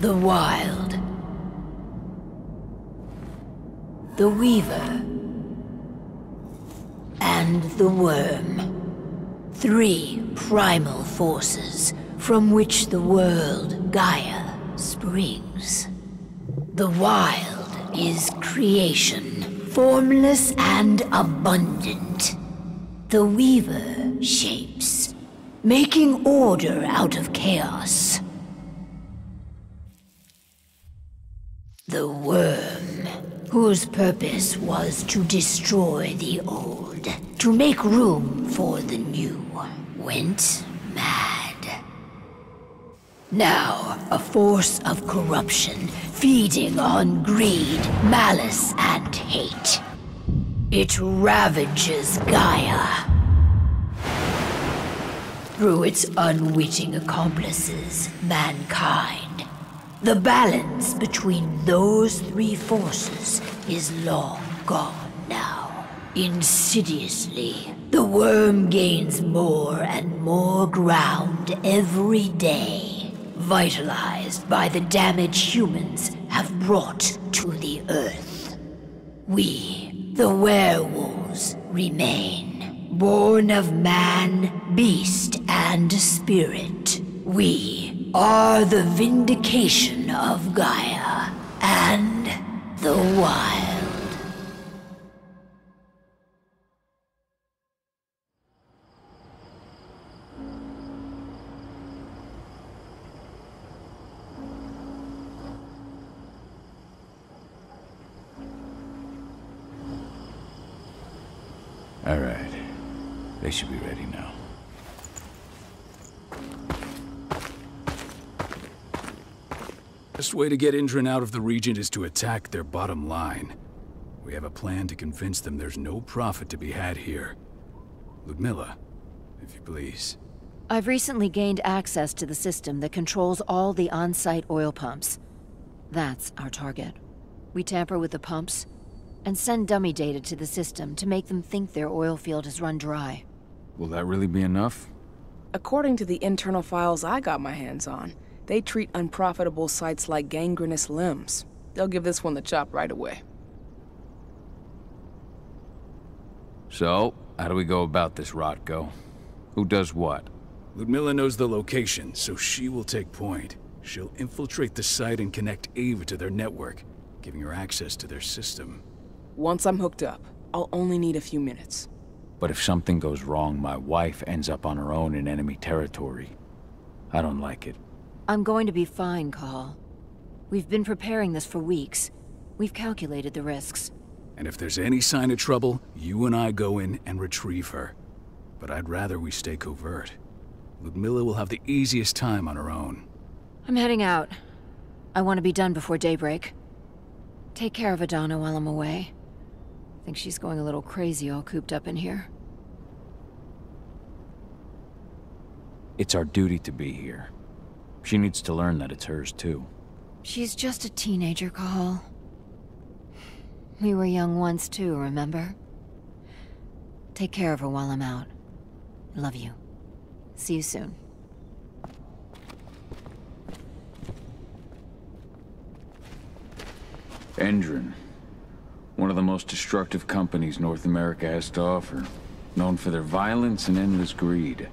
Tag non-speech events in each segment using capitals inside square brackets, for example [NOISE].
The Wyld. The Weaver. And the Wyrm. Three primal forces from which the world, Gaia, springs. The Wyld is creation, formless and abundant. The Weaver shapes, making order out of chaos. Whose purpose was to destroy the old, to make room for the new, went mad. Now, a force of corruption, feeding on greed, malice, and hate. It ravages Gaia. Through its unwitting accomplices, mankind. The balance between those three forces is long gone now. Insidiously, the Wyrm gains more and more ground every day, vitalized by the damage humans have brought to the Earth. We, the werewolves, remain, born of man, beast, and spirit. We are the vindication of Gaia and the Wyld. All right. They should be ready now. Best way to get Endron out of the region is to attack their bottom line. We have a plan to convince them there's no profit to be had here. Ludmilla, if you please. I've recently gained access to the system that controls all the on-site oil pumps. That's our target. We tamper with the pumps and send dummy data to the system to make them think their oil field has run dry. Will that really be enough? According to the internal files I got my hands on, they treat unprofitable sites like gangrenous limbs. They'll give this one the chop right away. So, how do we go about this, Rodko? Who does what? Ludmilla knows the location, so she will take point. She'll infiltrate the site and connect Ava to their network, giving her access to their system. Once I'm hooked up, I'll only need a few minutes. But if something goes wrong, my wife ends up on her own in enemy territory. I don't like it. I'm going to be fine, Call. We've been preparing this for weeks. We've calculated the risks. And if there's any sign of trouble, you and I go in and retrieve her. But I'd rather we stay covert. Ludmilla will have the easiest time on her own. I'm heading out. I want to be done before daybreak. Take care of Adana while I'm away. I think she's going a little crazy all cooped up in here. It's our duty to be here. She needs to learn that it's hers too. She's just a teenager, Call. We were young once too, remember? Take care of her while I'm out. Love you. See you soon. Endron. One of the most destructive companies North America has to offer. Known for their violence and endless greed.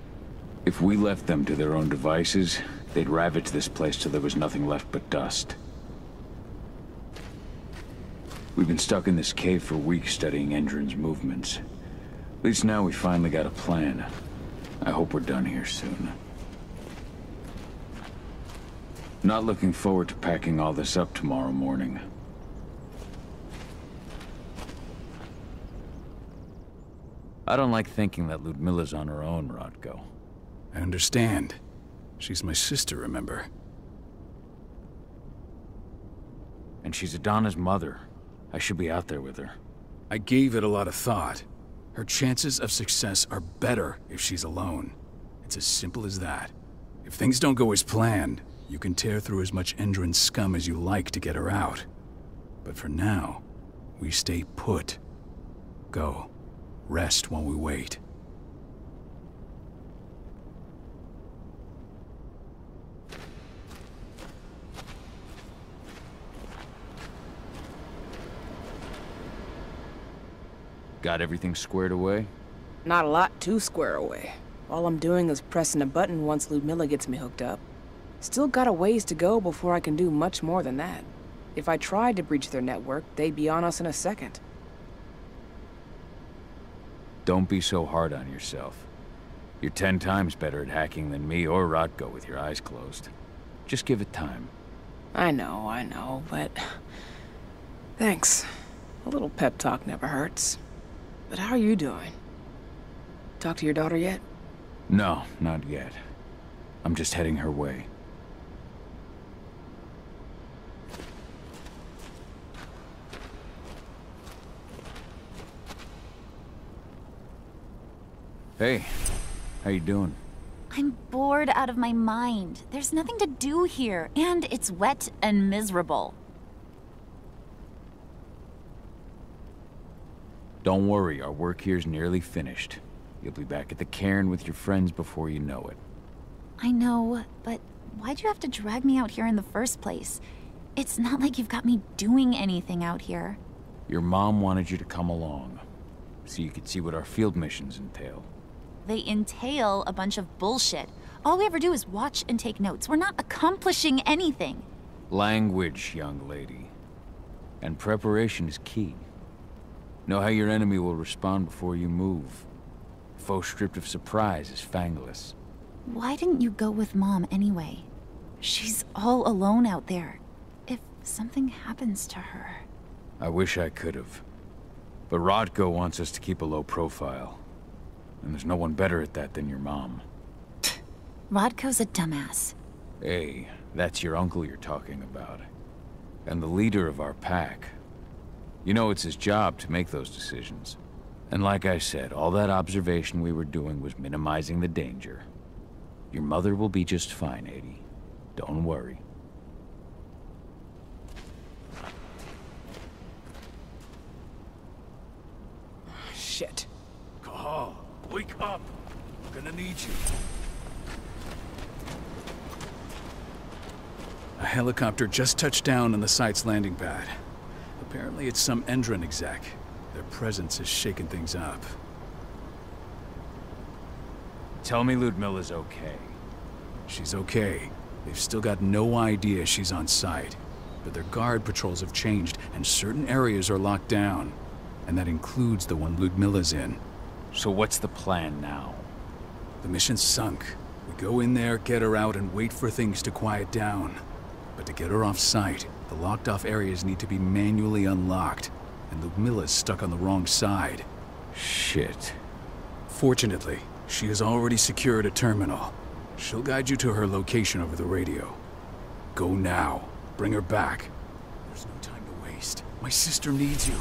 If we left them to their own devices, they'd ravage this place till there was nothing left but dust. We've been stuck in this cave for weeks studying Endron's movements. At least now we finally got a plan. I hope we're done here soon. Not looking forward to packing all this up tomorrow morning. I don't like thinking that Ludmilla's on her own, Rodko. I understand. She's my sister, remember? And she's Adana's mother. I should be out there with her. I gave it a lot of thought. Her chances of success are better if she's alone. It's as simple as that. If things don't go as planned, you can tear through as much Endron scum as you like to get her out. But for now, we stay put. Go. Rest while we wait. Got everything squared away? Not a lot to square away. All I'm doing is pressing a button once Ludmilla gets me hooked up. Still got a ways to go before I can do much more than that. If I tried to breach their network, they'd be on us in a second. Don't be so hard on yourself. You're ten times better at hacking than me or Rodko with your eyes closed. Just give it time. I know, I know, but... [SIGHS] Thanks. A little pep talk never hurts. But how are you doing? Talk to your daughter yet? No, not yet. I'm just heading her way. Hey, how you doing? I'm bored out of my mind. There's nothing to do here, and it's wet and miserable. Don't worry, our work here's nearly finished. You'll be back at the cairn with your friends before you know it. I know, but why'd you have to drag me out here in the first place? It's not like you've got me doing anything out here. Your mom wanted you to come along, so you could see what our field missions entail. They entail a bunch of bullshit. All we ever do is watch and take notes. We're not accomplishing anything. Language, young lady. And preparation is key. Know how your enemy will respond before you move. Foe stripped of surprise is fangless. Why didn't you go with Mom anyway? She's all alone out there. If something happens to her... I wish I could have. But Rodko wants us to keep a low profile. And there's no one better at that than your mom. Rodko's a dumbass. Hey, that's your uncle you're talking about. And the leader of our pack. You know it's his job to make those decisions. And like I said, all that observation we were doing was minimizing the danger. Your mother will be just fine, EDI. Don't worry. Shit. Cahal, wake up. I'm gonna need you. A helicopter just touched down on the site's landing pad. Apparently it's some Endron exec. Their presence has shaken things up. Tell me Ludmilla's okay. She's okay. They've still got no idea she's on site. But their guard patrols have changed, and certain areas are locked down. And that includes the one Ludmilla's in. So what's the plan now? The mission's sunk. We go in there, get her out, and wait for things to quiet down. But to get her off site, the locked off areas need to be manually unlocked. And Ludmilla's stuck on the wrong side. Shit. Fortunately, she has already secured a terminal. She'll guide you to her location over the radio. Go now. Bring her back. There's no time to waste. My sister needs you.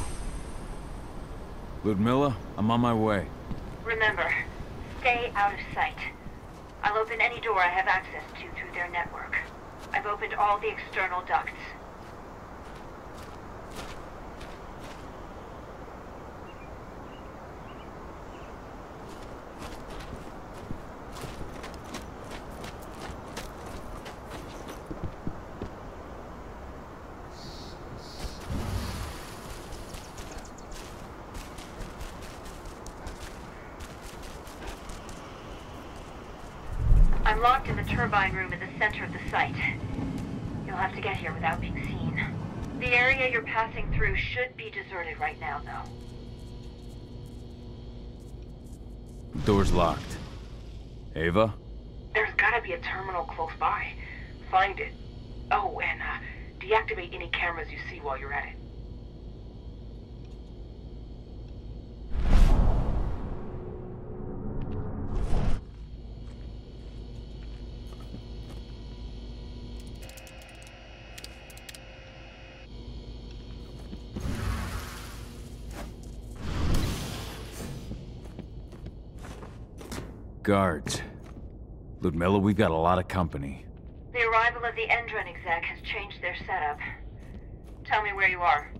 Ludmilla, I'm on my way. Remember, stay out of sight. I'll open any door I have access to through their network. I've opened all the external ducts. I'm locked in the turbine room at the center of the site. You'll have to get here without being seen. The area you're passing through should be deserted right now, though. Door's locked. Ava? There's gotta be a terminal close by. Find it. Oh, and uh, deactivate any cameras you see while you're at it. Guards. Ludmilla, we've got a lot of company. The arrival of the Endron exec has changed their setup. Tell me where you are.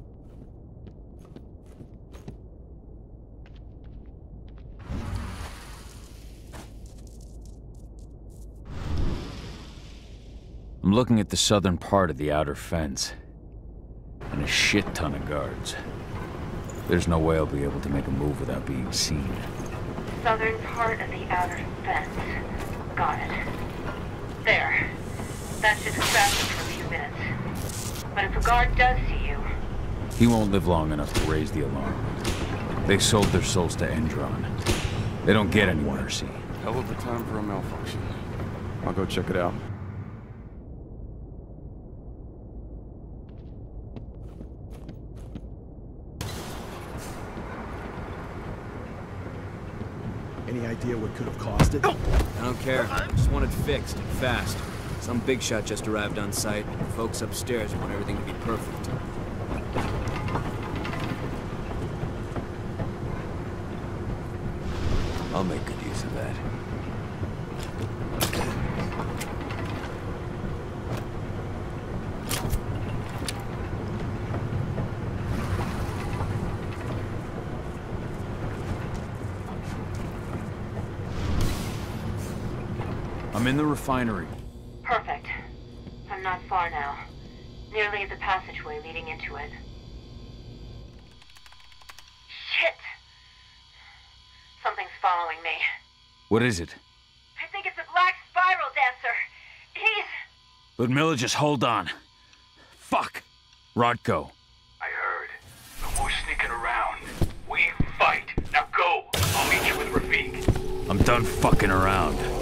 I'm looking at the southern part of the outer fence. And a shit ton of guards. There's no way I'll be able to make a move without being seen. Southern part of the outer fence. Got it. There. That should distract him for a few minutes. But if a guard does see you... He won't live long enough to raise the alarm. They sold their souls to Endron. They don't get any mercy. Hell of a time for a malfunction. I'll go check it out. Any idea what could have caused it? I don't care. I just want it fixed, and fast. Some big shot just arrived on site. The folks upstairs want everything to be perfect. I'll make good use of that. In the refinery. Perfect. I'm not far now. Nearly at the passageway leading into it. Shit! Something's following me. What is it? I think it's a black spiral dancer. He's... Ludmilla, just hold on. Fuck! Rodko. I heard. No more sneaking around. We fight. Now go. I'll meet you with Rafik. I'm done fucking around.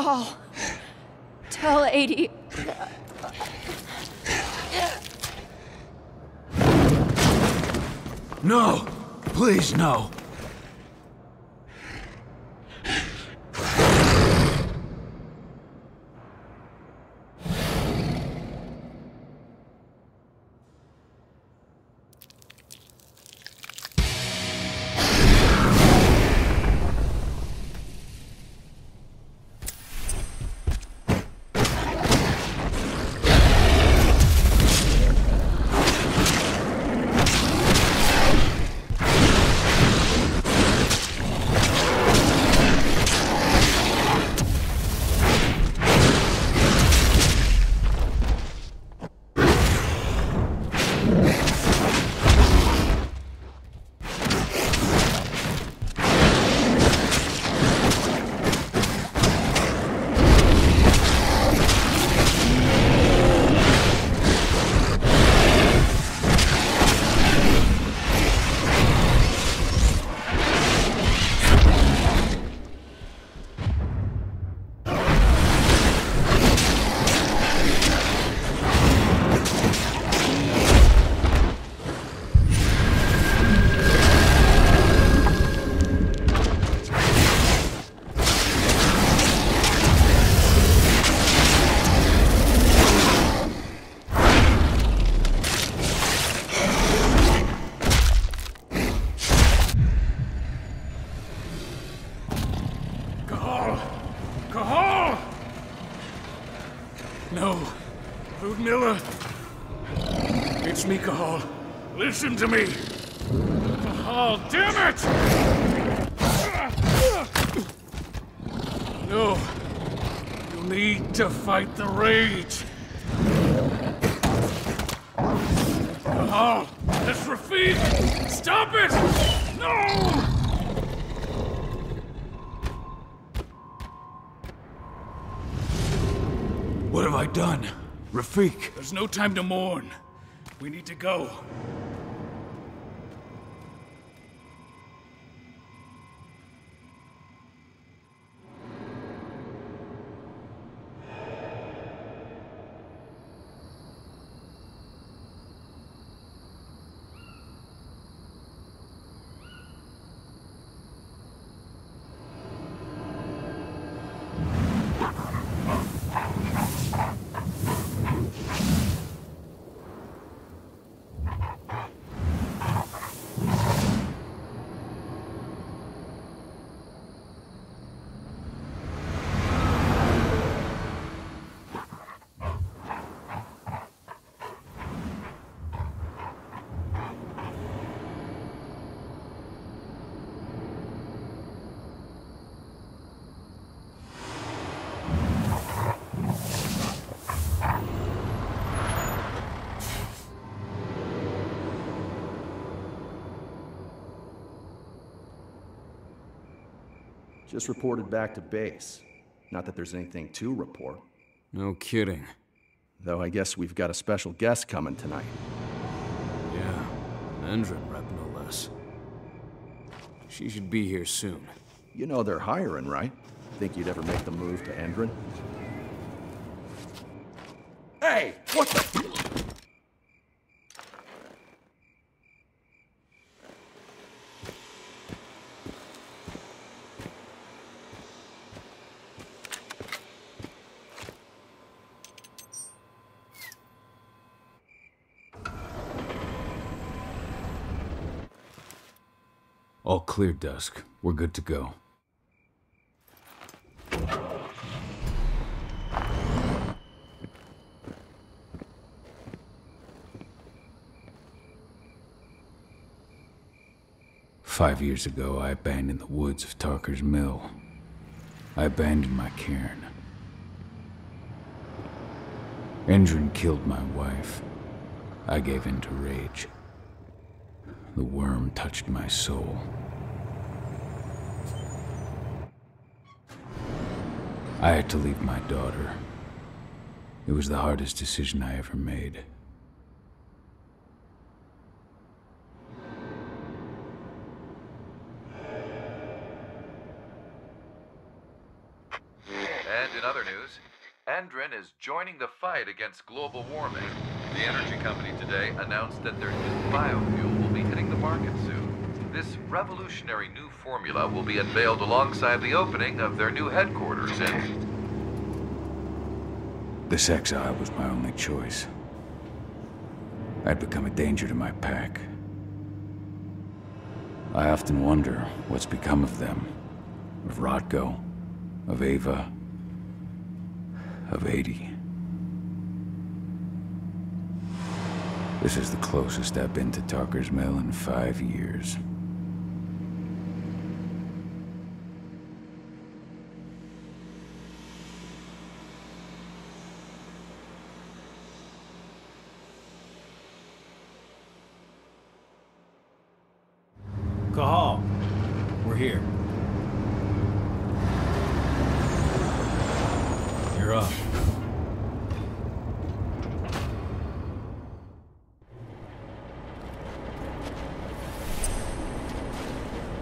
Call. Tell 80. No! Please, no! Listen to me. Oh, damn it! No. You need to fight the rage. Oh, that's Rafik! Stop it! No! What have I done? Rafik! There's no time to mourn. We need to go. Just reported back to base. Not that there's anything to report. No kidding. Though I guess we've got a special guest coming tonight. Yeah, an Endron rep no less. She should be here soon. You know they're hiring, right? Think you'd ever make the move to Endron? Hey! What the... All clear, Dusk. We're good to go. Five years ago, I abandoned the woods of Tarker's Mill. I abandoned my cairn. Endron killed my wife. I gave in to rage. The Wyrm touched my soul. I had to leave my daughter. It was the hardest decision I ever made. Joining the fight against global warming. The energy company today announced that their new biofuel will be hitting the market soon. This revolutionary new formula will be unveiled alongside the opening of their new headquarters in... This exile was my only choice. I'd become a danger to my pack. I often wonder what's become of them. Of Rodko, of Ava, of 80. This is the closest I've been to Tarker's Mill in five years. Cahal, we're here. You're up.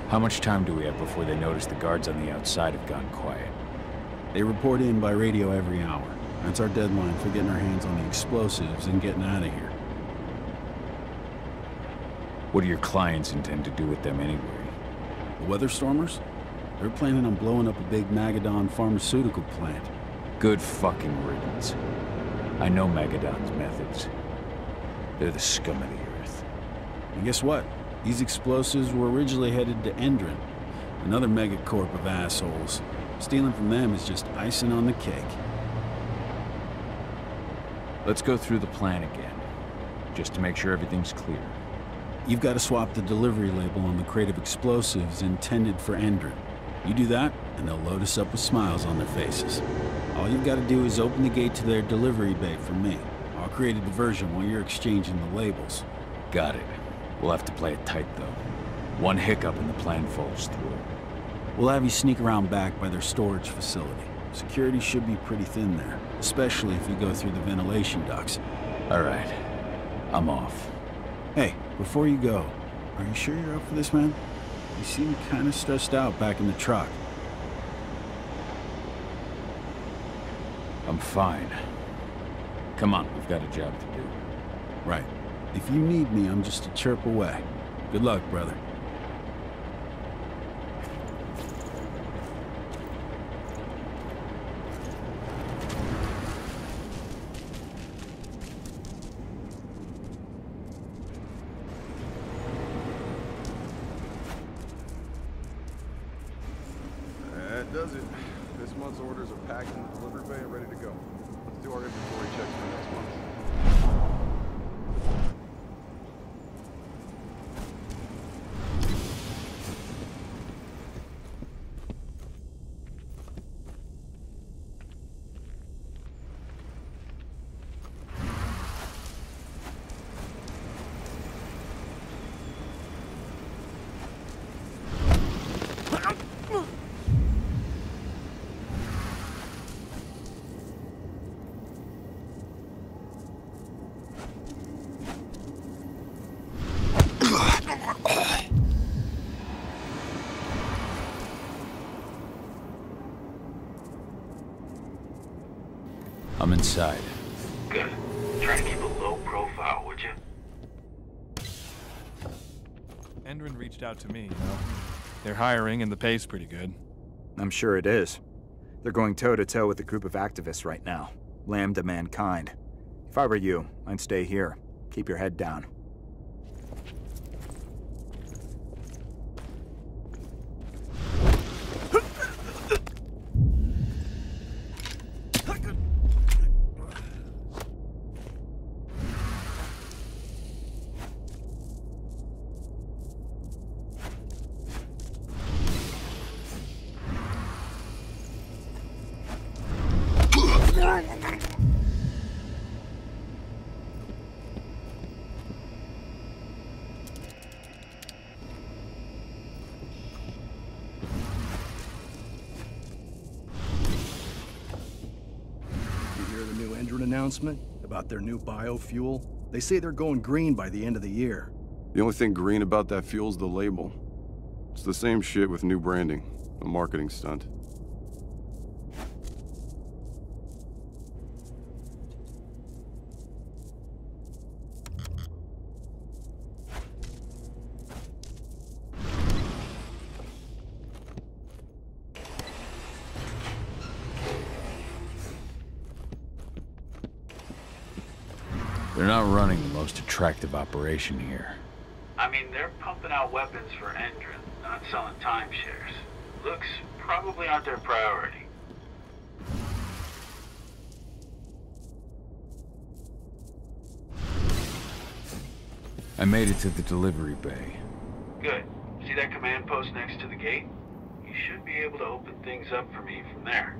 How much time do we have before they notice the guards on the outside have gone quiet? They report in by radio every hour. That's our deadline for getting our hands on the explosives and getting out of here. What do your clients intend to do with them anyway? The Weatherstormers? They're planning on blowing up a big Magadon pharmaceutical plant. Good fucking riddance. I know Magadon's methods. They're the scum of the earth. And guess what? These explosives were originally headed to Endron, another megacorp of assholes. Stealing from them is just icing on the cake. Let's go through the plan again, just to make sure everything's clear. You've got to swap the delivery label on the crate of explosives intended for Endron. You do that, and they'll load us up with smiles on their faces. All you've got to do is open the gate to their delivery bay for me. I'll create a diversion while you're exchanging the labels. Got it. We'll have to play it tight, though. One hiccup and the plan falls through. We'll have you sneak around back by their storage facility. Security should be pretty thin there, especially if you go through the ventilation ducts. All right. I'm off. Hey, before you go, are you sure you're up for this, man? You seem kind of stressed out back in the truck. I'm fine. Come on, we've got a job to do. Right. If you need me, I'm just a chirp away. Good luck, brother. That does it. This month's orders are packed in the delivery bay and ready to go. Let's do our inventory checks for next month. I'm inside. Good. Try to keep a low profile, would you? Endron reached out to me, you know. They're hiring and the pay's pretty good. I'm sure it is. They're going toe-to-toe with a group of activists right now. Lambda Mankind. If I were you, I'd stay here. Keep your head down. Announcement about their new biofuel? They say they're going green by the end of the year. The only thing green about that fuel's the label. It's the same shit with new branding. A marketing stunt. They're not running the most attractive operation here. I mean, they're pumping out weapons for Endron, not selling timeshares. Looks probably aren't their priority. I made it to the delivery bay. Good. See that command post next to the gate? You should be able to open things up for me from there.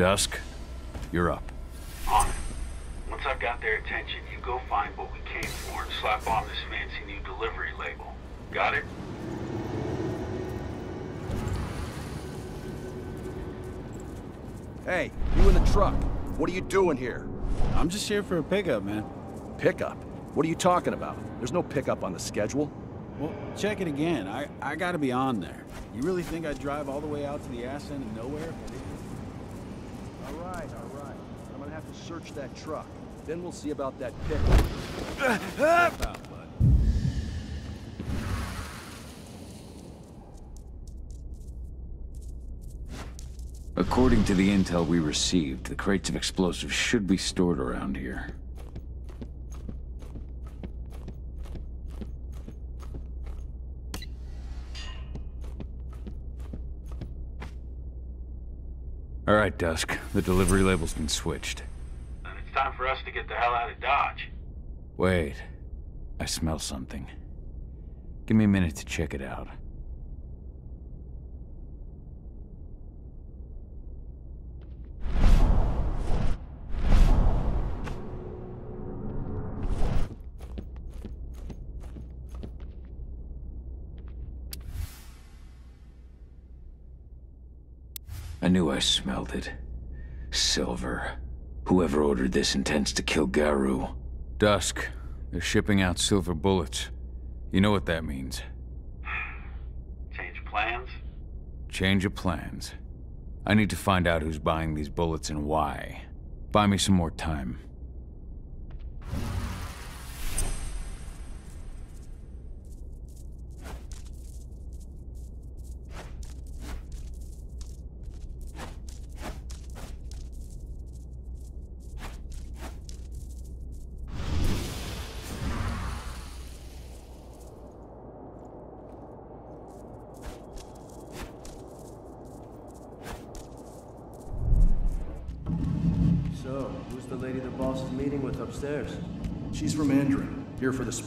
Dusk, you're up. On it. Once I've got their attention, you go find what we came for and slap on this fancy new delivery label. Got it? Hey, you in the truck. What are you doing here? I'm just here for a pickup, man. Pickup? What are you talking about? There's no pickup on the schedule. Well, check it again. I, I gotta be on there. You really think I'd drive all the way out to the ass end of nowhere? All right, all right. I'm gonna have to search that truck. Then we'll see about that pickup. According to the intel we received, the crates of explosives should be stored around here. All right, Dusk. The delivery label's been switched. Then it's time for us to get the hell out of Dodge. Wait. I smell something. Give me a minute to check it out. I knew I smelled it. Silver. Whoever ordered this intends to kill Garou. Dusk. They're shipping out silver bullets. You know what that means. Change plans? Change of plans. I need to find out who's buying these bullets and why. Buy me some more time.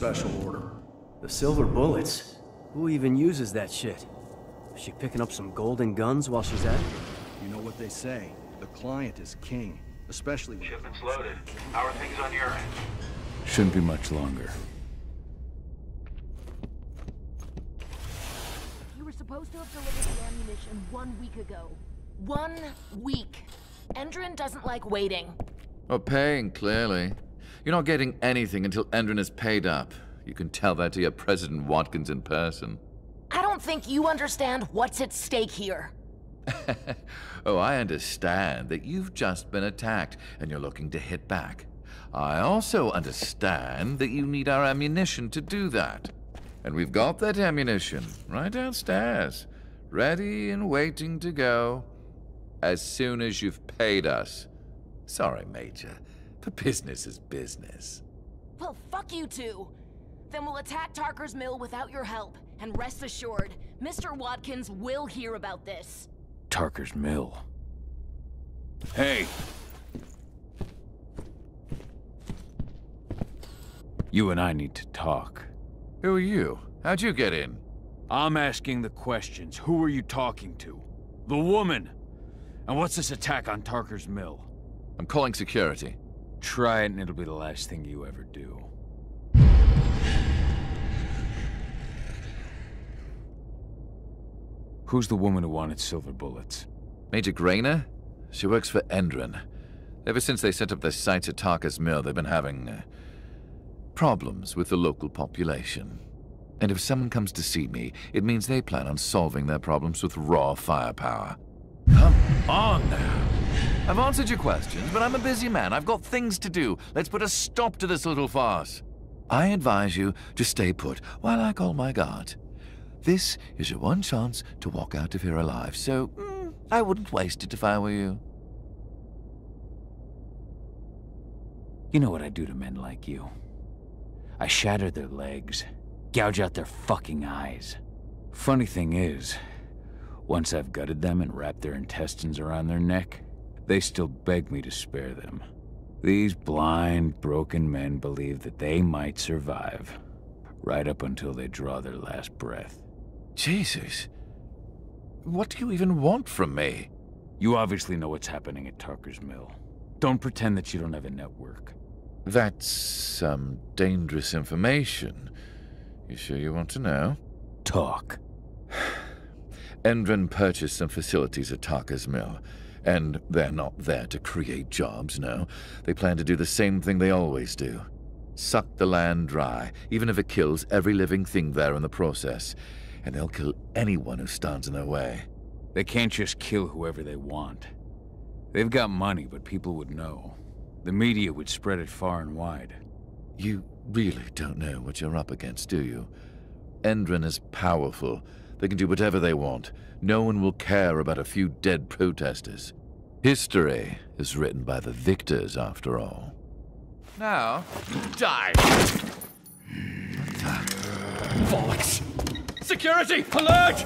Special order. The silver bullets? Who even uses that shit? Is she picking up some golden guns while she's at it? You know what they say. The client is king, especially when... Shipment's loaded. How are things on your end? Shouldn't be much longer. You were supposed to have delivered the ammunition one week ago. One week. Endron doesn't like waiting. Or paying, clearly. You're not getting anything until Endron is paid up. You can tell that to your President Watkins in person. I don't think you understand what's at stake here. [LAUGHS] oh, I understand that you've just been attacked and you're looking to hit back. I also understand that you need our ammunition to do that. And we've got that ammunition right downstairs, ready and waiting to go. As soon as you've paid us. Sorry, Major, but business is business. Well, fuck you two. Then we'll attack Tarker's Mill without your help. And rest assured, Mr. Watkins will hear about this. Tarker's Mill. Hey! You and I need to talk. Who are you? How'd you get in? I'm asking the questions. Who are you talking to? The woman! And what's this attack on Tarker's Mill? I'm calling security. Try it and it'll be the last thing you ever do. Who's the woman who wanted silver bullets? Major Grainer? She works for Endron. Ever since they set up their sights at Tarker's Mill, they've been having... Uh, problems with the local population. And if someone comes to see me, it means they plan on solving their problems with raw firepower. Come on now. I've answered your questions, but I'm a busy man. I've got things to do. Let's put a stop to this little farce. I advise you to stay put while I call my guard. This is your one chance to walk out of here alive, so mm, I wouldn't waste it if I were you. You know what I do to men like you. I shatter their legs, gouge out their fucking eyes. Funny thing is, once I've gutted them and wrapped their intestines around their neck, they still beg me to spare them. These blind, broken men believe that they might survive, right up until they draw their last breath. Jesus. What do you even want from me? You obviously know what's happening at Tarker's Mill. Don't pretend that you don't have a network. That's some dangerous information. You sure you want to know? Talk. [SIGHS] Endron purchased some facilities at Tarker's Mill, and they're not there to create jobs, no. They plan to do the same thing they always do. Suck the land dry, even if it kills every living thing there in the process. And they'll kill anyone who stands in their way. They can't just kill whoever they want. They've got money, but people would know. The media would spread it far and wide. You really don't know what you're up against, do you? Endron is powerful. They can do whatever they want. No one will care about a few dead protesters. History is written by the victors, after all. Now, die! Bollocks! Security! Alert!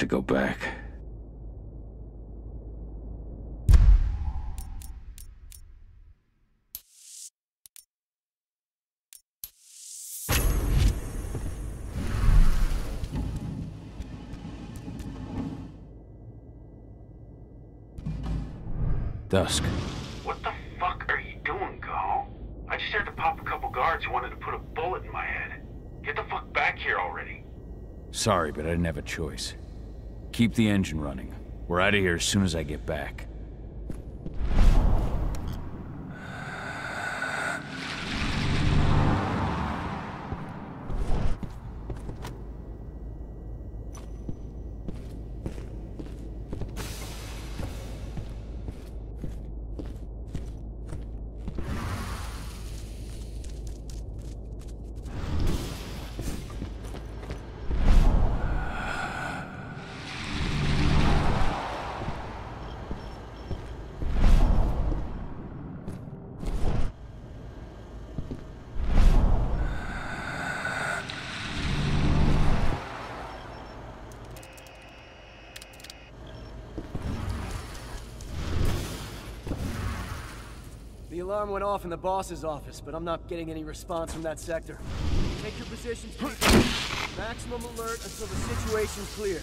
To go back. Dusk. What the fuck are you doing, Go? I just had to pop a couple guards who wanted to put a bullet in my head. Get the fuck back here already. Sorry, but I didn't have a choice. Keep the engine running. We're out of here as soon as I get back. In the boss's office, but I'm not getting any response from that sector. Take your positions. Maximum alert until the situation's clear.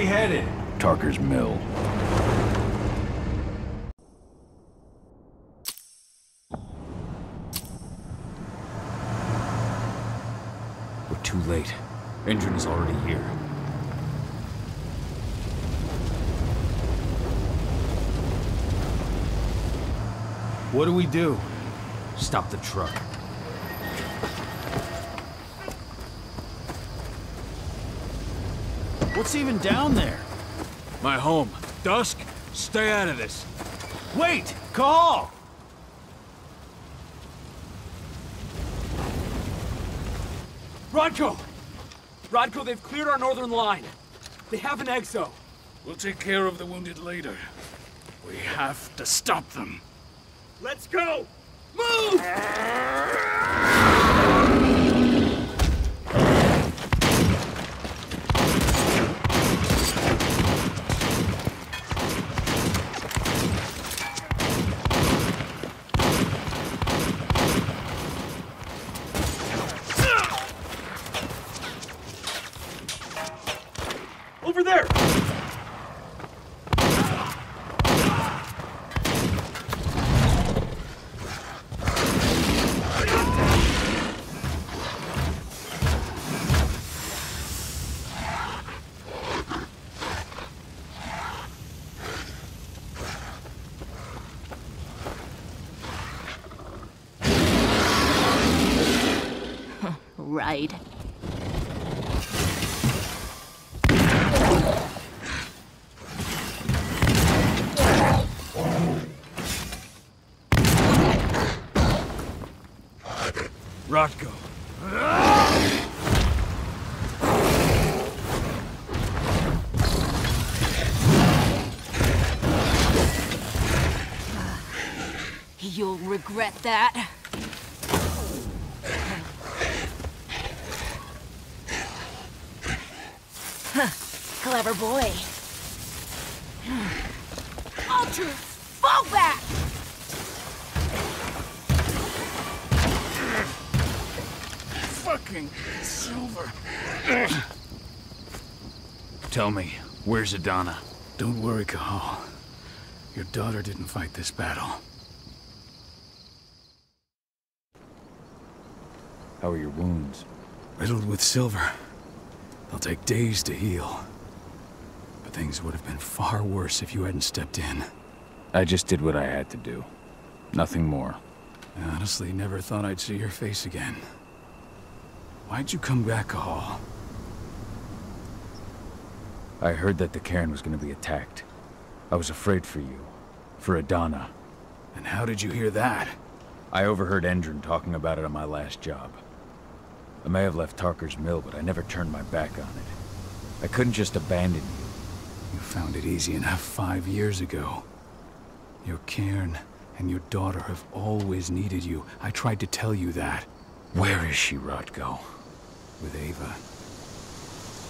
We headed? Tarker's Mill. We're too late. Endron is already here. What do we do? Stop the truck. What's even down there? My home. Dusk, stay out of this. Wait! Call! Rodko! Rodko, they've cleared our northern line. They have an exo. We'll take care of the wounded later. We have to stop them. Let's go! Move! Regret that. Huh. Clever boy. Ultra, fall back! Fucking Silver. Tell me, where's Adana? Don't worry, Cahal. Your daughter didn't fight this battle. How are your wounds? Riddled with silver. They'll take days to heal. But things would have been far worse if you hadn't stepped in. I just did what I had to do. Nothing more. I honestly never thought I'd see your face again. Why'd you come back, Cahal? I heard that the cairn was gonna be attacked. I was afraid for you. For Adana. And how did you hear that? I overheard Endron talking about it on my last job. I may have left Tarker's Mill, but I never turned my back on it. I couldn't just abandon you. You found it easy enough five years ago. Your cairn and your daughter have always needed you. I tried to tell you that. Where is she, Rodko? With Ava.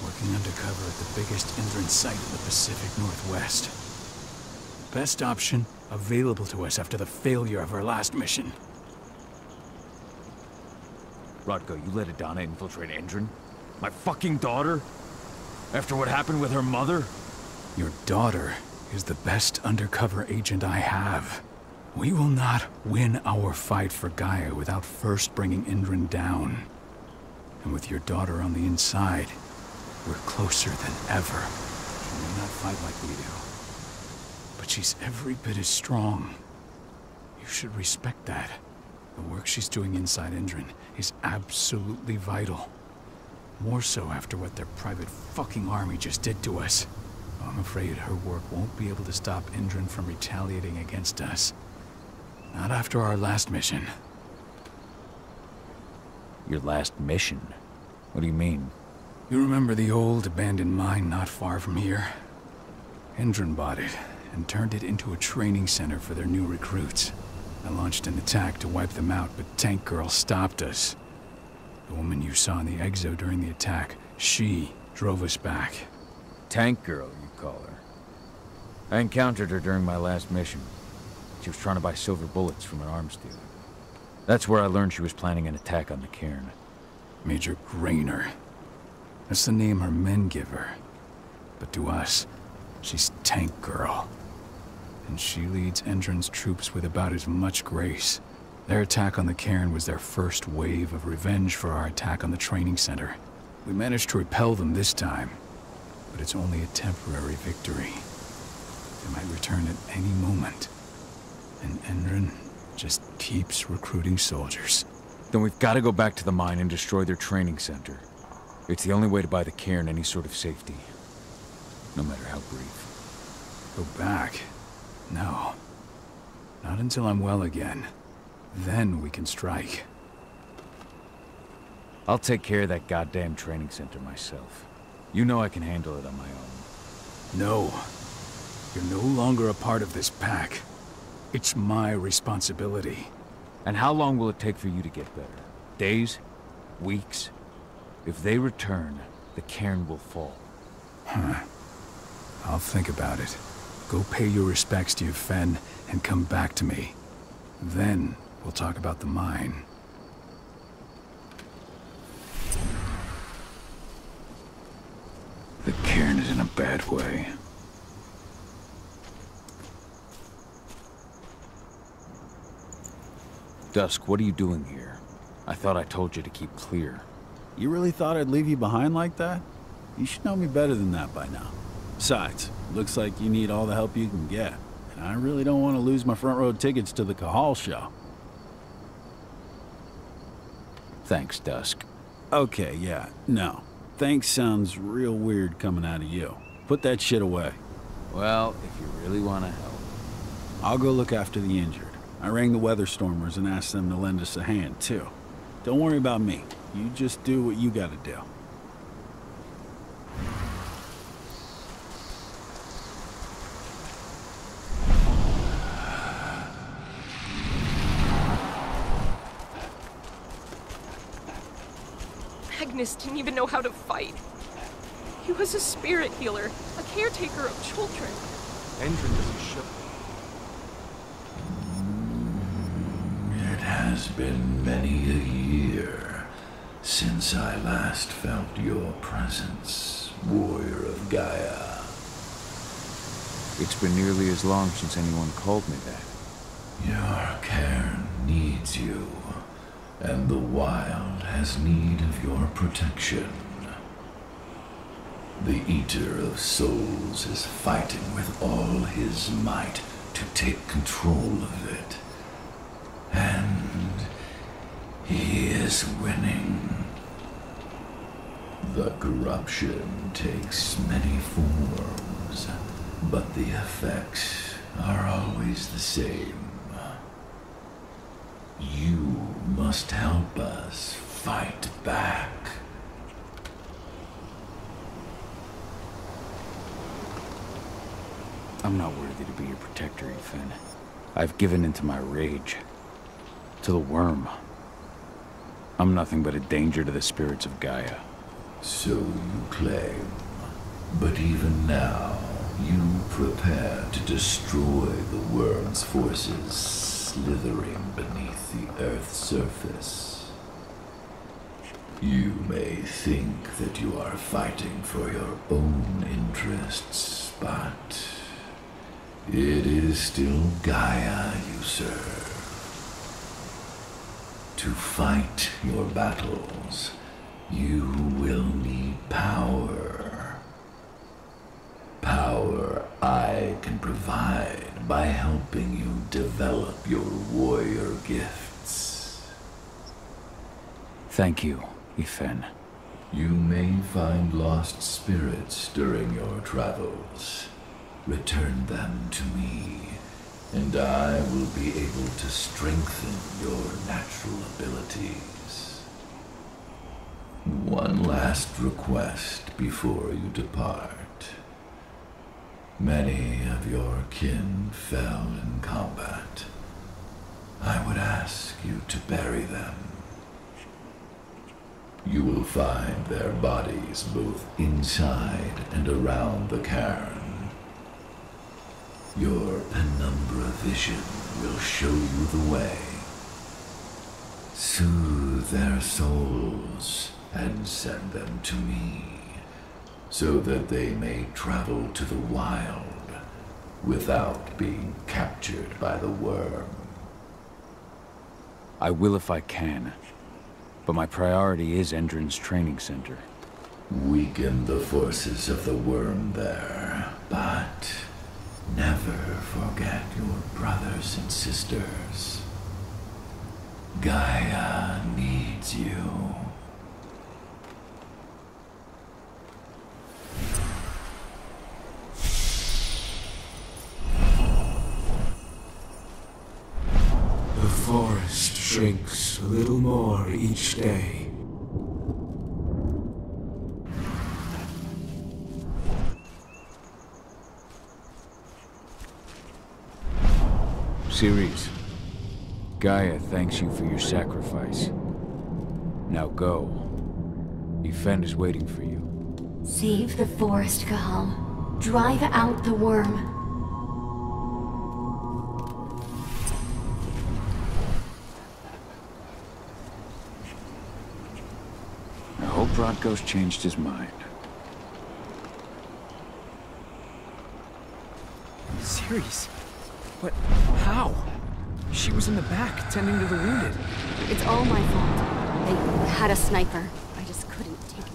Working undercover at the biggest Endron site in the Pacific Northwest. Best option available to us after the failure of our last mission. Rodko, you let Adana infiltrate Endron? My fucking daughter? After what happened with her mother? Your daughter is the best undercover agent I have. We will not win our fight for Gaia without first bringing Endron down. And with your daughter on the inside, we're closer than ever. She may not fight like we do, but she's every bit as strong. You should respect that. The work she's doing inside Endron is absolutely vital. More so after what their private fucking army just did to us. I'm afraid her work won't be able to stop Endron from retaliating against us. Not after our last mission. Your last mission? What do you mean? You remember the old abandoned mine not far from here? Endron bought it and turned it into a training center for their new recruits. I launched an attack to wipe them out, but Tank Girl stopped us. The woman you saw in the exo during the attack, she drove us back. Tank Girl, you call her. I encountered her during my last mission. She was trying to buy silver bullets from an arms dealer. That's where I learned she was planning an attack on the cairn. Major Grainer. That's the name her men give her. But to us, she's Tank Girl. And she leads Endron's troops with about as much grace. Their attack on the cairn was their first wave of revenge for our attack on the training center. We managed to repel them this time, but it's only a temporary victory. They might return at any moment. And Endron just keeps recruiting soldiers. Then we've got to go back to the mine and destroy their training center. It's the only way to buy the cairn any sort of safety. No matter how brief. Go back? No. Not until I'm well again. Then we can strike. I'll take care of that goddamn training center myself. You know I can handle it on my own. No. You're no longer a part of this pack. It's my responsibility. And how long will it take for you to get better? Days? Weeks? If they return, the cairn will fall. Huh. I'll think about it. Go pay your respects to your Fen and come back to me. Then we'll talk about the mine. The cairn is in a bad way. Dusk, what are you doing here? I thought I told you to keep clear. You really thought I'd leave you behind like that? You should know me better than that by now. Besides, looks like you need all the help you can get. And I really don't want to lose my front row tickets to the Cahal show. Thanks, Dusk. Okay, yeah, no. Thanks sounds real weird coming out of you. Put that shit away. Well, if you really want to help. I'll go look after the injured. I rang the Weatherstormers and asked them to lend us a hand, too. Don't worry about me. You just do what you gotta do. Magnus didn't even know how to fight. He was a spirit healer, a caretaker of children. Endron doesn't show. It has been many a year since I last felt your presence, warrior of Gaia. It's been nearly as long since anyone called me that. Your cairn needs you, and the Wyld has need of your protection. The Eater of Souls is fighting with all his might to take control of it. And he is winning. The corruption takes many forms, but the effects are always the same. You must help us fight back. I'm not worthy to be your protector, Ifen. I've given into my rage. To the Wyrm. I'm nothing but a danger to the spirits of Gaia. So you claim. But even now, you prepare to destroy the Wyrm's forces slithering beneath Earth's surface. You may think that you are fighting for your own interests, but It is still Gaia you serve. To fight your battles, you will need power. Power I can provide by helping you develop your warrior gifts. Thank you, Ifen. You may find lost spirits during your travels. Return them to me, and I will be able to strengthen your natural abilities. One last request before you depart. Many of your kin fell in combat. I would ask you to bury them. You will find their bodies both inside and around the cairn. Your penumbra vision will show you the way. Soothe their souls and send them to me, so that they may travel to the Wyld without being captured by the Wyrm. I will if I can. But my priority is Endron's training center. Weaken the forces of the Wyrm there, but never forget your brothers and sisters. Gaia needs you. The forest shrinks a little more each day. Ceres, Gaia thanks you for your sacrifice. Now go. Ifen is waiting for you. Save the forest, Cahal. Drive out the Wyrm. I Rodko's changed his mind. Ceres? What? How? She was in the back, tending to the wounded. It's all my fault. They had a sniper. I just couldn't take it.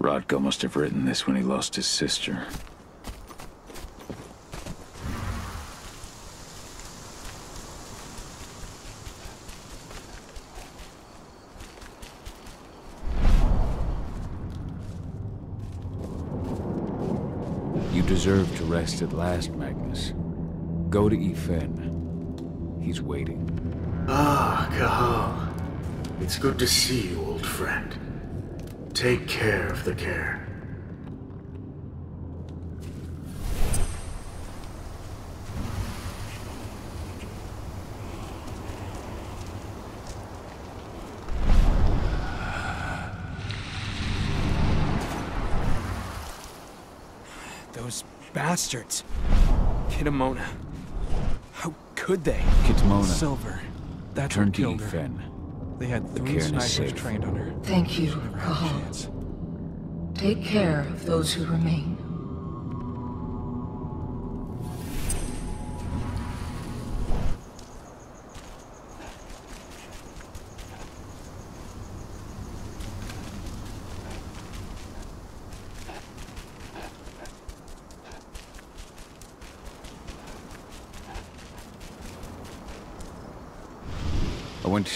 Rodko must have written this when he lost his sister. You rest at last, Magnus. Go to Ifen. He's waiting. Ah, Cahal. It's good to see you, old friend. Take care of the care. Those bastards. Kitamona. How could they? Kitamona. Silver. That's Turn what to killed her. Ifen. They had The three cairn is snipers trained on her. Thank you, She never had Cahal. Take care of those who remain.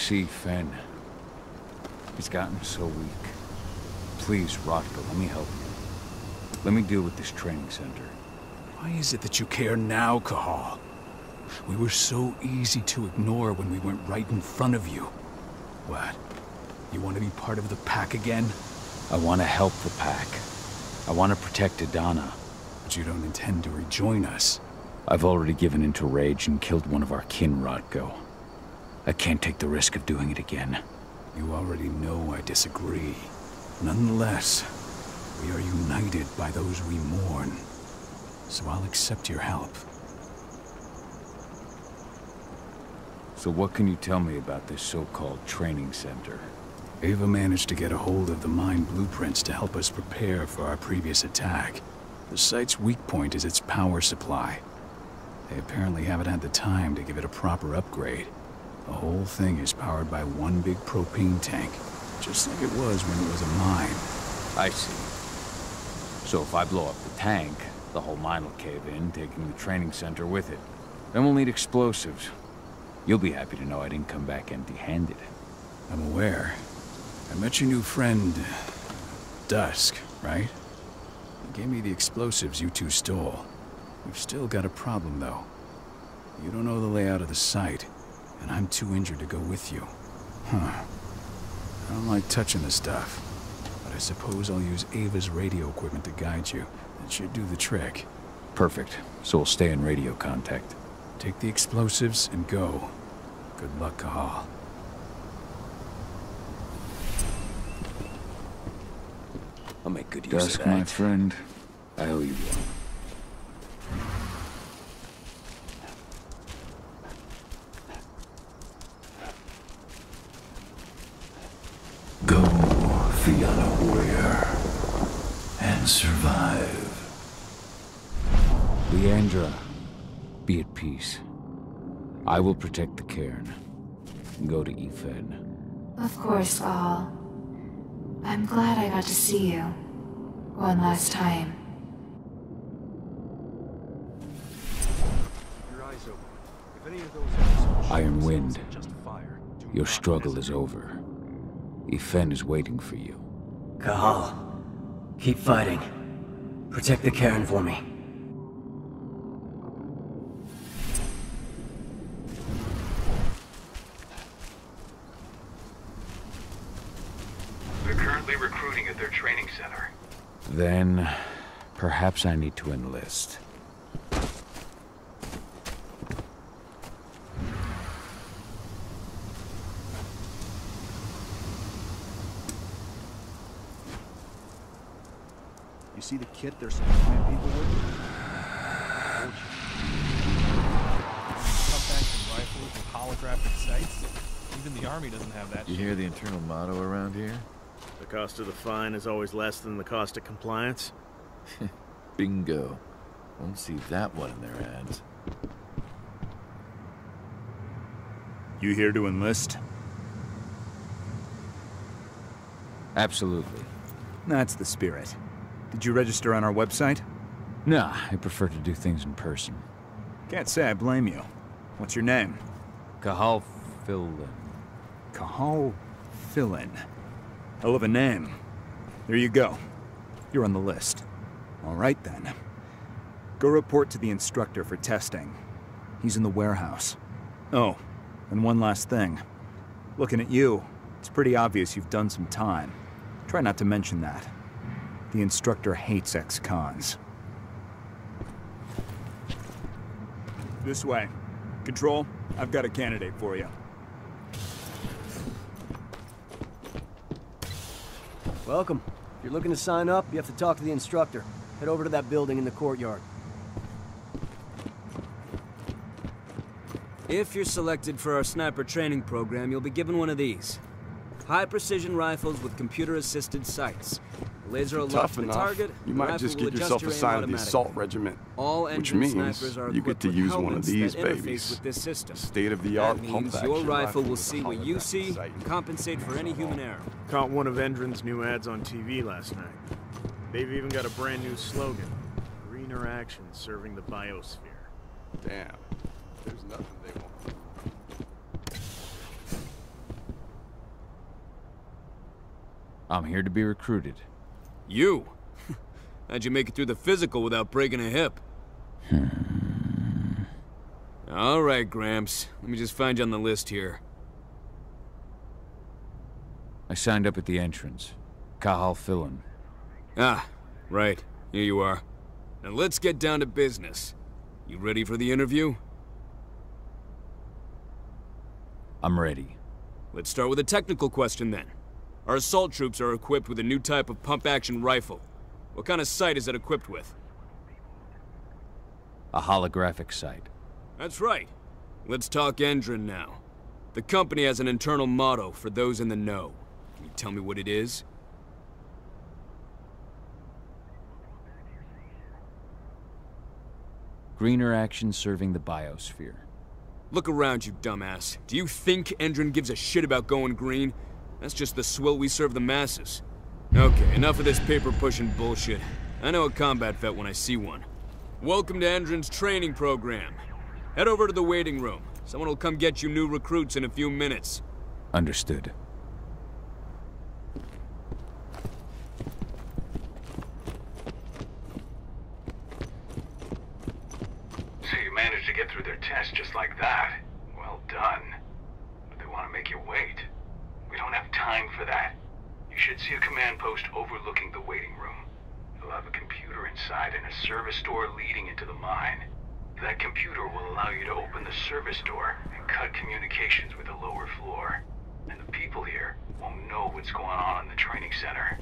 See Fen. He's gotten so weak. Please, Rodko, let me help you. Let me deal with this training center. Why is it that you care now, Cahal? We were so easy to ignore when we went right in front of you. What? You want to be part of the pack again? I want to help the pack. I want to protect Adana. But you don't intend to rejoin us. I've already given into rage and killed one of our kin, Rodko. I can't take the risk of doing it again. You already know I disagree. Nonetheless, we are united by those we mourn. So I'll accept your help. So what can you tell me about this so-called training center? Ava managed to get a hold of the mine blueprints to help us prepare for our previous attack. The site's weak point is its power supply. They apparently haven't had the time to give it a proper upgrade. The whole thing is powered by one big propane tank, just like it was when it was a mine. I see. So if I blow up the tank, the whole mine will cave in, taking the training center with it. Then we'll need explosives. You'll be happy to know I didn't come back empty-handed. I'm aware. I met your new friend... Dusk, right? He gave me the explosives you two stole. We've still got a problem, though. You don't know the layout of the site, and I'm too injured to go with you. Huh. I don't like touching the stuff, but I suppose I'll use Ava's radio equipment to guide you. It should do the trick. Perfect. So we'll stay in radio contact. Take the explosives and go. Good luck, Cahal. I'll make good use Dusk, of that. Ask my friend, I owe you one. Go, Fianna warrior, and survive. Leandra, be at peace. I will protect the cairn. Go to Ifen. Of course, Al. I'm glad I got to see you. One last time. Your eyes open. If any of those episodes show Iron Wind, just fire. Do your struggle is over. Ifen is waiting for you. Cahal, keep fighting. Protect the Cairn for me. They're currently recruiting at their training center. Then, perhaps I need to enlist. You see the kit they're supplying people with? Pump rifles with holographic sights. Even the army doesn't have that. You hear the internal motto around here? The cost of the fine is always less than the cost of compliance. [LAUGHS] Bingo. Won't see that one in their ads. You here to enlist? Absolutely. That's the spirit. Did you register on our website? Nah, I prefer to do things in person. Can't say I blame you. What's your name? Cahal Philin. Cahal Philin. Hell of a name. There you go. You're on the list. All right then. Go report to the instructor for testing. He's in the warehouse. Oh, and one last thing. Looking at you, it's pretty obvious you've done some time. Try not to mention that. The instructor hates ex-cons. This way. Control, I've got a candidate for you. Welcome. If you're looking to sign up, you have to talk to the instructor. Head over to that building in the courtyard. If you're selected for our sniper training program, you'll be given one of these. High precision rifles with computer assisted sights. The laser will lock Tough the enough. target. You the might rifle just will get adjust yourself your aim assigned to the automatically. assault regiment, All which engine means snipers are you get equipped to with use one of helmets these that interface babies. with this system. State-of-the-art That pump means action your rifle rifle will with a see what you holographic see sight. and compensate for any human error. Caught one of Endron's new ads on TV last night. They've even got a brand new slogan. Greener action serving the biosphere. Damn. There's nothing they won't. I'm here to be recruited. You? [LAUGHS] How'd you make it through the physical without breaking a hip? All right, Gramps. Let me just find you on the list here. I signed up at the entrance. Cahal Philin. Ah, right. Here you are. Now let's get down to business. You ready for the interview? I'm ready. Let's start with a technical question then. Our assault troops are equipped with a new type of pump-action rifle. What kind of sight is it equipped with? A holographic sight. That's right. Let's talk Endron now. The company has an internal motto for those in the know. Can you tell me what it is? Greener action serving the biosphere. Look around, you dumbass. Do you think Endron gives a shit about going green? That's just the swill we serve the masses. Okay, enough of this paper-pushing bullshit. I know a combat vet when I see one. Welcome to Endron's training program. Head over to the waiting room. Someone will come get you new recruits in a few minutes. Understood. So you managed to get through their test just like that. Well done. But they want to make you wait. We don't have time for that. You should see a command post overlooking the waiting room. It'll have a computer inside and a service door leading into the mine. That computer will allow you to open the service door and cut communications with the lower floor. And the people here won't know what's going on in the training center.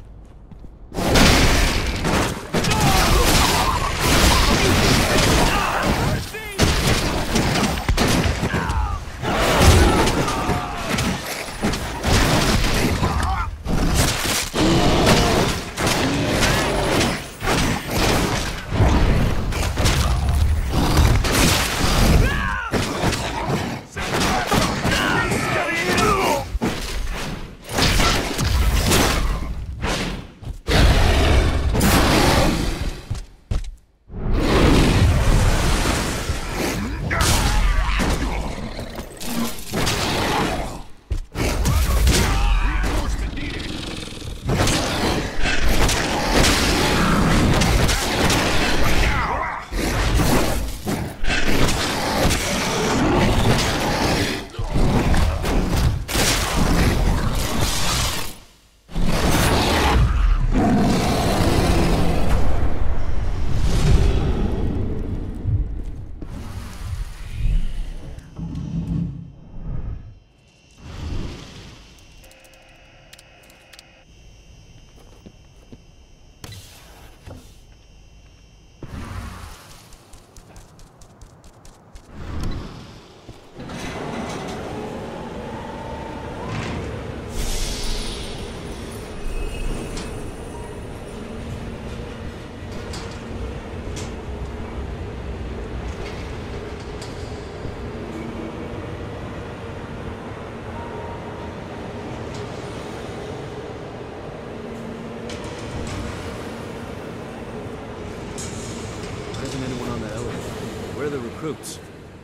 Where are the recruits?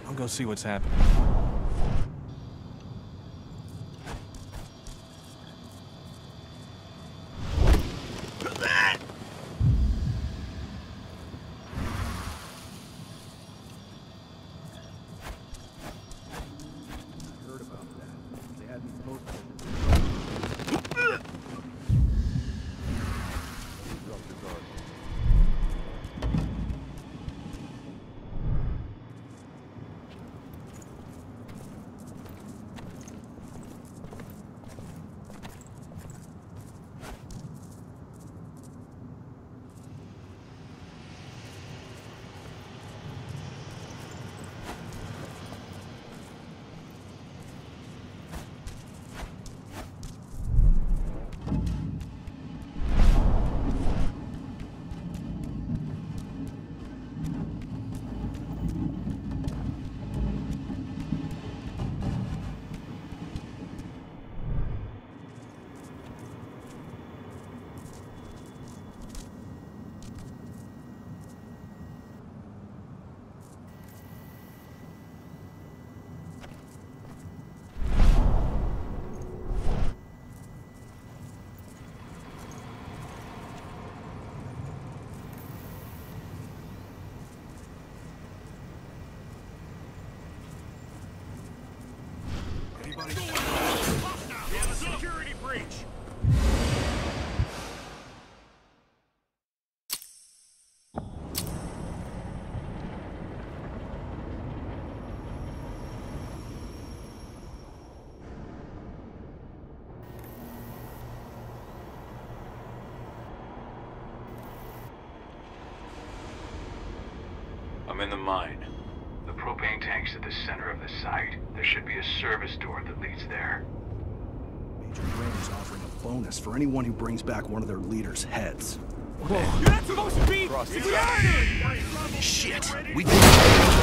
I'll go see what's happening. The mine. The propane tank's at the center of the site. There should be a service door that leads there. Major Grant is offering a bonus for anyone who brings back one of their leaders' heads. You're not supposed to be! We are it! Shit! We Send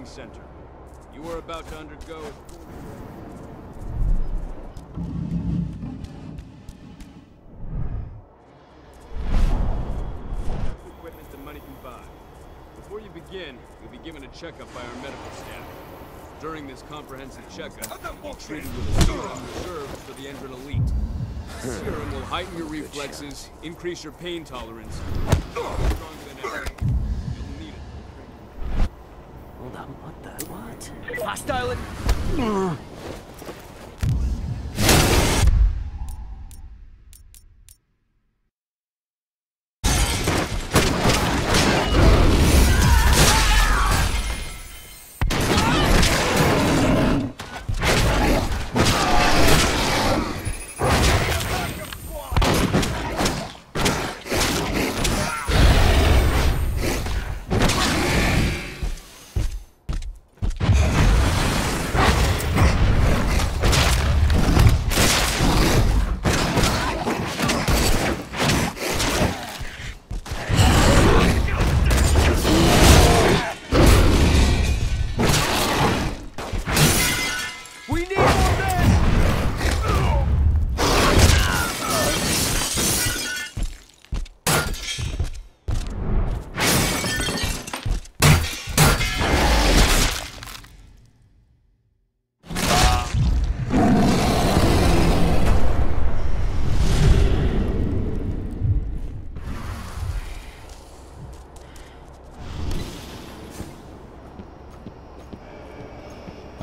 Training Center. You are about to undergo equipment that money can buy. Before you begin, you'll be given a checkup by our medical staff. During this comprehensive checkup, you'll be treated with a serum reserved for the Endron Elite. The serum will heighten your reflexes, increase your pain tolerance.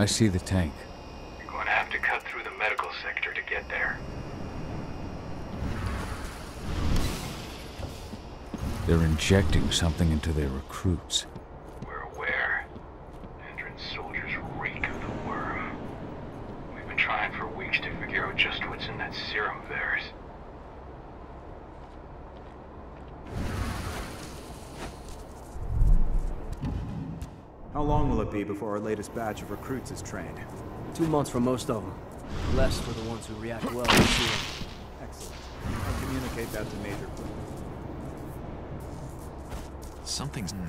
See the tank. You're going to have to cut through the medical sector to get there. They're injecting something into their recruits. We're aware. Endron's soldiers reek of the Wyrm. We've been trying for weeks to figure out just what's in that serum of theirs. How long will it be before our latest batch of recruits is trained? Two months for most of them. Less for the ones who react well to the. Excellent. I'll communicate that to Major. Something's... We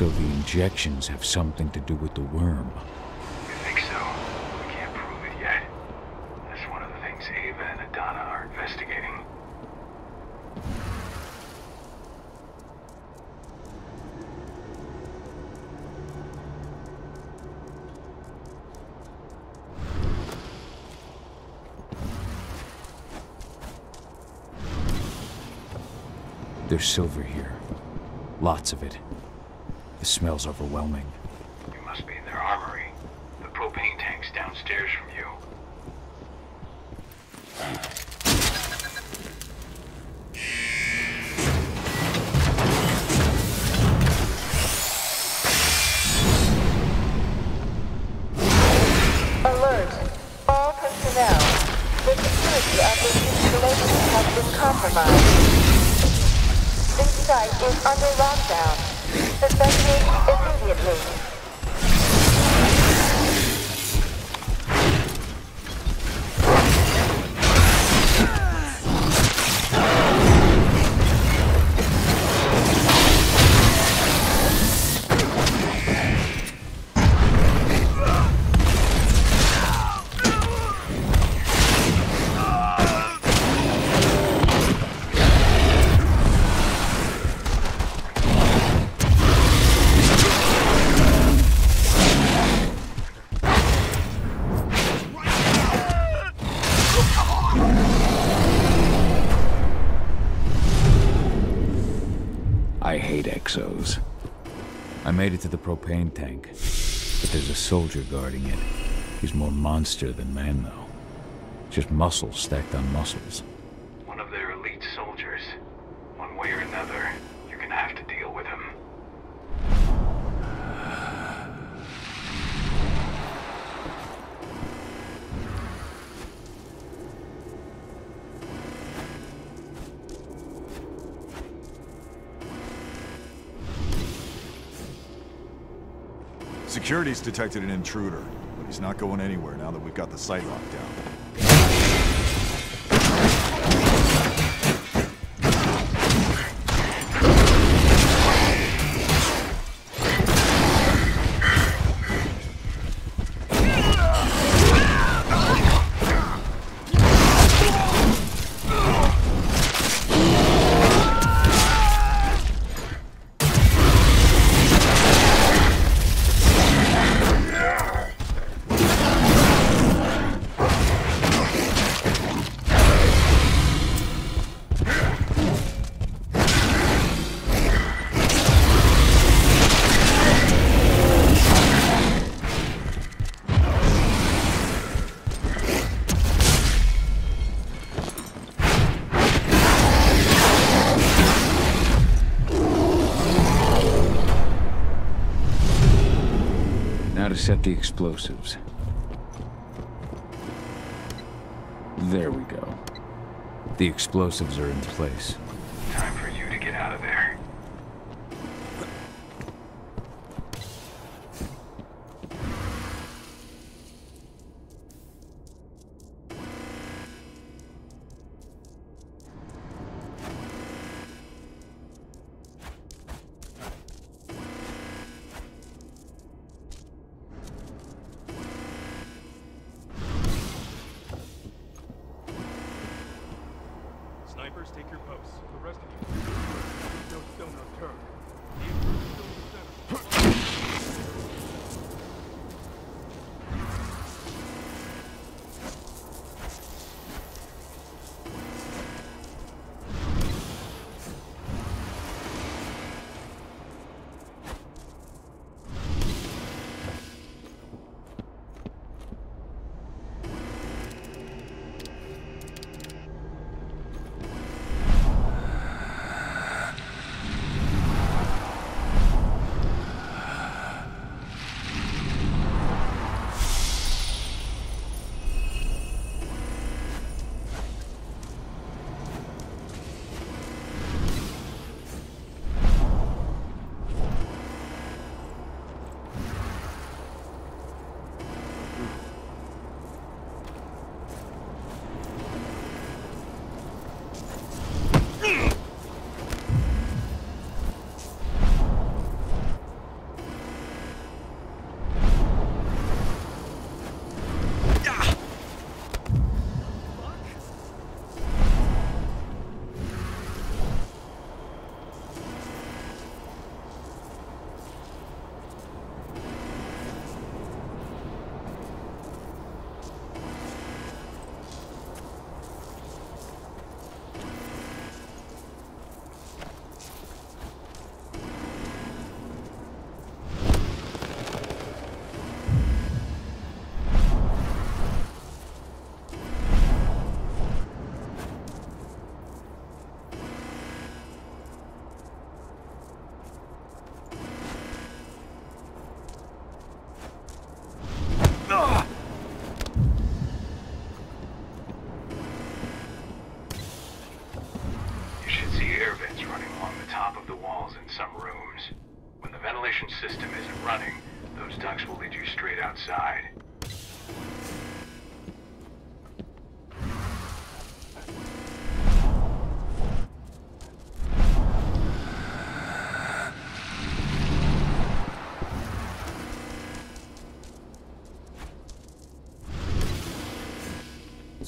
So the injections have something to do with the Wyrm. You think so? We can't prove it yet. That's one of the things Ava and Adana are investigating. There's silver here. Lots of it. The smell's overwhelming. You must be in their armory. The propane tank's downstairs from propane tank, but there's a soldier guarding it. He's more monster than man, though. Just muscles stacked on muscles. Security's detected an intruder, but he's not going anywhere now that we've got the site locked down. Set the explosives. There we go. The explosives are in place. Time for you to get out of there.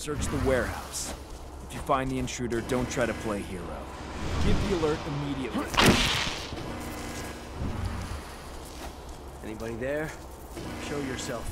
Search the warehouse. If you find the intruder, don't try to play hero. Give the alert immediately. Anybody there? Show yourself.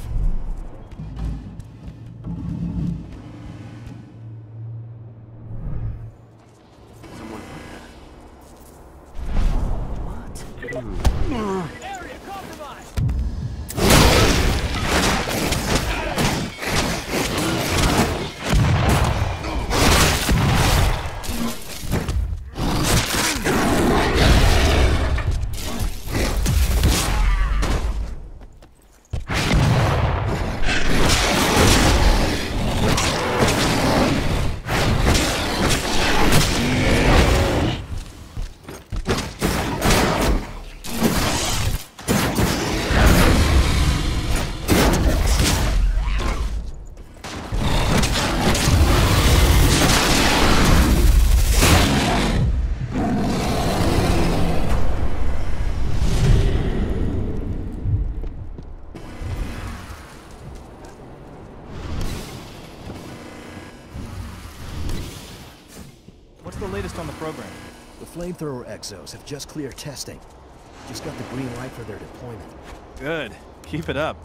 Flamethrower exos have just cleared testing. Just got the green light for their deployment. Good. Keep it up.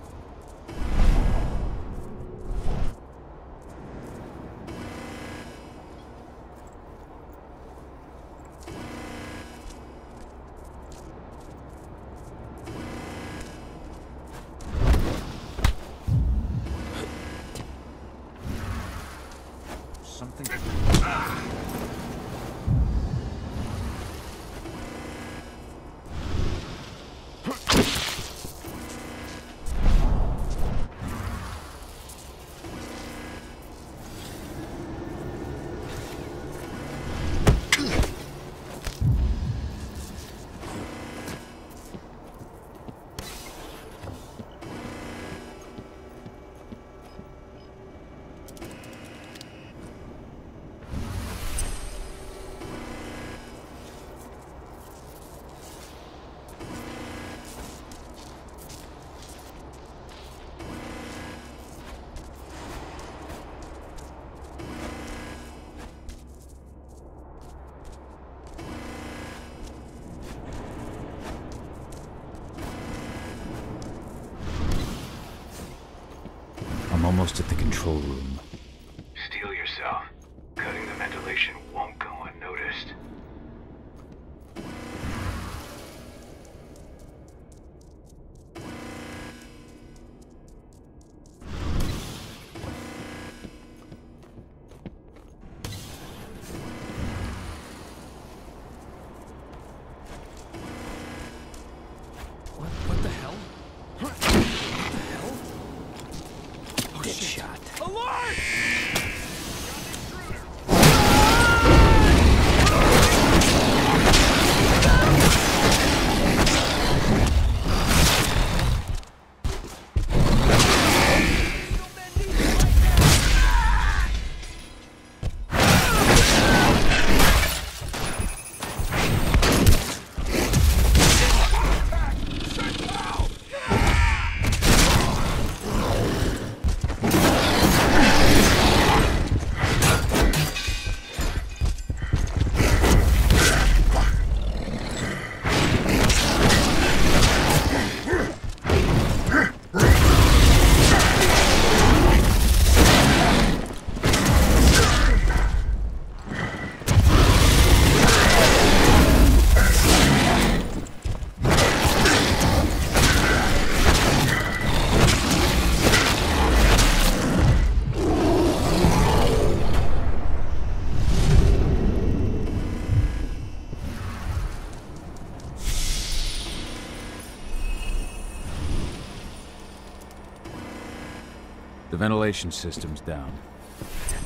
Ventilation system's down.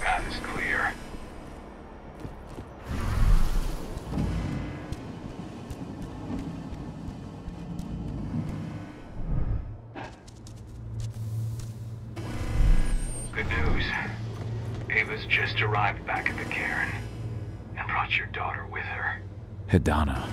Path is clear. Ava's just arrived back at the cairn and brought your daughter with her. Adana.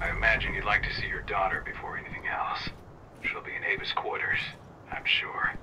I imagine you'd like to see your daughter before anything else. She'll be in Ava's quarters, I'm sure.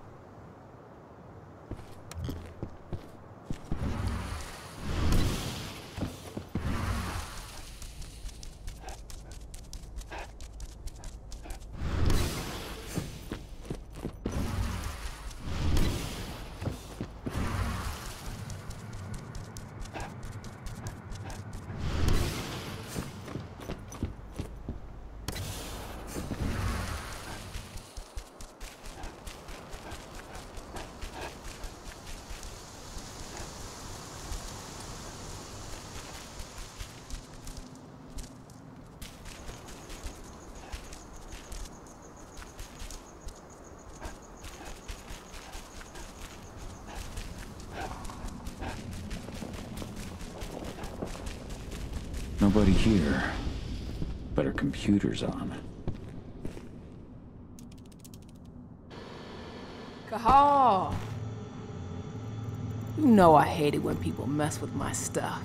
Nobody here. But her computer's on. Cahal! You know I hate it when people mess with my stuff.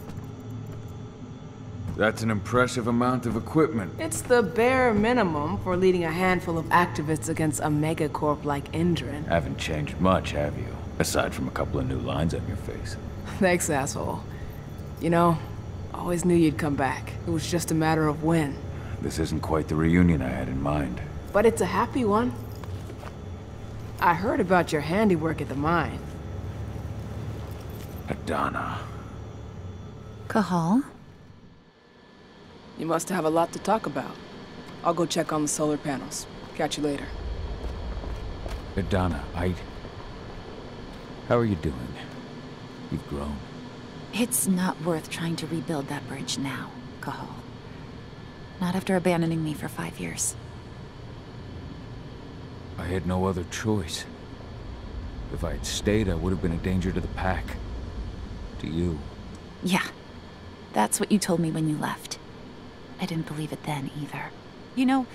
That's an impressive amount of equipment. It's the bare minimum for leading a handful of activists against a megacorp like Endron. Haven't changed much, have you? Aside from a couple of new lines on your face. [LAUGHS] Thanks, asshole. You know, always knew you'd come back. It was just a matter of when. This isn't quite the reunion I had in mind. But it's a happy one. I heard about your handiwork at the mine. Adana. Cahal? You must have a lot to talk about. I'll go check on the solar panels. Catch you later. Adana, I... How are you doing? You've grown. It's not worth trying to rebuild that bridge now, Cahal. Not after abandoning me for five years. I had no other choice. If I had stayed, I would have been a danger to the pack. To you. Yeah. That's what you told me when you left. I didn't believe it then, either. You know,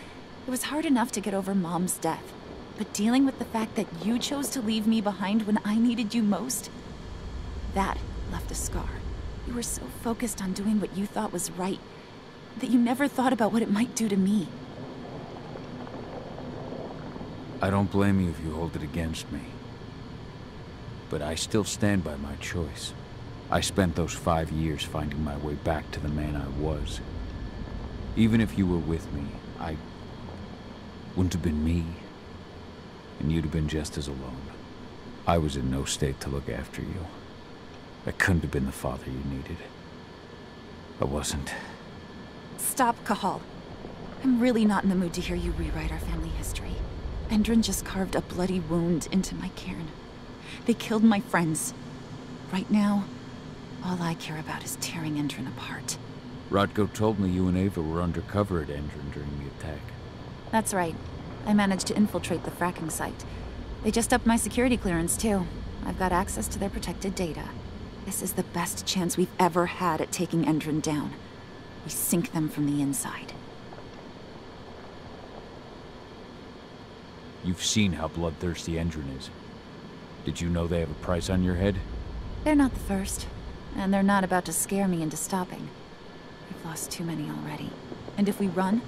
it was hard enough to get over Mom's death. But dealing with the fact that you chose to leave me behind when I needed you most... That left a scar. You were so focused on doing what you thought was right, that you never thought about what it might do to me. I don't blame you if you hold it against me. But I still stand by my choice. I spent those five years finding my way back to the man I was. Even if you were with me, I wouldn't have been me. And you'd have been just as alone. I was in no state to look after you. I couldn't have been the father you needed. I wasn't. Stop, Cahal. I'm really not in the mood to hear you rewrite our family history. Endron just carved a bloody wound into my cairn. They killed my friends. Right now, all I care about is tearing Endron apart. Rodko told me you and Ava were undercover at Endron during the attack. That's right. I managed to infiltrate the fracking site. They just upped my security clearance, too. I've got access to their protected data. This is the best chance we've ever had at taking Endron down. We sink them from the inside. You've seen how bloodthirsty Endron is. Did you know they have a price on your head? They're not the first, and they're not about to scare me into stopping. We've lost too many already. And if we run,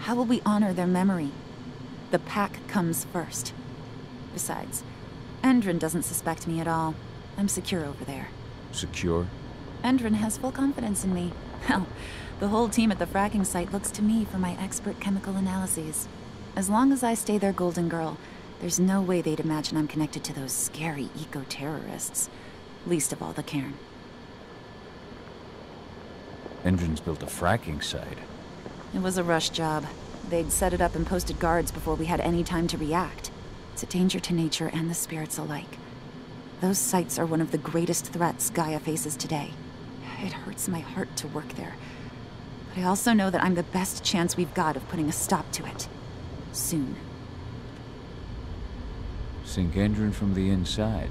how will we honor their memory? The pack comes first. Besides, Endron doesn't suspect me at all. I'm secure over there. Secure? Endron has full confidence in me. Hell, the whole team at the fracking site looks to me for my expert chemical analyses. As long as I stay their golden girl, there's no way they'd imagine I'm connected to those scary eco-terrorists. Least of all the Cairn. Endron's built a fracking site. It was a rush job. They'd set it up and posted guards before we had any time to react. It's a danger to nature and the spirits alike. Those sites are one of the greatest threats Gaia faces today. It hurts my heart to work there. But I also know that I'm the best chance we've got of putting a stop to it. Soon. Sink Endron from the inside.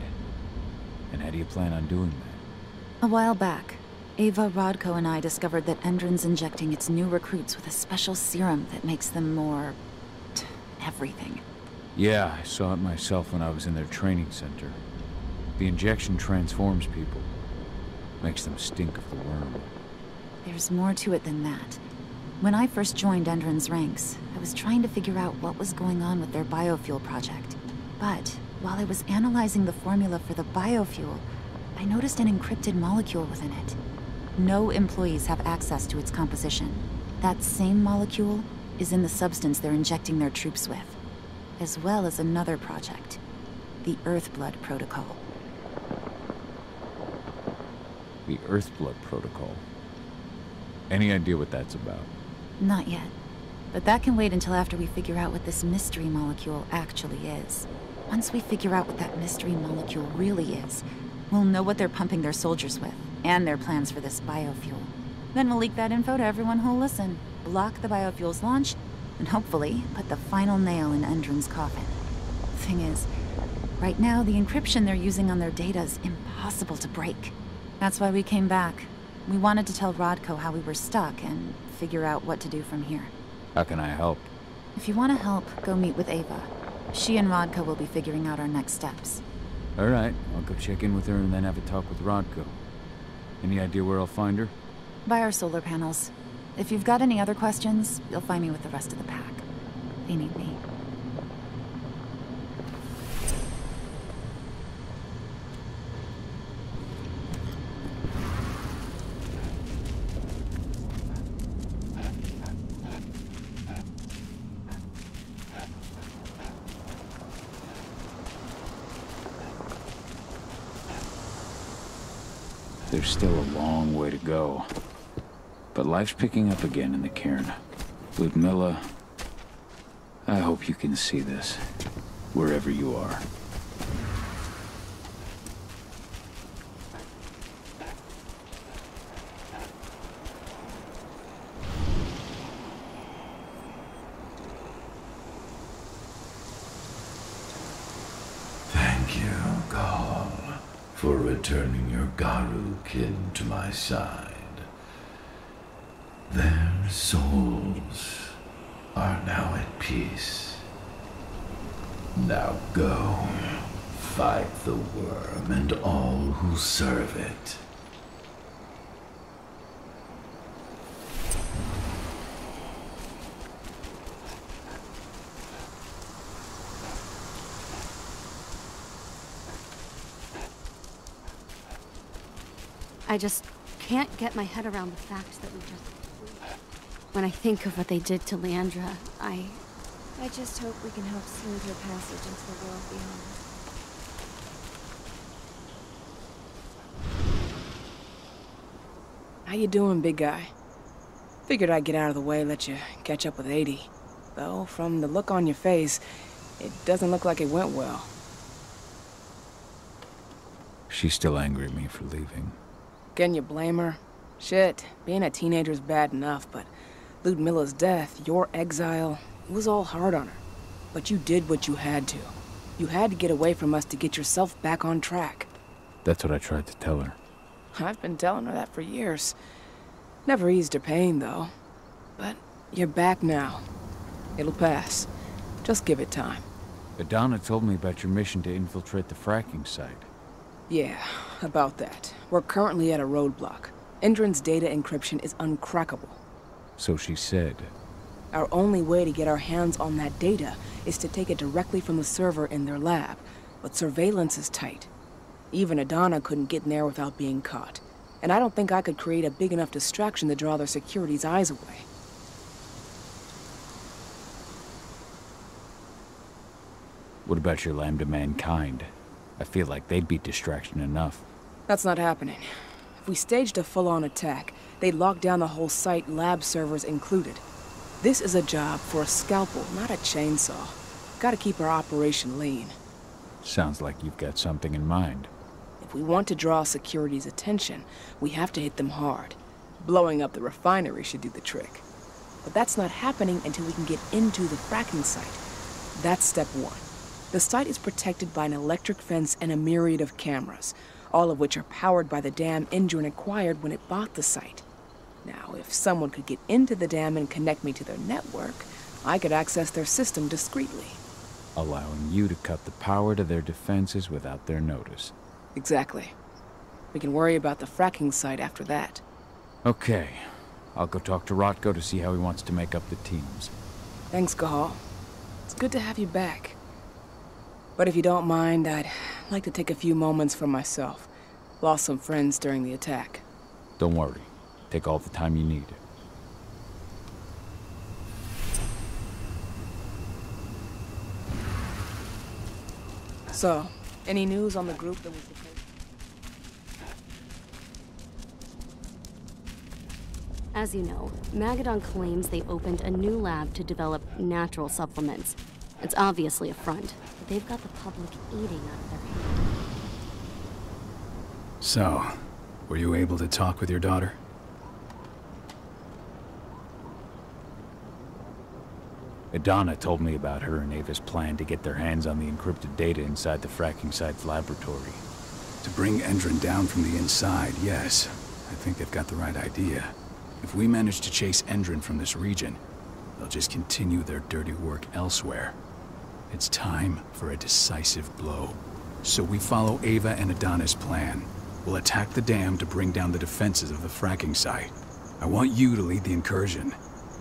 And how do you plan on doing that? A while back, Ava, Rodko, and I discovered that Endron's injecting its new recruits with a special serum that makes them more... everything. Yeah, I saw it myself when I was in their training center. The injection transforms people. Makes them stink of the Wyrm. There's more to it than that. When I first joined Endron's ranks, I was trying to figure out what was going on with their biofuel project. But while I was analyzing the formula for the biofuel, I noticed an encrypted molecule within it. No employees have access to its composition. That same molecule is in the substance they're injecting their troops with, as well as another project, the Earthblood Protocol. The Earthblood Protocol. Any idea what that's about? Not yet. But that can wait until after we figure out what this mystery molecule actually is. Once we figure out what that mystery molecule really is, we'll know what they're pumping their soldiers with, and their plans for this biofuel. Then we'll leak that info to everyone who'll listen, block the biofuel's launch, and hopefully put the final nail in Endron's coffin. Thing is, right now the encryption they're using on their data is impossible to break. That's why we came back. We wanted to tell Rodko how we were stuck and figure out what to do from here. How can I help? If you want to help, go meet with Ava. She and Rodko will be figuring out our next steps. Alright, I'll go check in with her and then have a talk with Rodko. Any idea where I'll find her? By our solar panels. If you've got any other questions, you'll find me with the rest of the pack. They need me. There's still a long way to go. But life's picking up again in the cairn. Ludmilla, I hope you can see this, wherever you are. Thank you, Gall, for returning your Garou kin to my side. Their souls are now at peace. Now go, fight the Wyrm and all who serve it. I just can't get my head around the fact that we just... When I think of what they did to Leandra, I... I just hope we can help smooth her passage into the world beyond. How you doing, big guy? Figured I'd get out of the way, let you catch up with Ava. Though, from the look on your face, it doesn't look like it went well. She's still angry at me for leaving. Can you blame her? Shit, being a teenager's bad enough, but Ludmilla's death, your exile, it was all hard on her. But you did what you had to. You had to get away from us to get yourself back on track. That's what I tried to tell her. I've been telling her that for years. Never eased her pain, though. But you're back now. It'll pass. Just give it time. Adana told me about your mission to infiltrate the fracking site. Yeah, about that. We're currently at a roadblock. Endron's data encryption is uncrackable. So she said. Our only way to get our hands on that data is to take it directly from the server in their lab. But surveillance is tight. Even Adana couldn't get in there without being caught. And I don't think I could create a big enough distraction to draw their security's eyes away. What about your Lambda Mankind? I feel like they'd be distraction enough. That's not happening. If we staged a full-on attack, they'd lock down the whole site, lab servers included. This is a job for a scalpel, not a chainsaw. Gotta keep our operation lean. Sounds like you've got something in mind. If we want to draw security's attention, we have to hit them hard. Blowing up the refinery should do the trick. But that's not happening until we can get into the fracking site. That's step one. The site is protected by an electric fence and a myriad of cameras, all of which are powered by the dam Endron acquired when it bought the site. Now, if someone could get into the dam and connect me to their network, I could access their system discreetly. Allowing you to cut the power to their defenses without their notice. Exactly. We can worry about the fracking site after that. Okay. I'll go talk to Rodko to see how he wants to make up the teams. Thanks, Cahal. It's good to have you back. But if you don't mind, I'd like to take a few moments for myself. Lost some friends during the attack. Don't worry. Take all the time you need. So, any news on the group that was supposed As you know, Magadon claims they opened a new lab to develop natural supplements. It's obviously a front, but they've got the public eating out of their hands. So, were you able to talk with your daughter? Adana told me about her and Ava's plan to get their hands on the encrypted data inside the fracking site's laboratory. To bring Endron down from the inside, yes. I think they've got the right idea. If we manage to chase Endron from this region, they'll just continue their dirty work elsewhere. It's time for a decisive blow. So we follow Ava and Adana's plan. We'll attack the dam to bring down the defenses of the fracking site. I want you to lead the incursion.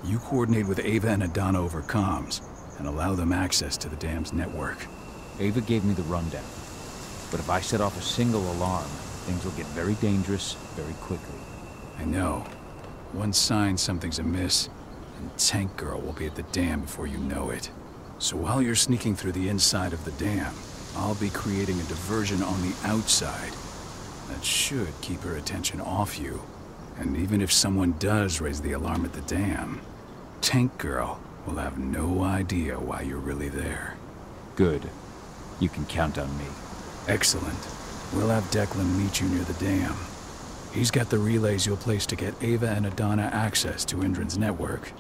You coordinate with Ava and Adana over comms, and allow them access to the dam's network. Ava gave me the rundown. But if I set off a single alarm, things will get very dangerous very quickly. I know. One sign something's amiss, and Tank Girl will be at the dam before you know it. So while you're sneaking through the inside of the dam, I'll be creating a diversion on the outside. That should keep her attention off you. And even if someone does raise the alarm at the dam, Tank Girl will have no idea why you're really there. Good. You can count on me. Excellent. We'll have Declan meet you near the dam. He's got the relays you'll place to get Ava and Adana access to Endron's network.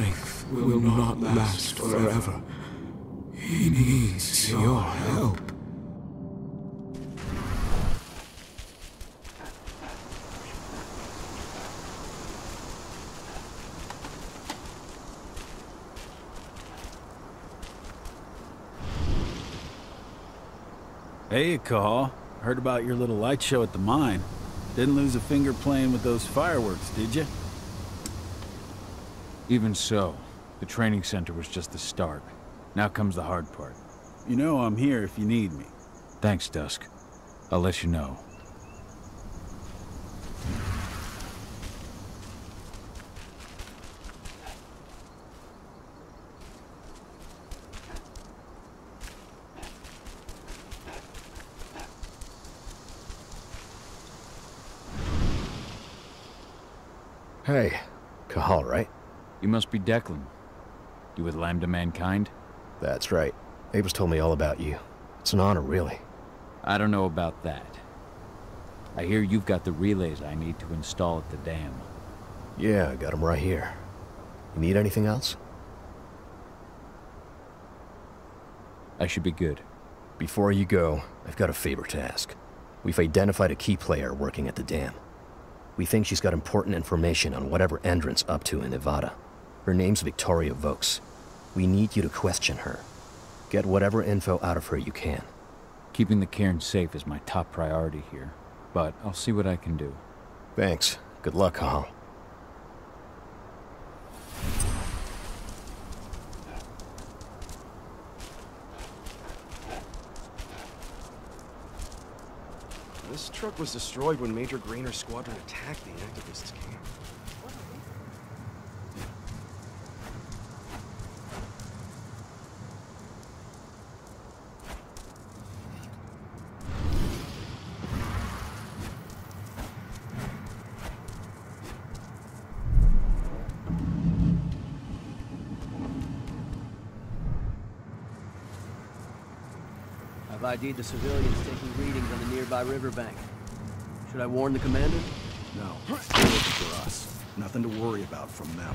Strength will not last forever. He needs your help. Hey, Cahal. Heard about your little light show at the mine. Didn't lose a finger playing with those fireworks, did you? Even so, the training center was just the start. Now comes the hard part. You know I'm here if you need me. Thanks, Dusk. I'll let you know. Hey, Cahal, right? You must be Declan. You with Lambda Mankind? That's right. Ava's told me all about you. It's an honor, really. I don't know about that. I hear you've got the relays I need to install at the dam. Yeah, I got them right here. You need anything else? I should be good. Before you go, I've got a favor to ask. We've identified a key player working at the dam. We think she's got important information on whatever Endron's up to in Nevada. Her name's Victoria Vokes. We need you to question her. Get whatever info out of her you can. Keeping the cairn safe is my top priority here, but I'll see what I can do. Thanks. Good luck, Cahal. This truck was destroyed when Major Grainer's squadron attacked the activists' camp. ID'd the civilians taking readings on the nearby riverbank. Should I warn the commander? No. They're for us. Nothing to worry about from them.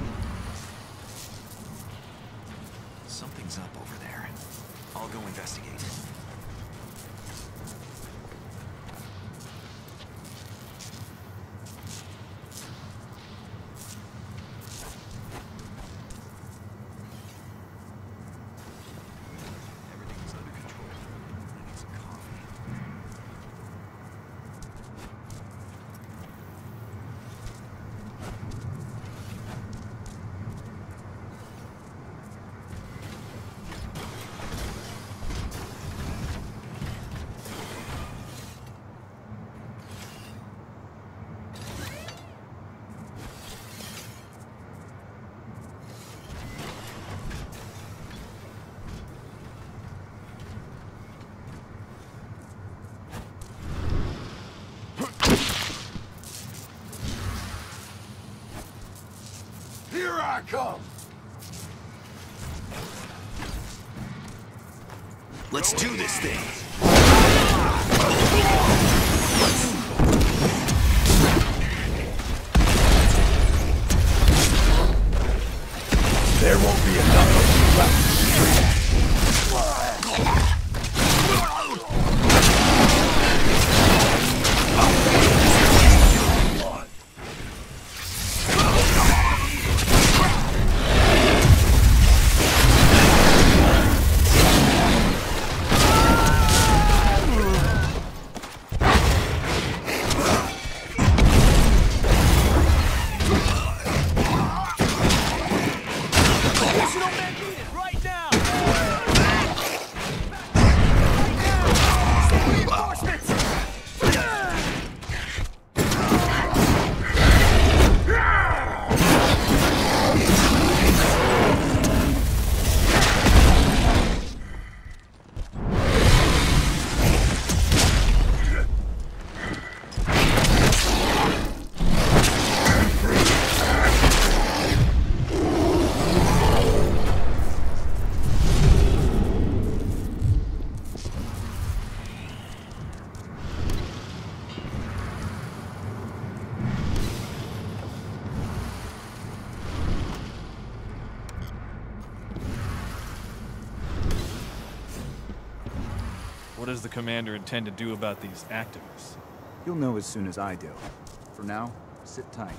Something's up over there. I'll go investigate. Come! The commander intend to do about these activists? You'll know as soon as I do. For now, sit tight.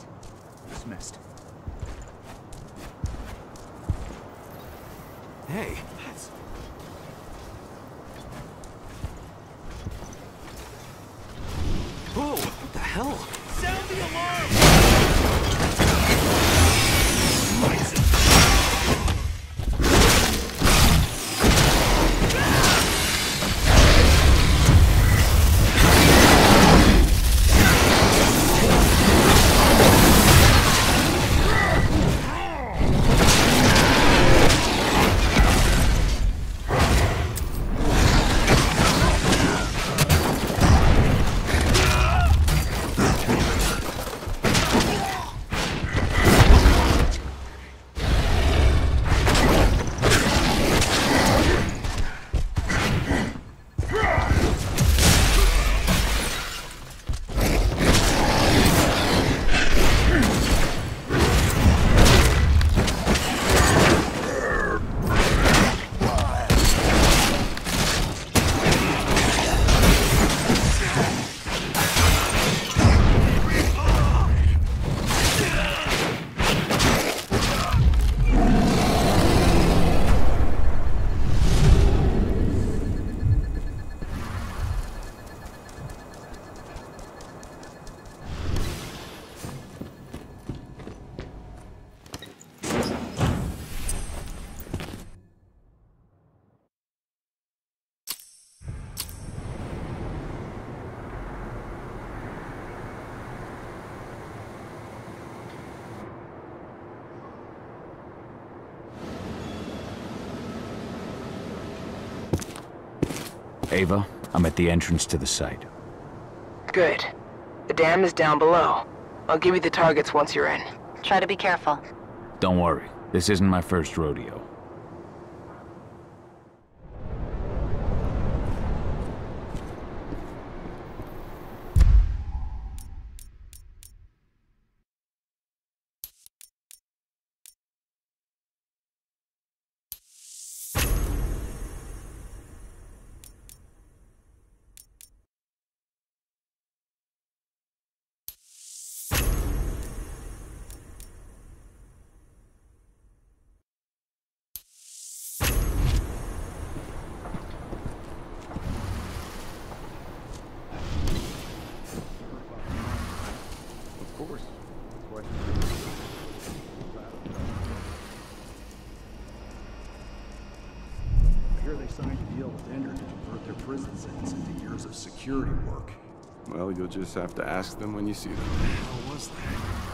I'm at the entrance to the site. Good. The dam is down below. I'll give you the targets once you're in. Try to be careful. Don't worry, this isn't my first rodeo. just have to ask them when you see them. Was that?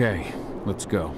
Okay, let's go.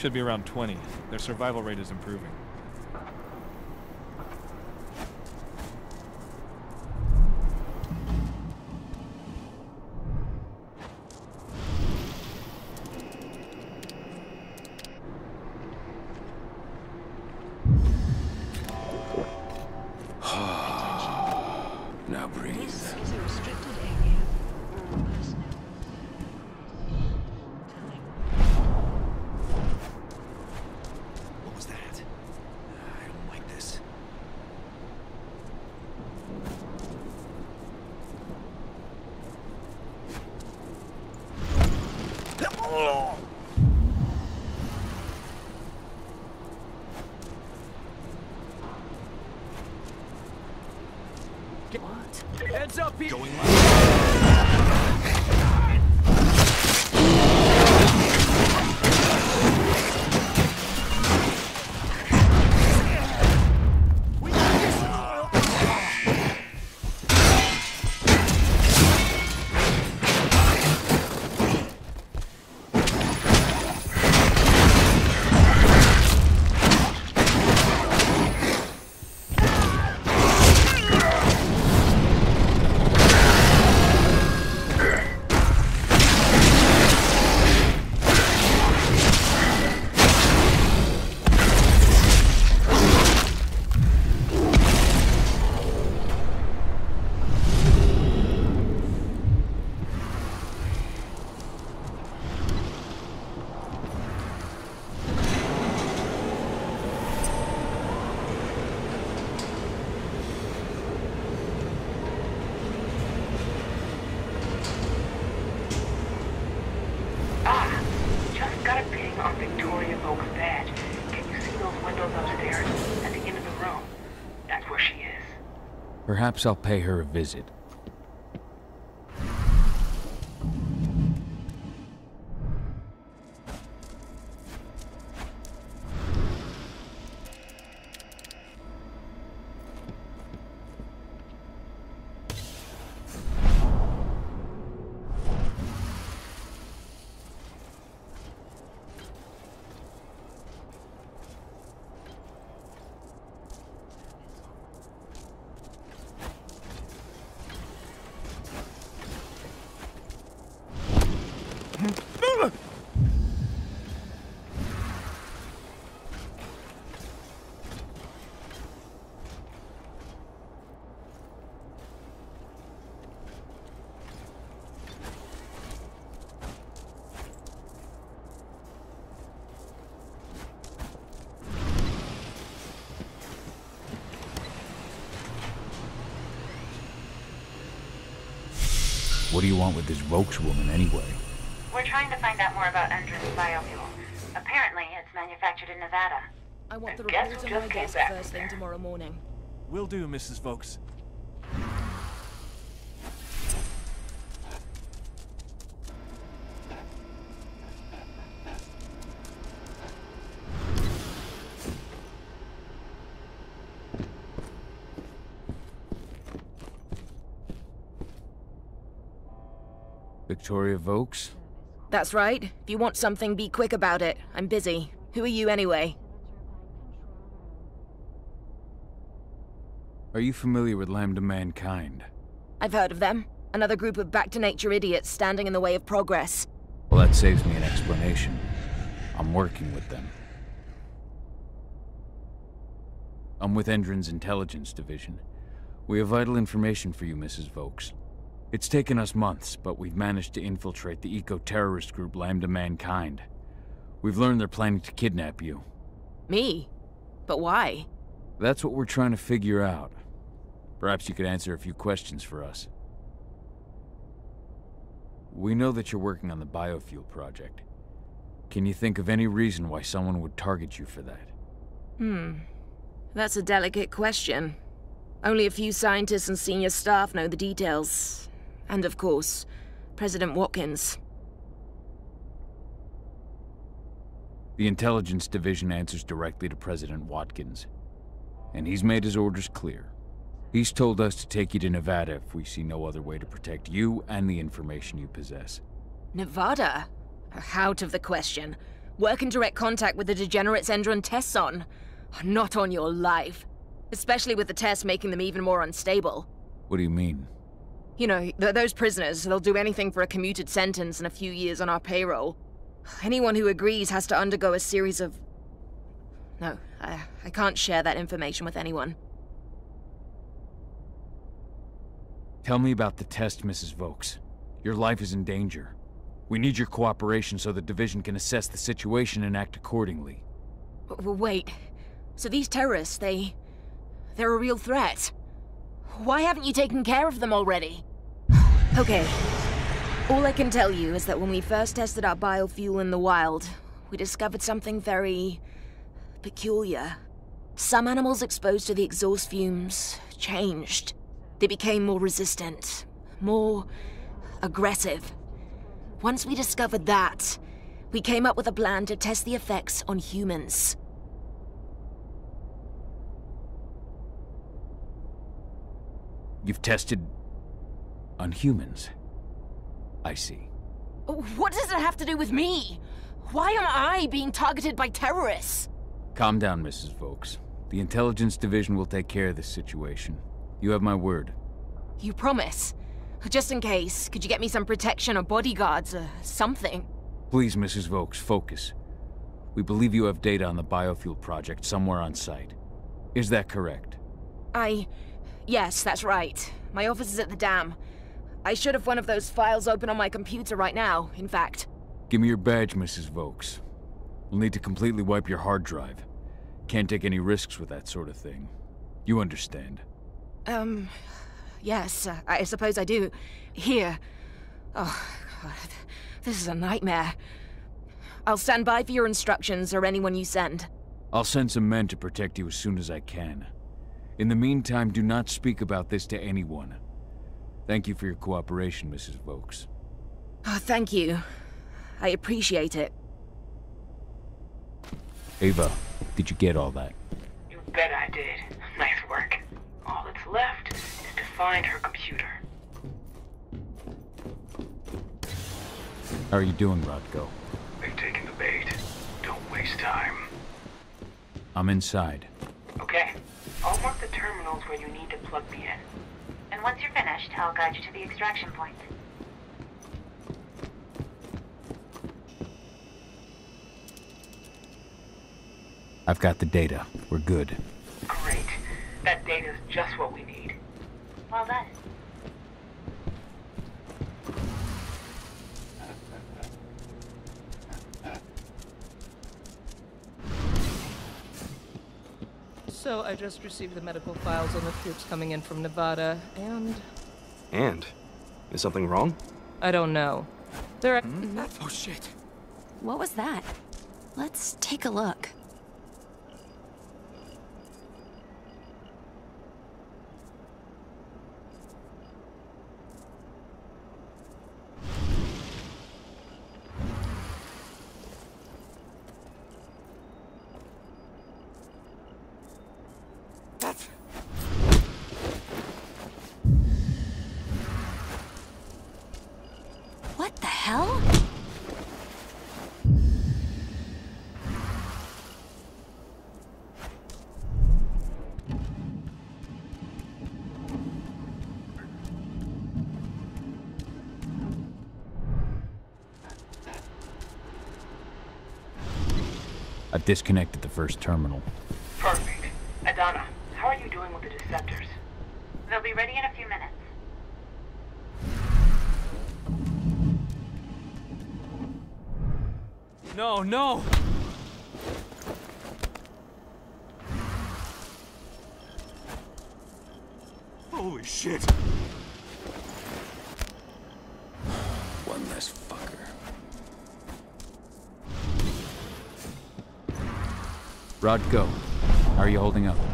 Should be around 20. Their survival rate is improving. Perhaps I'll pay her a visit. This Vokes woman anyway? We're trying to find out more about Endron's biofuel. Apparently, it's manufactured in Nevada. I want the Guess report who on my desk first thing tomorrow morning. Will do, Mrs. Vokes. Victoria Vokes? That's right. If you want something, be quick about it. I'm busy. Who are you anyway? Are you familiar with Lambda Mankind? I've heard of them. Another group of back-to-nature idiots standing in the way of progress. Well, that saves me an explanation. I'm working with them. I'm with Endron's Intelligence Division. We have vital information for you, Mrs. Vokes. It's taken us months, but we've managed to infiltrate the eco-terrorist group Lambda Mankind. We've learned they're planning to kidnap you. Me? But why? That's what we're trying to figure out. Perhaps you could answer a few questions for us. We know that you're working on the biofuel project. Can you think of any reason why someone would target you for that? Hmm. That's a delicate question. Only a few scientists and senior staff know the details. And of course, President Watkins. The Intelligence Division answers directly to President Watkins. And he's made his orders clear. He's told us to take you to Nevada if we see no other way to protect you and the information you possess. Nevada? Out of the question. Work in direct contact with the degenerates Endron tests on. Not on your life. Especially with the tests making them even more unstable. What do you mean? You know, th those prisoners, they'll do anything for a commuted sentence and a few years on our payroll. Anyone who agrees has to undergo a series of... No, I, I can't share that information with anyone. Tell me about the test, Mrs. Vokes. Your life is in danger. We need your cooperation so the Division can assess the situation and act accordingly. W wait. So these terrorists, they... They're a real threat. Why haven't you taken care of them already? Okay. All I can tell you is that when we first tested our biofuel in the wild, we discovered something very... peculiar. Some animals exposed to the exhaust fumes changed. They became more resistant, more aggressive. Once we discovered that, we came up with a plan to test the effects on humans. You've tested... on humans. I see. What does it have to do with me? Why am I being targeted by terrorists? Calm down, Mrs. Vokes. The Intelligence Division will take care of this situation. You have my word. You promise? Just in case, could you get me some protection or bodyguards or something? Please, Mrs. Vokes, focus. We believe you have data on the biofuel project somewhere on site. Is that correct? I... Yes, that's right. My office is at the dam. I should have one of those files open on my computer right now, in fact. Give me your badge, Mrs. Vokes. We'll need to completely wipe your hard drive. Can't take any risks with that sort of thing. You understand. Um... Yes, uh, I suppose I do. Here. Oh, God. This is a nightmare. I'll stand by for your instructions or anyone you send. I'll send some men to protect you as soon as I can. In the meantime, do not speak about this to anyone. Thank you for your cooperation, Mrs. Vokes. Oh, thank you. I appreciate it. Ava, did you get all that? You bet I did. Nice work. All that's left is to find her computer. How are you doing, Rodko? They've taken the bait. Don't waste time. I'm inside. Okay. I'll mark the terminals where you need to plug me in. And once you're finished, I'll guide you to the extraction point. I've got the data. We're good. Great. That data's just what we need. Well done. So I just received the medical files on the troops coming in from Nevada, and... And? Is something wrong? I don't know. There are... Hmm? Oh shit. What was that? Let's take a look. Disconnected the first terminal. Perfect. Adana, how are you doing with the Deceptors? They'll be ready in a few minutes. No, no! Rod, go. How are you holding up?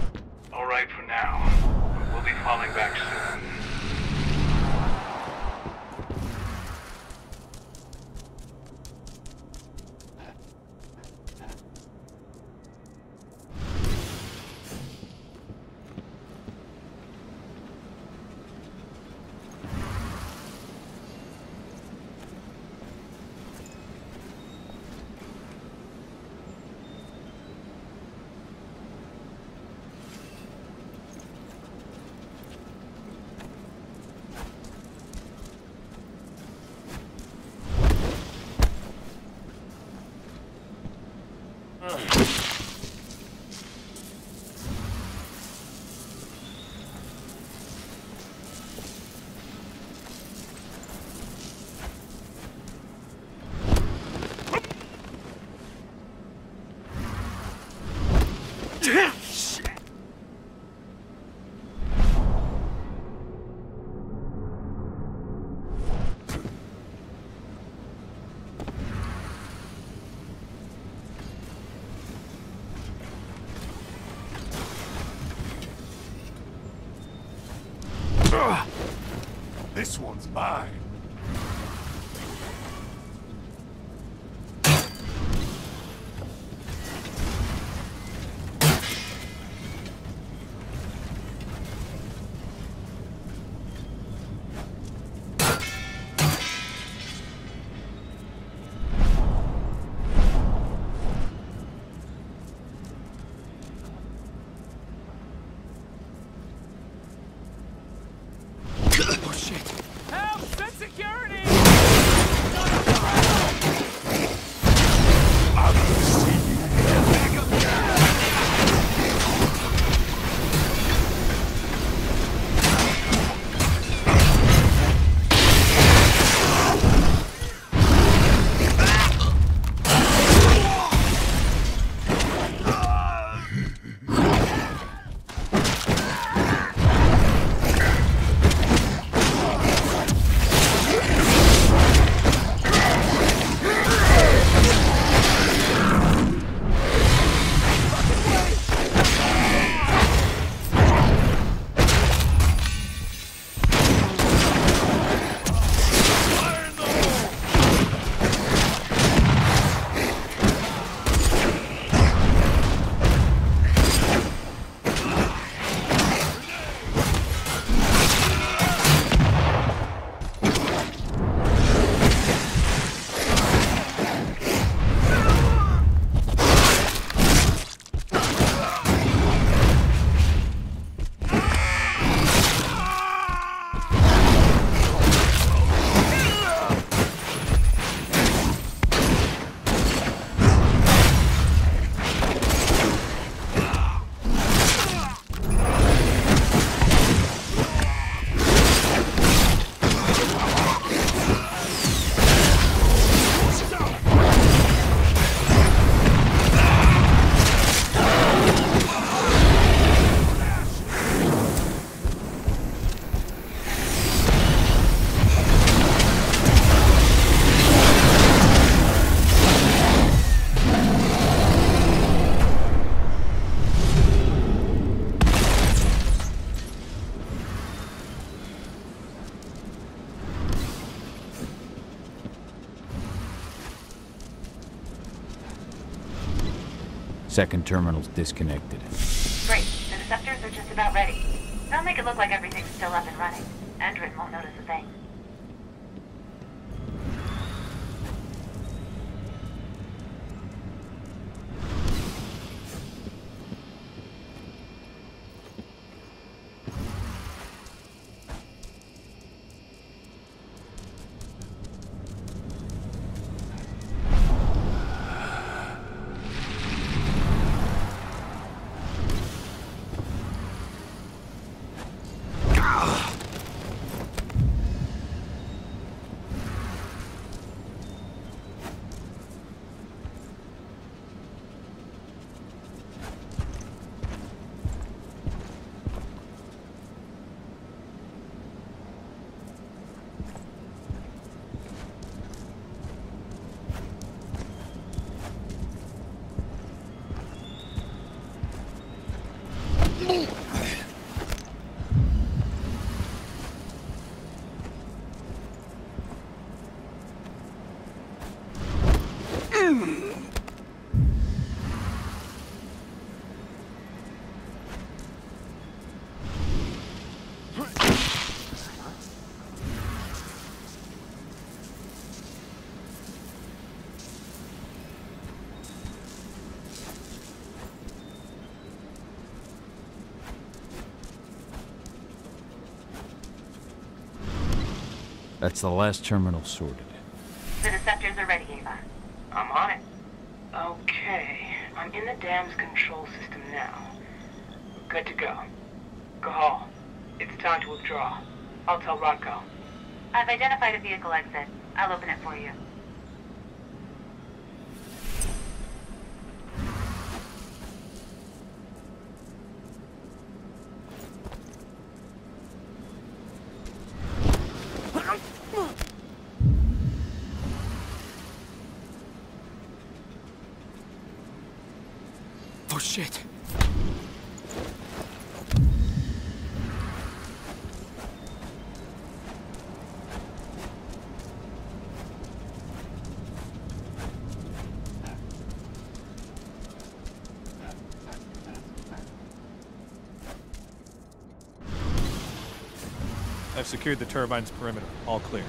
Second terminal's disconnected. Great. The receptors are just about ready. They'll make it look like everything's still up and running. That's the last terminal sorted. The Deceptors are ready, Ava. I'm on it. Okay, I'm in the dam's control system now. We're good to go. Cahal, it's time to withdraw. I'll tell Rodko. I've identified a vehicle exit. I'll open it for you. Secured the turbine's perimeter. All clear.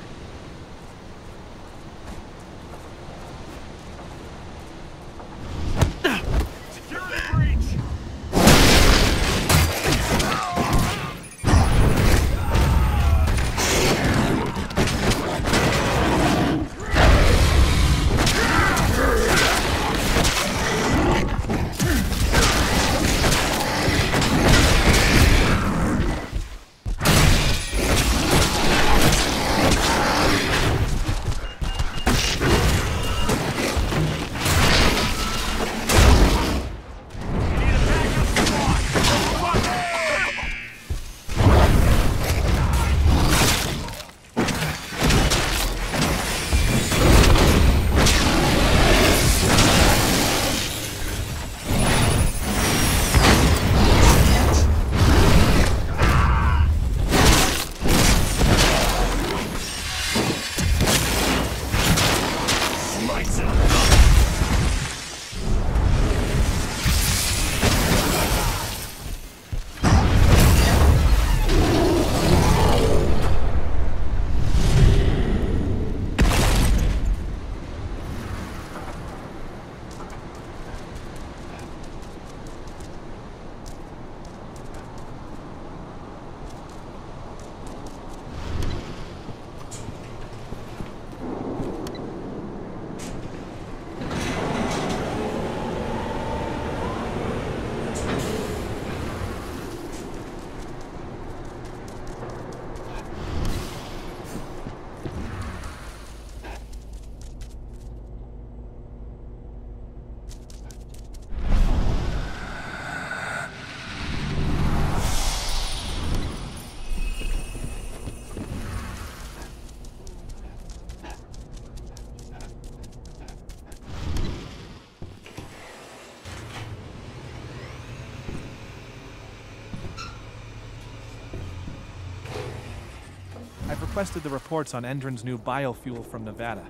Requested the reports on Endron's new biofuel from Nevada.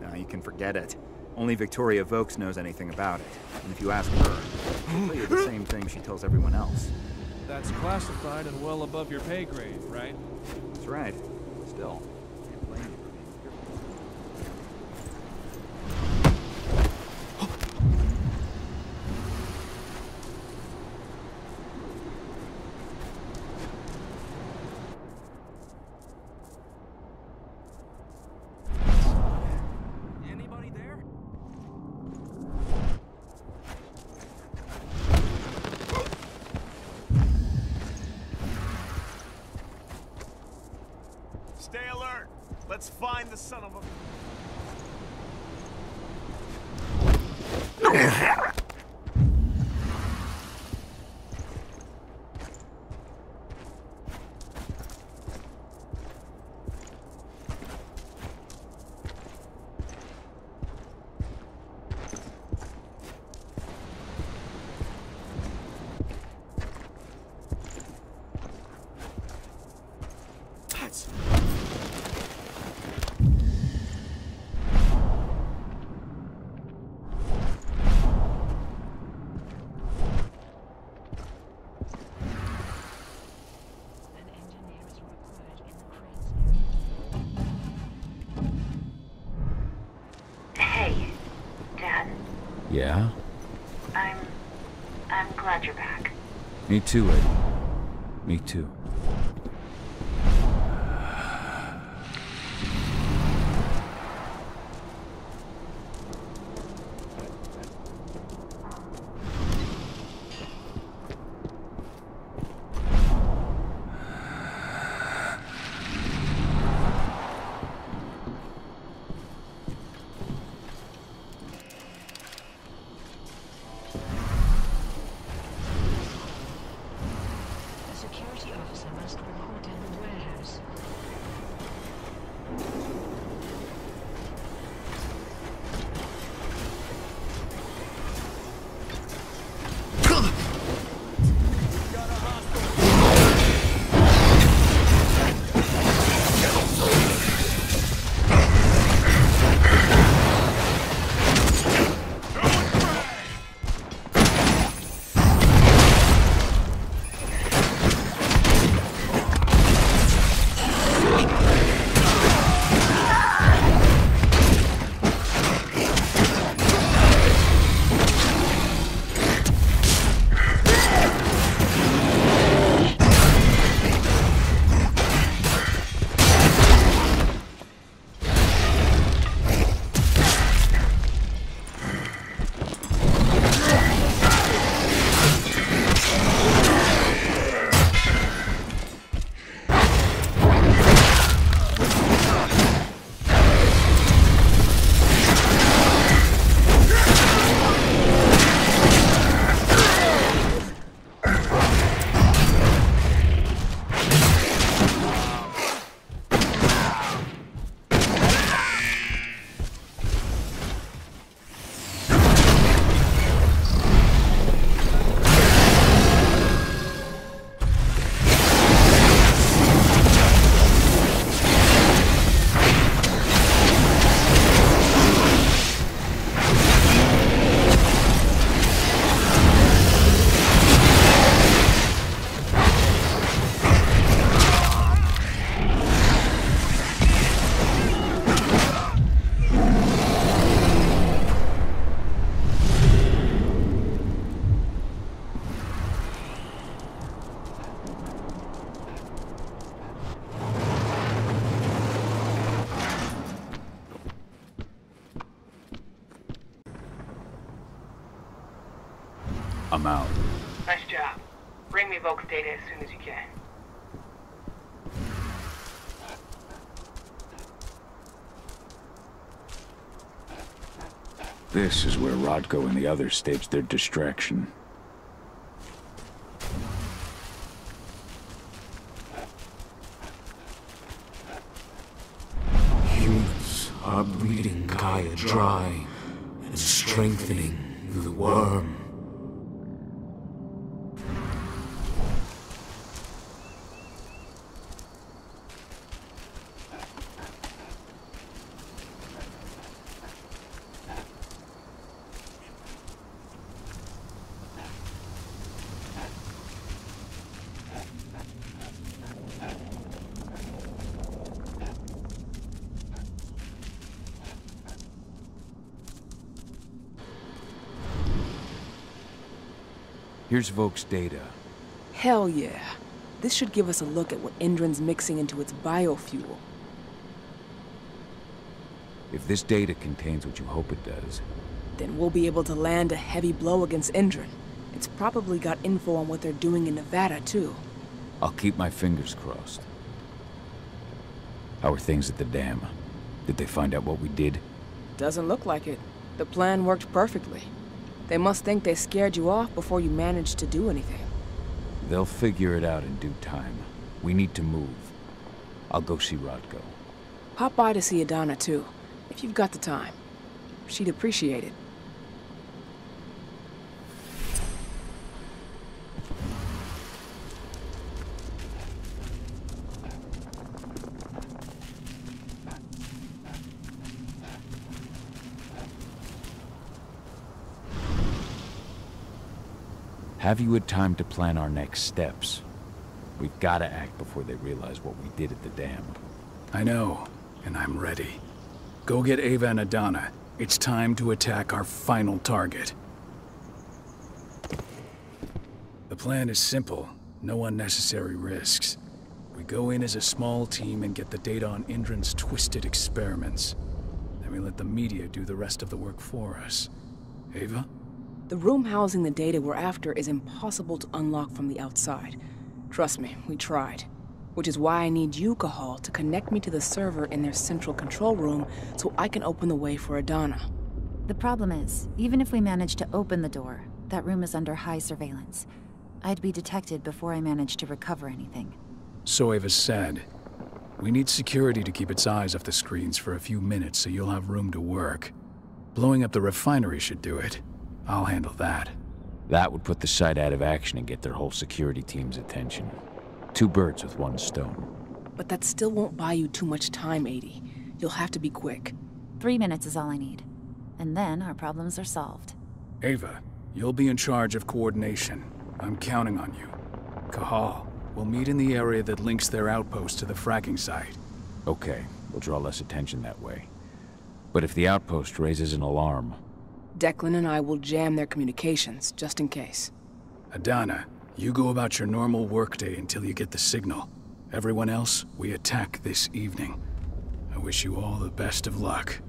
Now you can forget it. Only Victoria Vokes knows anything about it. And if you ask her, she'll tell you the same thing she tells everyone else. That's classified and well above your pay grade, right? That's right. Me too. Me too. Bring data as soon as you can. This is where Rodko and the others staged their distraction. Humans are bleeding Gaia dry and strengthening Here's Voke's data. Hell yeah. This should give us a look at what Endron's mixing into its biofuel. If this data contains what you hope it does, Then we'll be able to land a heavy blow against Endron. It's probably got info on what they're doing in Nevada, too. I'll keep my fingers crossed. How are things at the dam? Did they find out what we did? Doesn't look like it. The plan worked perfectly. They must think they scared you off before you managed to do anything. They'll figure it out in due time. We need to move. I'll go see Rodko. Pop by to see Adana, too, if you've got the time. She'd appreciate it. Have you had time to plan our next steps? We've got to act before they realize what we did at the dam. I know, and I'm ready. Go get Ava and Adana. It's time to attack our final target. The plan is simple. No unnecessary risks. We go in as a small team and get the data on Endron's twisted experiments. Then we let the media do the rest of the work for us. Ava? The room housing the data we're after is impossible to unlock from the outside. Trust me, we tried. Which is why I need you, Cahal, to connect me to the server in their central control room so I can open the way for Adana. The problem is, even if we manage to open the door, that room is under high surveillance. I'd be detected before I managed to recover anything. So Ava said. We need security to keep its eyes off the screens for a few minutes so you'll have room to work. Blowing up the refinery should do it. I'll handle that. That would put the site out of action and get their whole security team's attention. Two birds with one stone. But that still won't buy you too much time, 80. You'll have to be quick. Three minutes is all I need. And then our problems are solved. Ava, you'll be in charge of coordination. I'm counting on you. Cahal, we'll meet in the area that links their outpost to the fracking site. Okay, we'll draw less attention that way. But if the outpost raises an alarm, Declan and I will jam their communications, just in case. Adana, you go about your normal workday until you get the signal. Everyone else, we attack this evening. I wish you all the best of luck.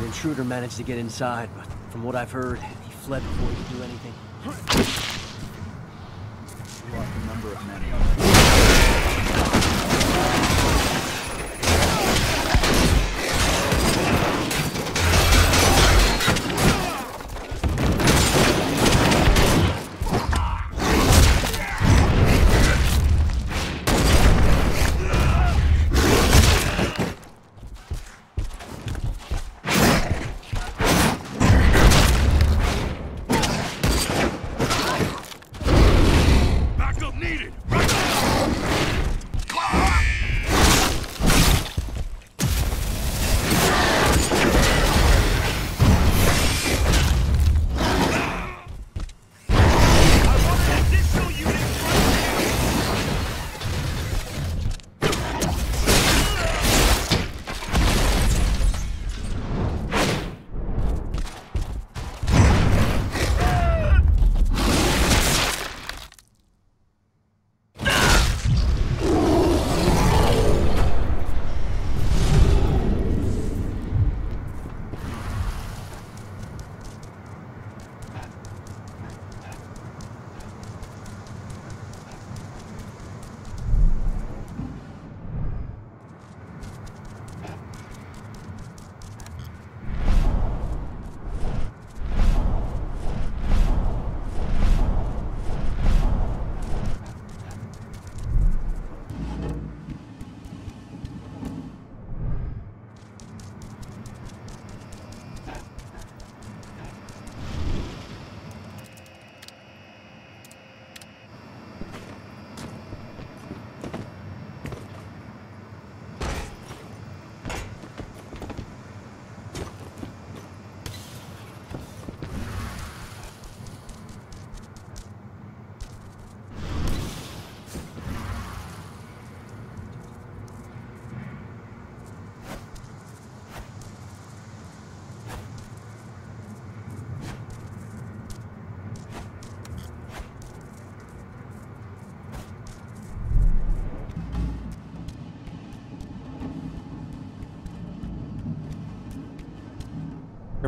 The intruder managed to get inside, but from what I've heard, he fled before he could do anything.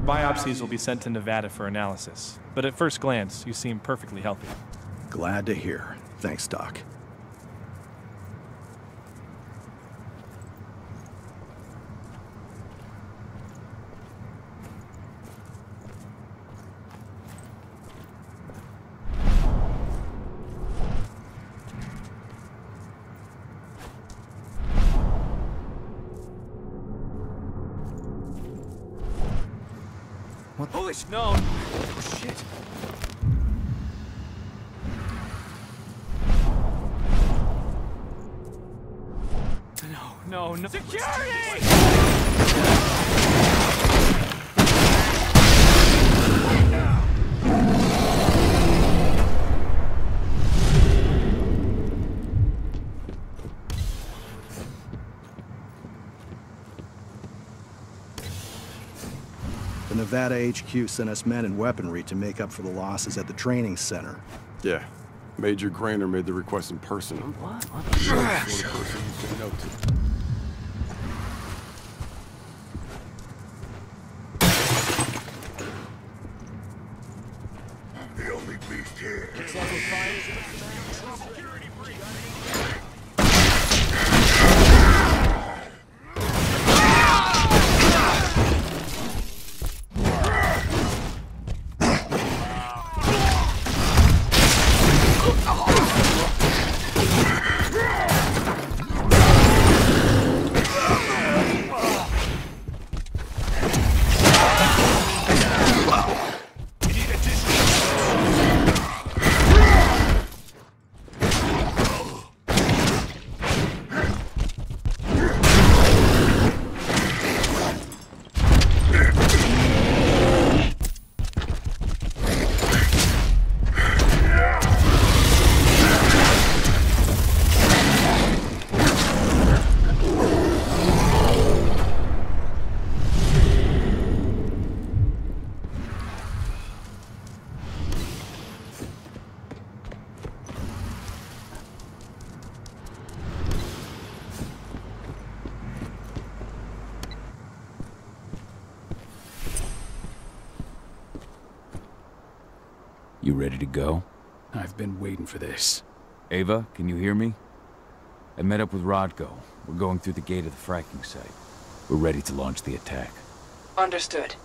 Biopsies will be sent to Nevada for analysis. But at first glance, you seem perfectly healthy. Glad to hear. Thanks, Doc. What? Holy sh- no! Oh, shit. No, no, no. Security! Nevada HQ sent us men and weaponry to make up for the losses at the training center. Yeah. Major Grainer made the request in person. What? What for this. Ava, can you hear me? I met up with Rodko. We're going through the gate of the fracking site. We're ready to launch the attack. Understood.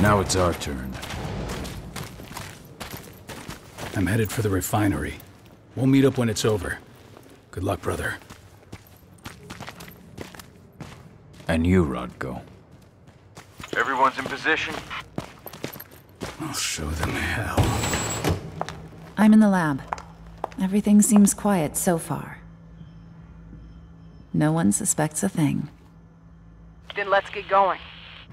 Now it's our turn. I'm headed for the refinery. We'll meet up when it's over. Good luck, brother. And you, Rodko. Everyone's in position. I'll show them hell. I'm in the lab. Everything seems quiet so far. No one suspects a thing. Then let's get going.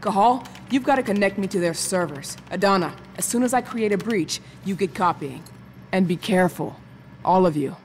Cahal, you've got to connect me to their servers. Adana, as soon as I create a breach, you get copying. And be careful. All of you.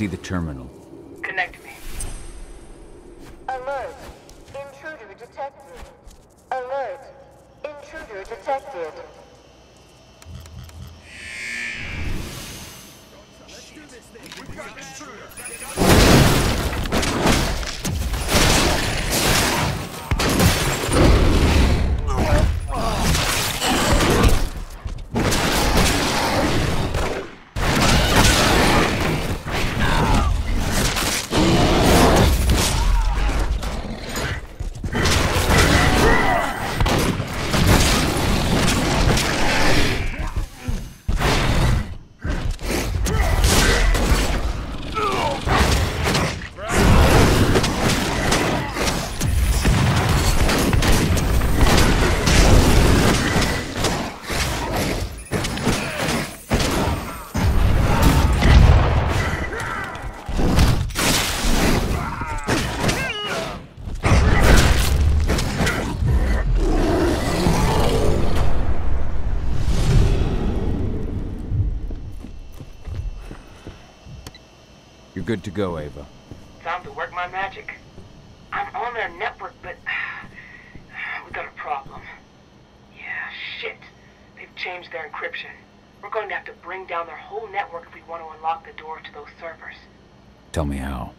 See the terminal. Good to go, Ava. Time to work my magic. I'm on their network, but [SIGHS] we got a problem. Yeah, shit. They've changed their encryption. We're going to have to bring down their whole network if we want to unlock the door to those servers. Tell me how.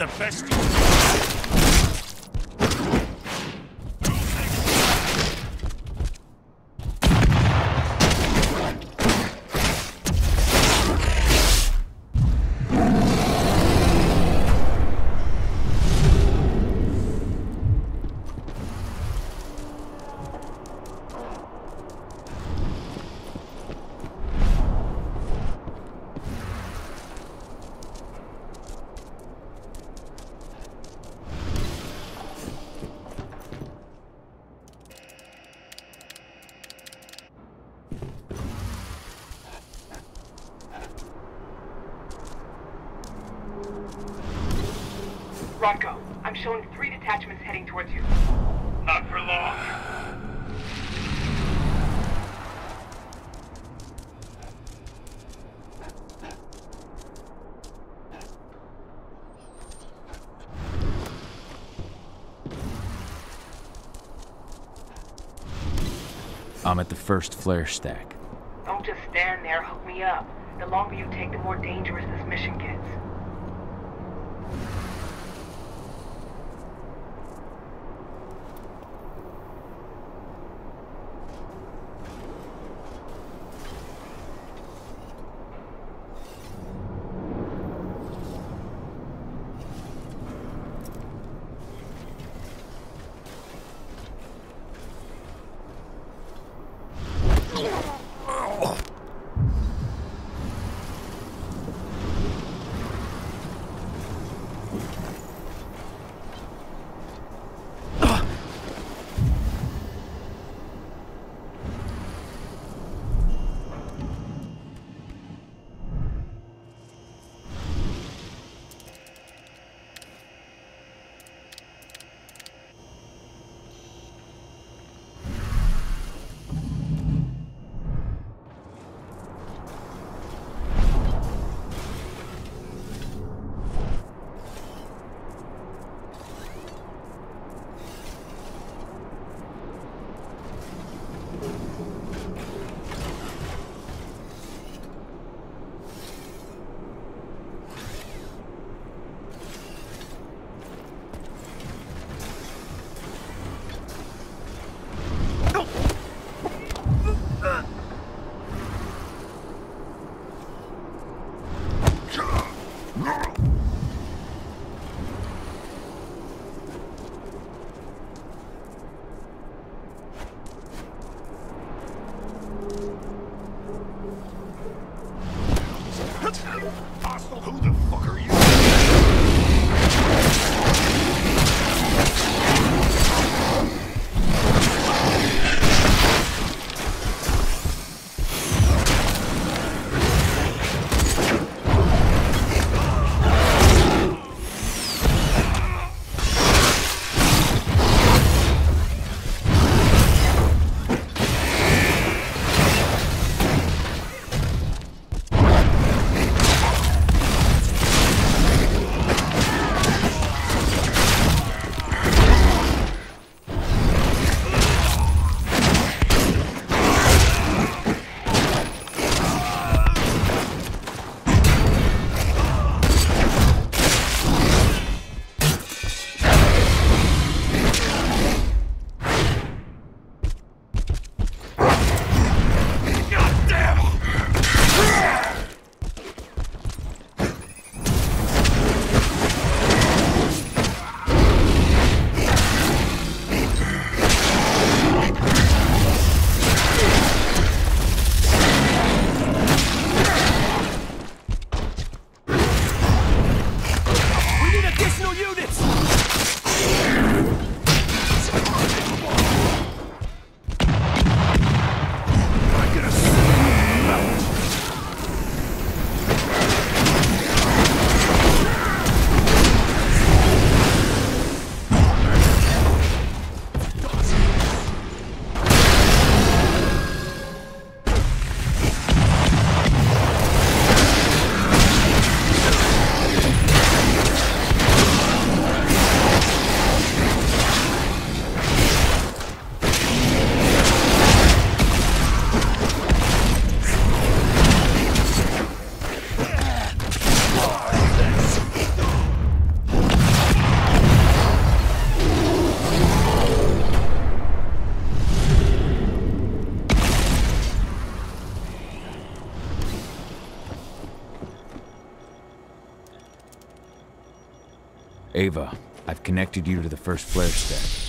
The best. I'm at the first flare stack. Don't just stand there, hook me up. The longer you take, the more dangerous this mission gets. Ava, I've connected you to the first flare step.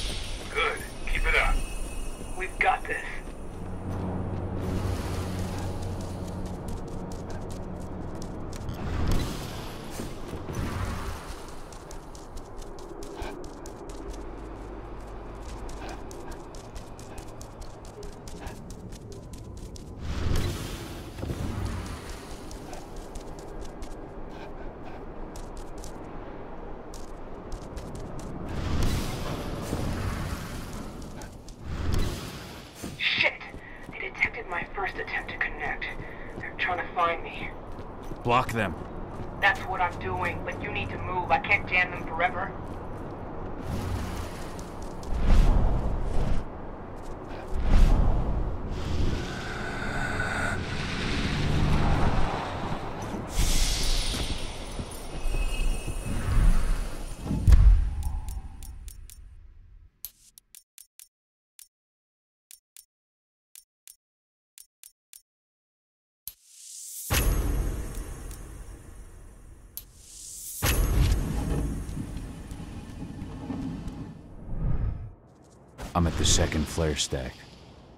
second flare stack.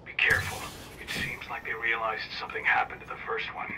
Be careful. It seems like they realized something happened to the first one.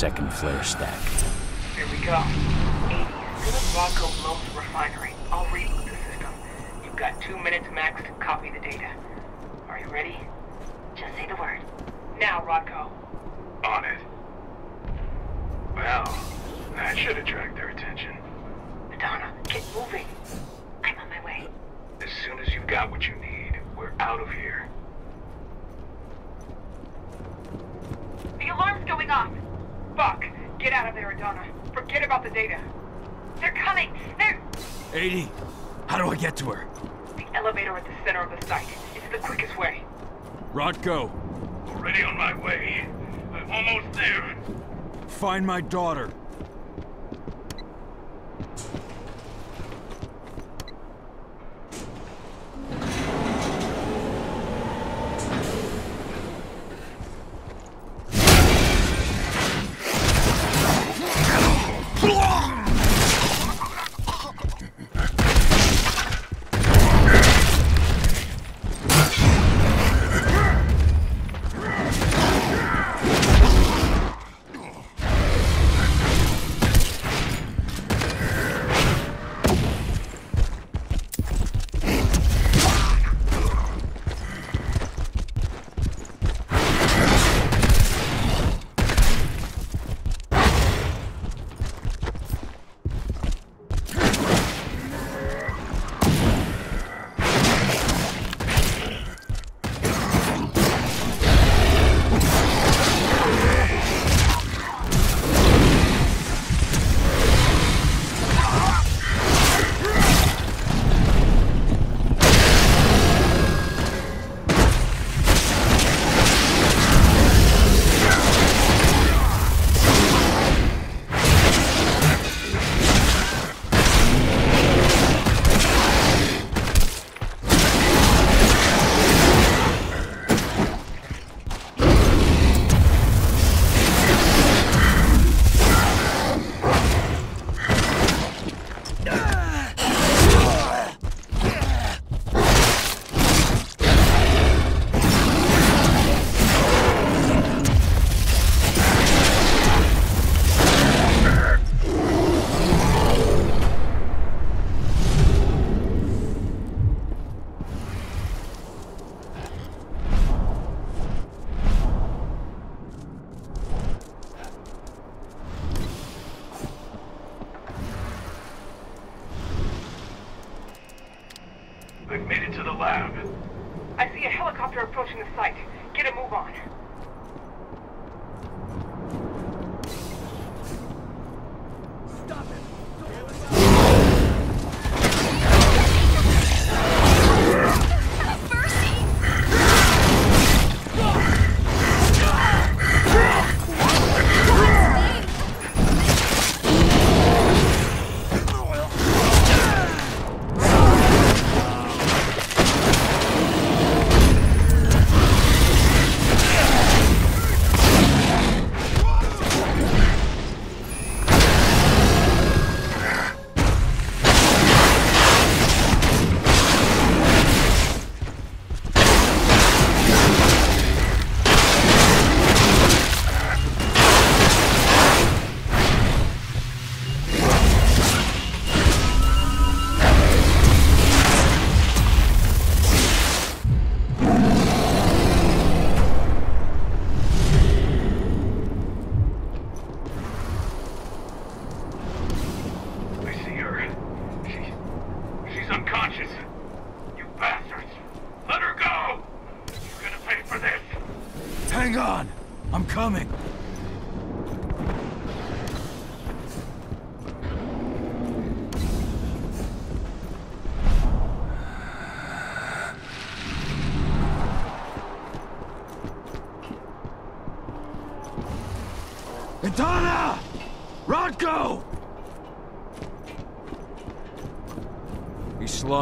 second flare stack. Rodko, Already on my way. I'm almost there. find my daughter.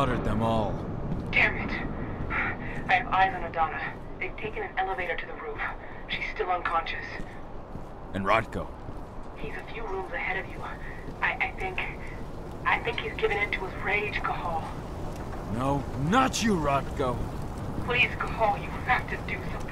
Slaughtered them all. Damn it. I have eyes on Adana. They've taken an elevator to the roof. She's still unconscious. And Rodko. He's a few rooms ahead of you. I, I think... I think he's given in to his rage, Cahal. No, not you, Rodko. Please, Cahal, you have to do something.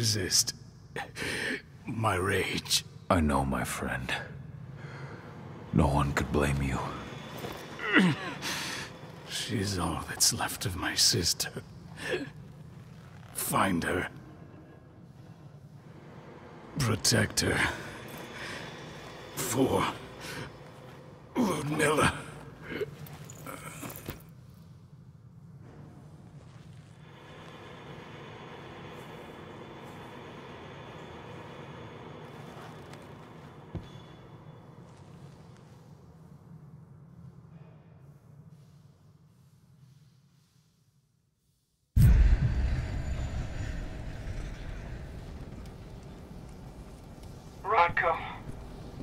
Resist my rage. I know, my friend. No one could blame you. She's all that's left of my sister. Find her. Protect her. For Ludmilla.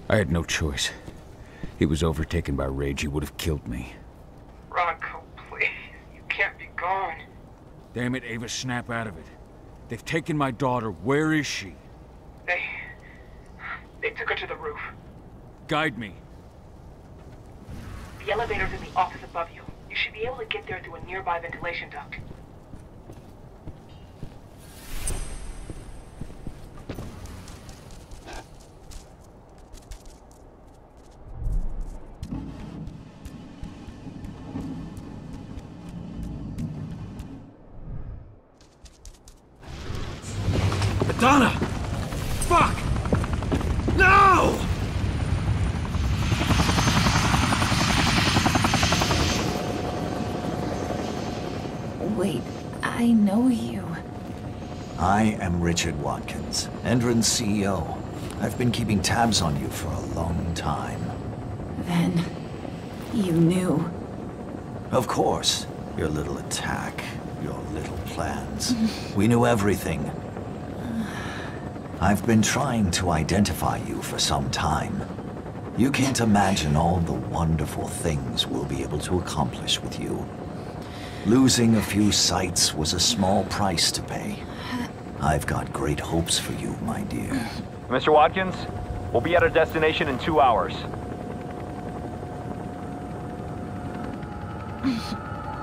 I had no choice. He was overtaken by rage. He would have killed me. Rodko, please. You can't be gone. Damn it, Ava, snap out of it. They've taken my daughter. Where is she? They... They took her to the roof. Guide me. The elevator's in the office above you. You should be able to get there through a nearby ventilation duct. Donna! Fuck! No! Wait, I know you. I am Richard Watkins, Endron's CEO. I've been keeping tabs on you for a long time. Then, you knew. Of course. Your little attack, your little plans. we knew everything. I've been trying to identify you for some time. You can't imagine all the wonderful things we'll be able to accomplish with you. Losing a few sites was a small price to pay. I've got great hopes for you, my dear. Mr. Watkins, we'll be at our destination in two hours.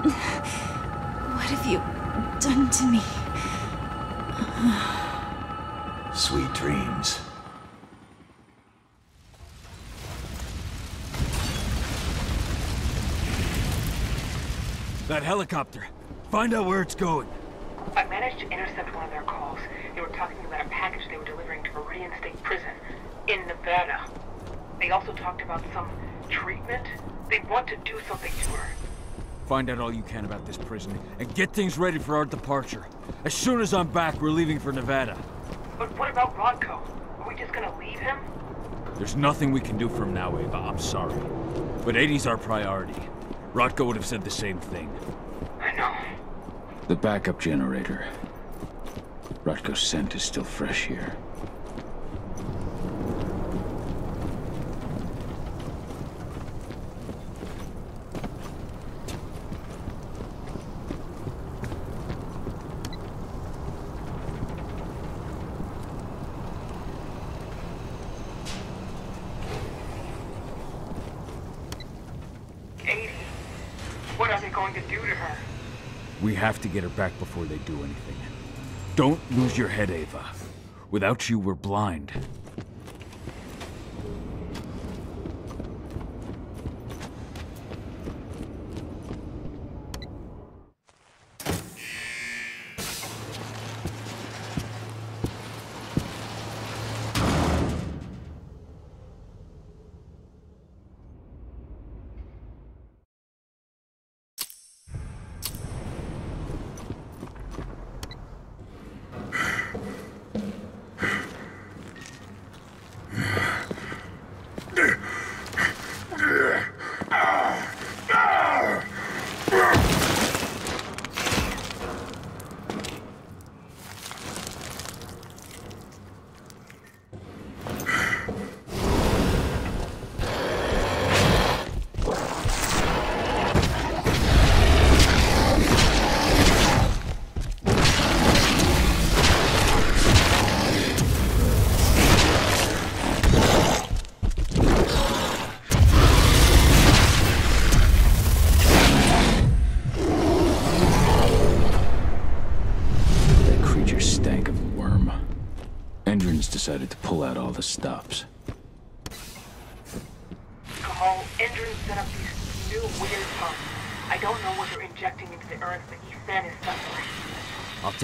What have you done to me? Sweet dreams. That helicopter. Find out where it's going. I managed to intercept one of their calls. They were talking about a package they were delivering to Viridian State Prison in Nevada. They also talked about some treatment. They want to do something to her. Find out all you can about this prison, and get things ready for our departure. As soon as I'm back, we're leaving for Nevada. But what about Rodko? Are we just gonna leave him? There's nothing we can do for him now, Ava. I'm sorry. But Adana's our priority. Rodko would have said the same thing. I know. The backup generator. Rodko's scent is still fresh here. Katie, what are they going to do to her? We have to get her back before they do anything. Don't lose your head, Ava. Without you, we're blind.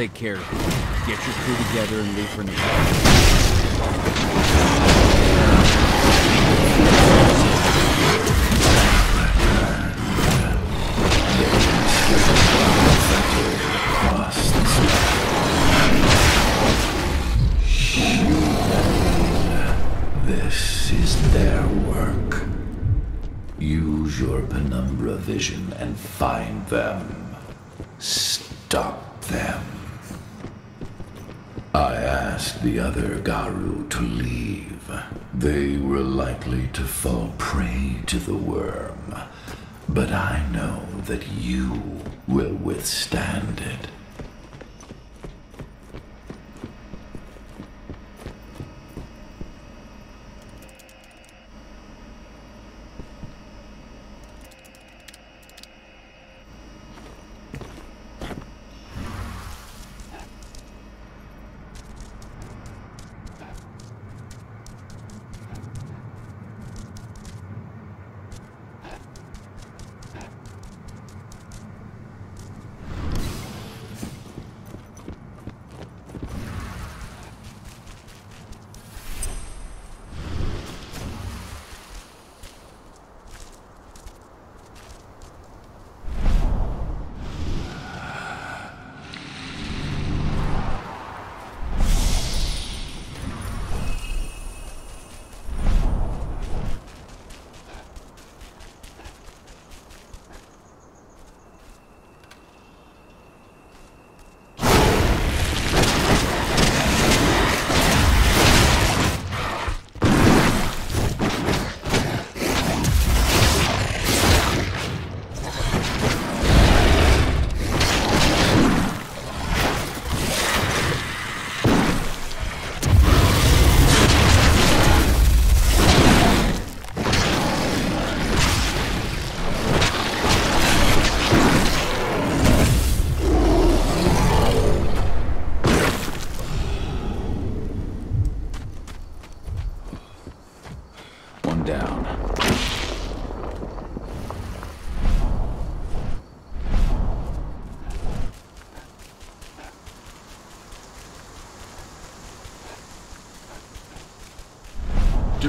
Take care of it. Get your crew together and leave for Nevada. Garou to leave. They were likely to fall prey to the Wyrm. But I know that you will withstand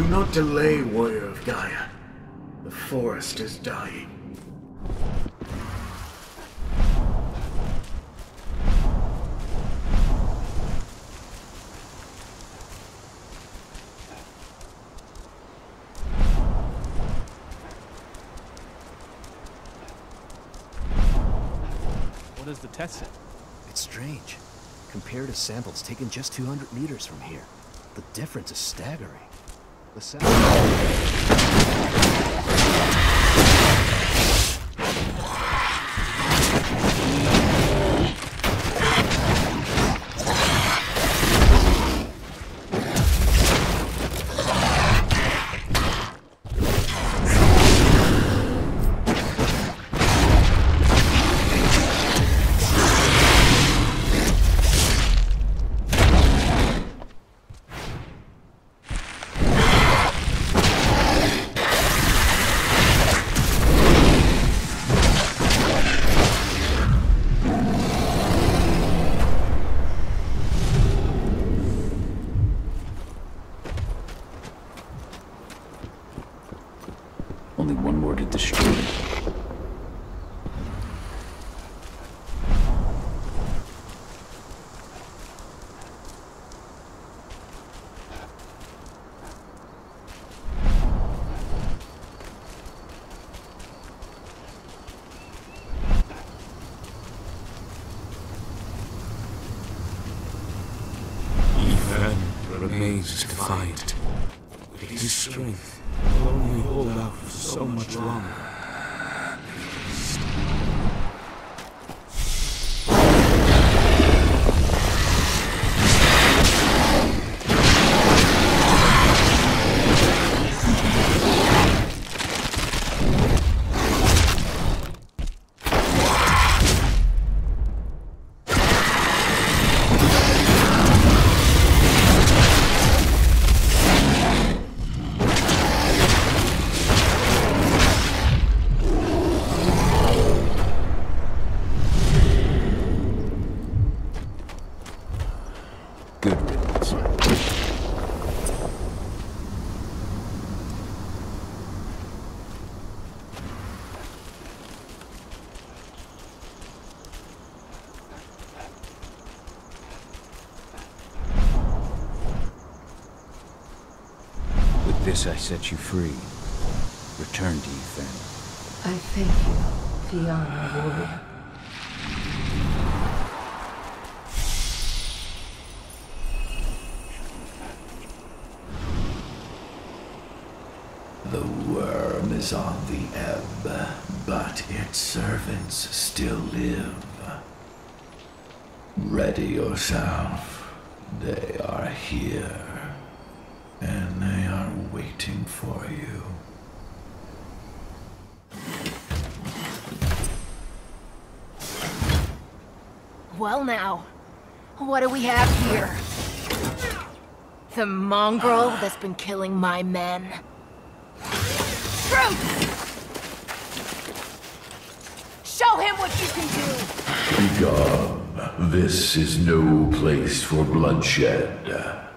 Do not delay, warrior of Gaia. The forest is dying. What is the test set? It's strange. Compared to samples taken just 200 meters from here, the difference is staggering. The Only With this I set you free. Return to Ethan. I thank you, Fianna warrior. The Wyrm is on the ebb, but its servants still live. Ready yourself. They are here, and they are waiting for you. Now, what do we have here? The mongrel that's been killing my men. Truth! Show him what you can do! Begone. This is no place for bloodshed.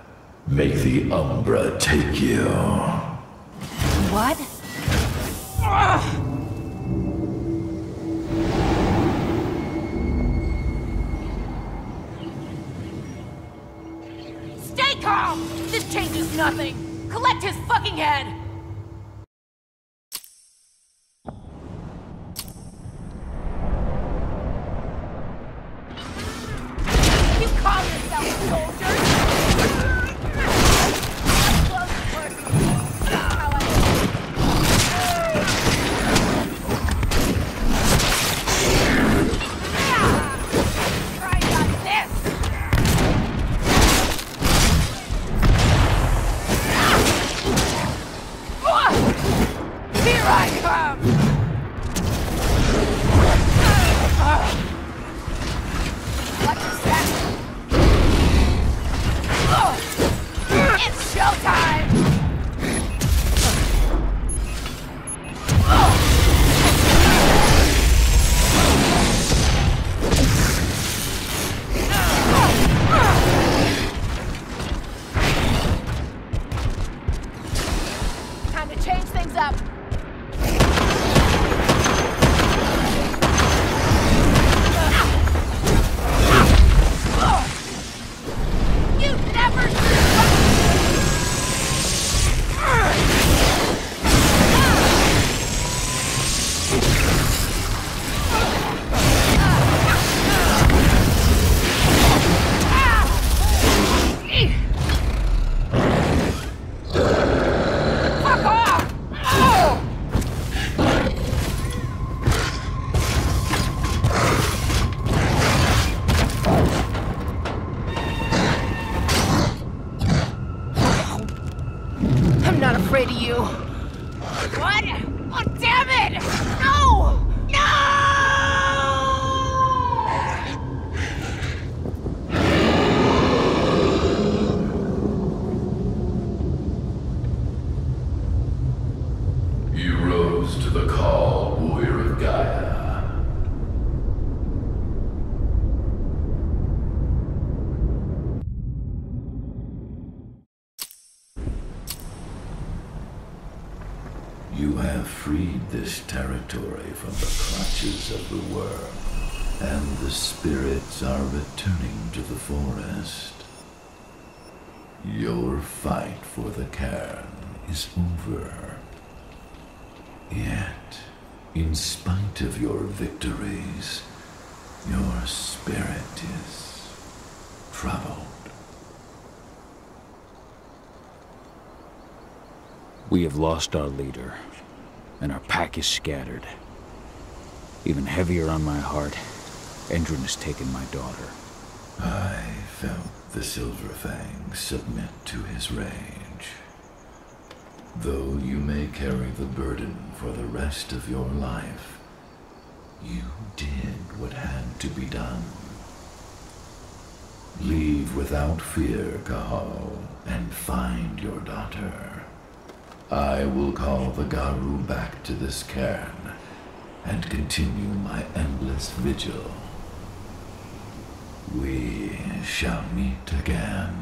Make the Umbra take you. What? Nothing! Collect his fucking head! The spirits are returning to the forest. Your fight for the cairn is over. Yet, in spite of your victories, your spirit is troubled. We have lost our leader, and our pack is scattered. Even heavier on my heart, Endron has taken my daughter. I felt the Silver Fang submit to his rage. Though you may carry the burden for the rest of your life, you did what had to be done. Leave without fear, Cahal, and find your daughter. I will call the Garou back to this cairn and continue my endless vigil. We shall meet again.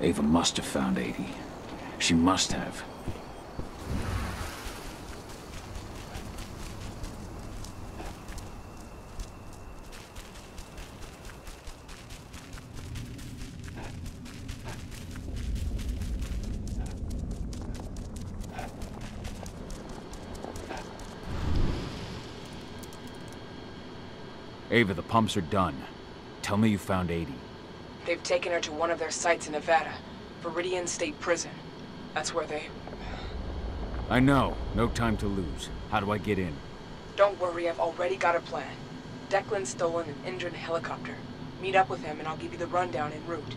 Ava must have found Adana. She must have. Ava, the pumps are done. Tell me you found Adana. They've taken her to one of their sites in Nevada, Viridian State Prison. That's where they... I know. No time to lose. How do I get in? Don't worry, I've already got a plan. Declan's stolen an Endron helicopter. Meet up with him and I'll give you the rundown en route.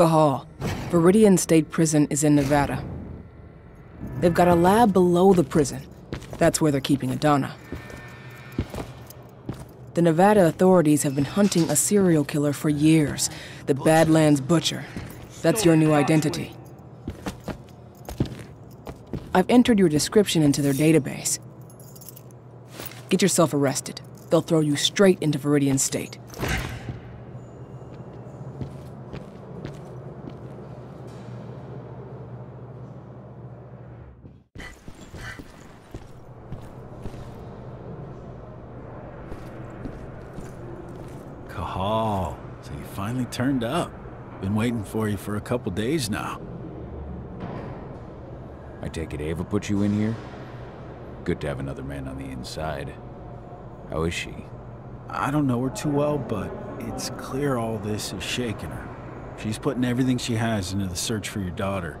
Cahal. Viridian State Prison is in Nevada. They've got a lab below the prison. That's where they're keeping Adana. The Nevada authorities have been hunting a serial killer for years. The Badlands Butcher. That's your new identity. I've entered your description into their database. Get yourself arrested. They'll throw you straight into Viridian State. Cahal, so you finally turned up. Been waiting for you for a couple days now. I take it Ava put you in here? Good to have another man on the inside. How is she? I don't know her too well, but it's clear all this is shaking her. She's putting everything she has into the search for your daughter.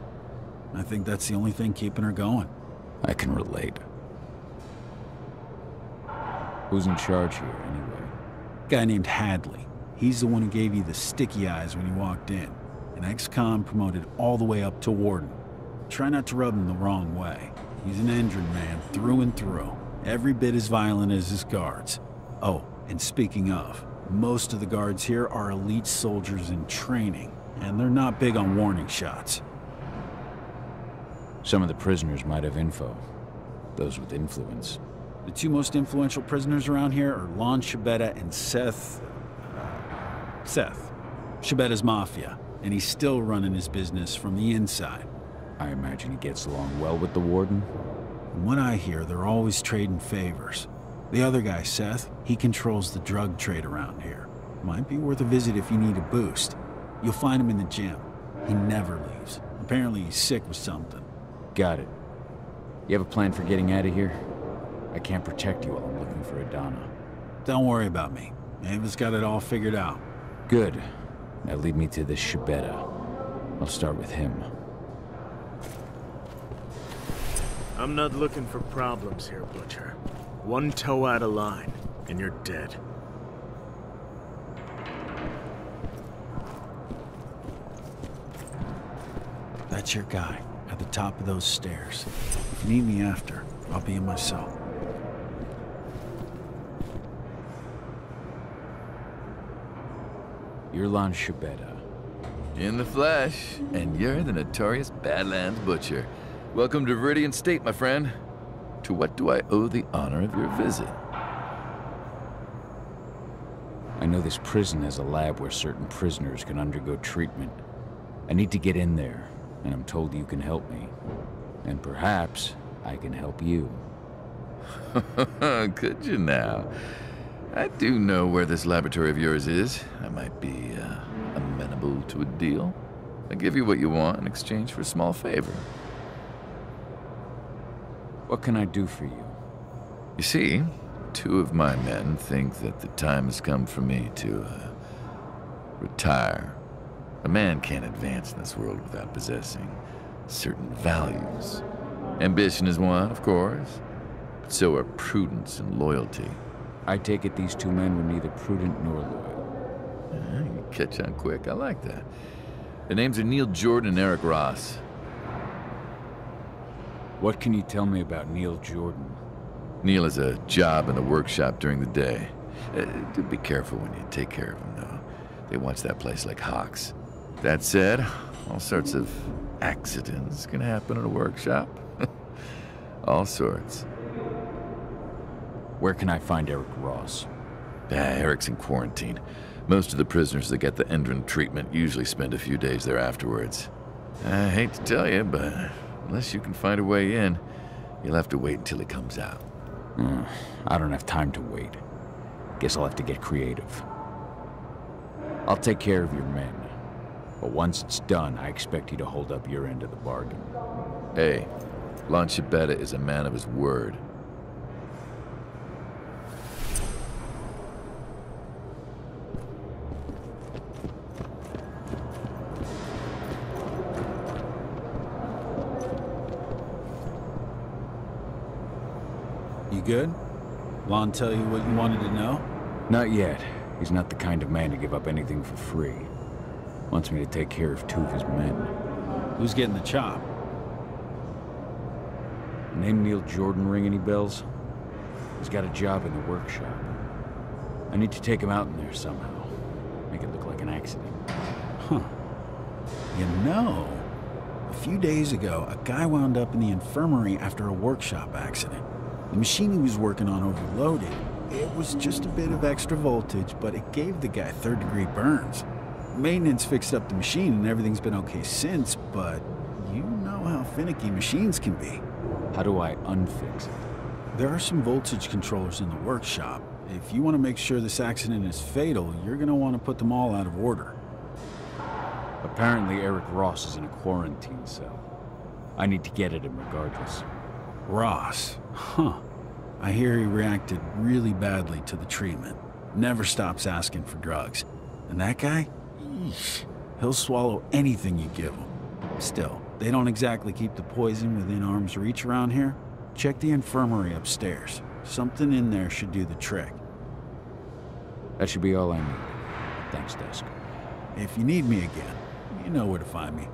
I think that's the only thing keeping her going. I can relate. Who's in charge here, anyway? Guy named Hadley. He's the one who gave you the sticky eyes when you walked in. An ex-con promoted all the way up to warden. Try not to rub him the wrong way. He's an Endron man through and through. Every bit as violent as his guards. Oh, and speaking of, most of the guards here are elite soldiers in training, and they're not big on warning shots. Some of the prisoners might have info. Those with influence. The two most influential prisoners around here are Lon Shabetta and Seth... Seth. Shabetta's mafia, and he's still running his business from the inside. I imagine he gets along well with the warden. From what I hear, they're always trading favors. The other guy, Seth, he controls the drug trade around here. Might be worth a visit if you need a boost. You'll find him in the gym. He never leaves. Apparently he's sick with something. Got it. You have a plan for getting out of here? I can't protect you while I'm looking for Adana. Don't worry about me. Ava's got it all figured out. Good. Now lead me to this Shibeta. I'll start with him. I'm not looking for problems here, Butcher. One toe out of line, and you're dead. That's your guy, at the top of those stairs. If you need me after, I'll be in my cell. You're Lon Shibeta. In the flesh, and you're the notorious Badlands Butcher. Welcome to Viridian State, my friend. To what do I owe the honor of your visit? I know this prison has a lab where certain prisoners can undergo treatment. I need to get in there, and I'm told you can help me. And perhaps I can help you. [LAUGHS] Could you now? I do know where this laboratory of yours is. I might be uh, amenable to a deal. I'll give you what you want in exchange for a small favor. What can I do for you? You see, two of my men think that the time has come for me to uh, retire. A man can't advance in this world without possessing certain values. Ambition is one, of course, but so are prudence and loyalty. I take it these two men were neither prudent nor loyal. Yeah, you catch on quick. I like that. The names are Neil Jordan and Eric Ross. What can you tell me about Neil Jordan? Neil has a job in the workshop during the day. Uh, do be careful when you take care of him, though. They watch that place like hawks. That said, all sorts of accidents can happen in a workshop. [LAUGHS] all sorts. Where can I find Eric Ross? Ah, Eric's in quarantine. Most of the prisoners that get the Endron treatment usually spend a few days there afterwards. I hate to tell you, but unless you can find a way in, you'll have to wait until he comes out. Hmm, I don't have time to wait. Guess I'll have to get creative. I'll take care of your men. But once it's done, I expect you to hold up your end of the bargain. Hey, Lon Shibeta is a man of his word. You good? Lon tell you what you wanted to know? Not yet. He's not the kind of man to give up anything for free. Wants me to take care of two of his men. Who's getting the chop? Name Neil Jordan ring any bells? He's got a job in the workshop. I need to take him out in there somehow. Make it look like an accident. Huh. You know, a few days ago, a guy wound up in the infirmary after a workshop accident. The machine he was working on overloaded. It was just a bit of extra voltage, but it gave the guy third degree burns. Maintenance fixed up the machine and everything's been okay since, but you know how finicky machines can be. How do I unfix it? There are some voltage controllers in the workshop. If you want to make sure this accident is fatal, you're going to want to put them all out of order. Apparently Eric Ross is in a quarantine cell. I need to get at him regardless. Ross? Huh. I hear he reacted really badly to the treatment. Never stops asking for drugs. And that guy? Eesh. He'll swallow anything you give him. Still, they don't exactly keep the poison within arm's reach around here. Check the infirmary upstairs. Something in there should do the trick. That should be all I need. Thanks, Desk. If you need me again, you know where to find me.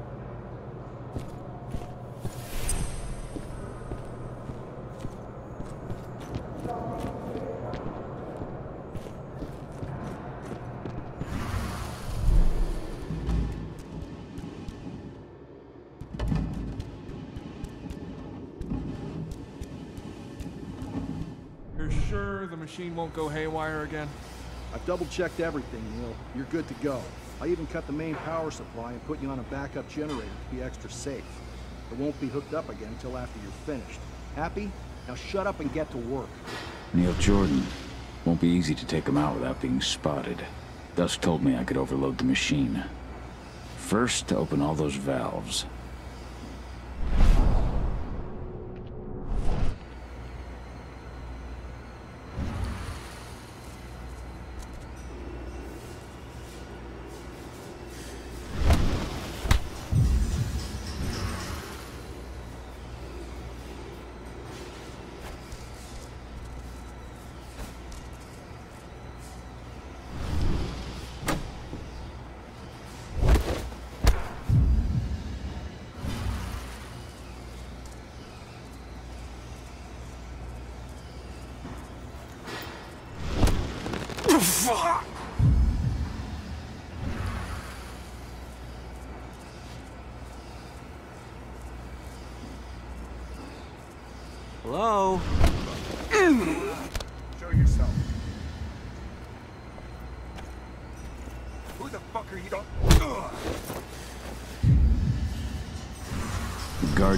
Machine won't go haywire again? I've double-checked everything, Neil. You're good to go. I even cut the main power supply and put you on a backup generator to be extra safe. It won't be hooked up again until after you're finished. Happy? Now shut up and get to work. Neil Jordan. Won't be easy to take him out without being spotted. Dusk told me I could overload the machine. First, to open all those valves.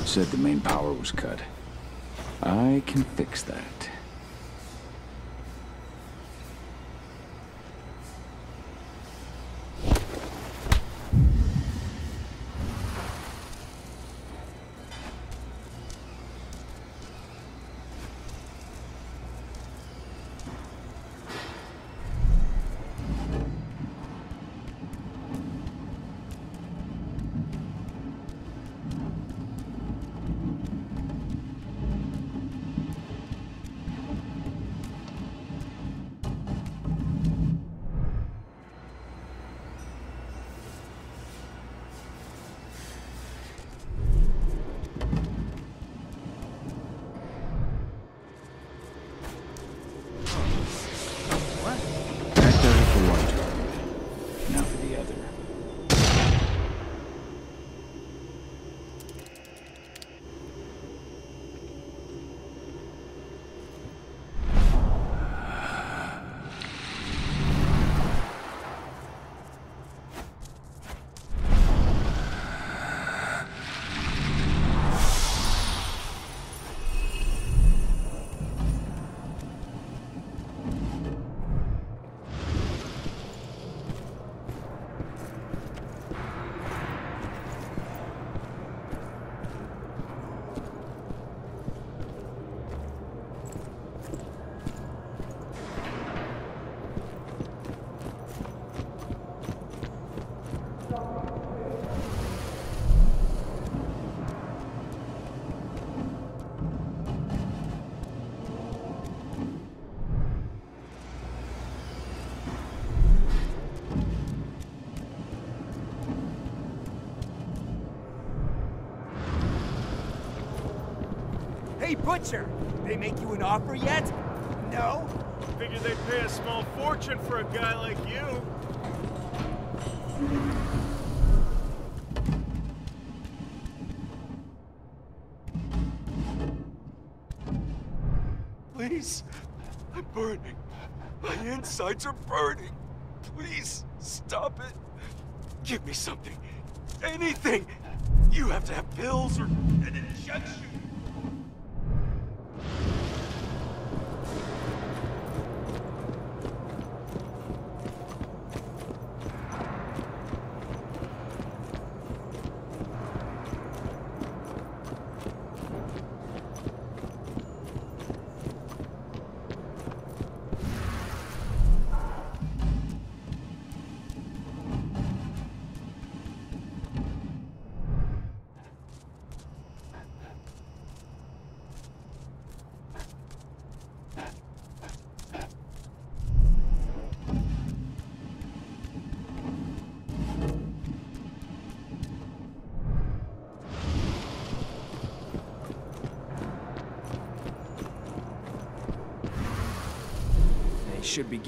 Said the main power was cut. I can fix that. An offer yet? No? Figured they'd pay a small fortune for a guy like you. Please. I'm burning. My insides are burning. Please, stop it. Give me something. Anything. You have to have pills or an injection.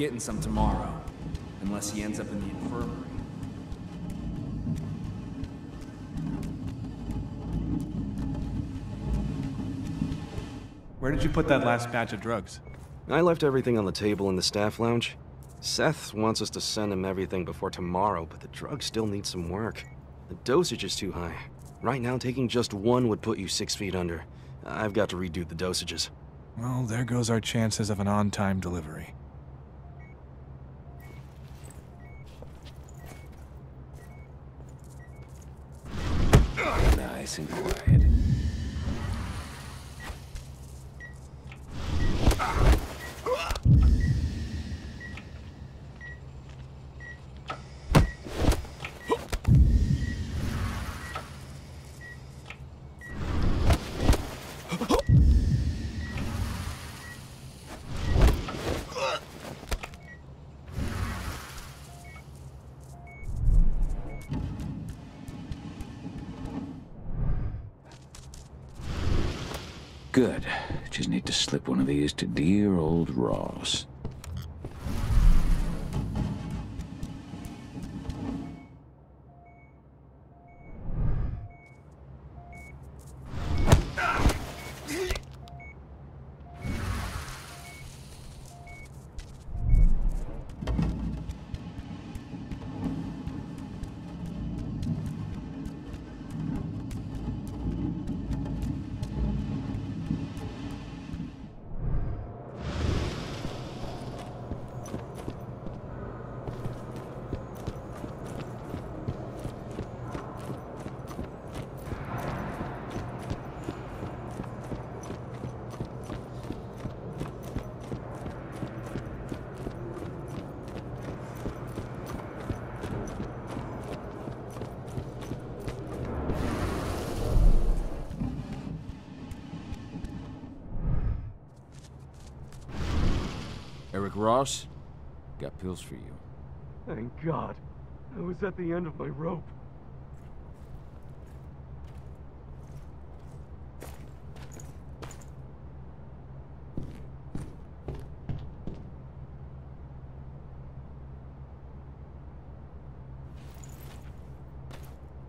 Getting some tomorrow. Unless he ends up in the infirmary. Where did you put that last batch of drugs? I left everything on the table in the staff lounge. Seth wants us to send him everything before tomorrow, but the drug still needs some work. The dosage is too high. Right now, taking just one would put you six feet under. I've got to redo the dosages. Well, there goes our chances of an on-time delivery. Good. Just need to slip one of these to dear old Ross. At the end of my rope.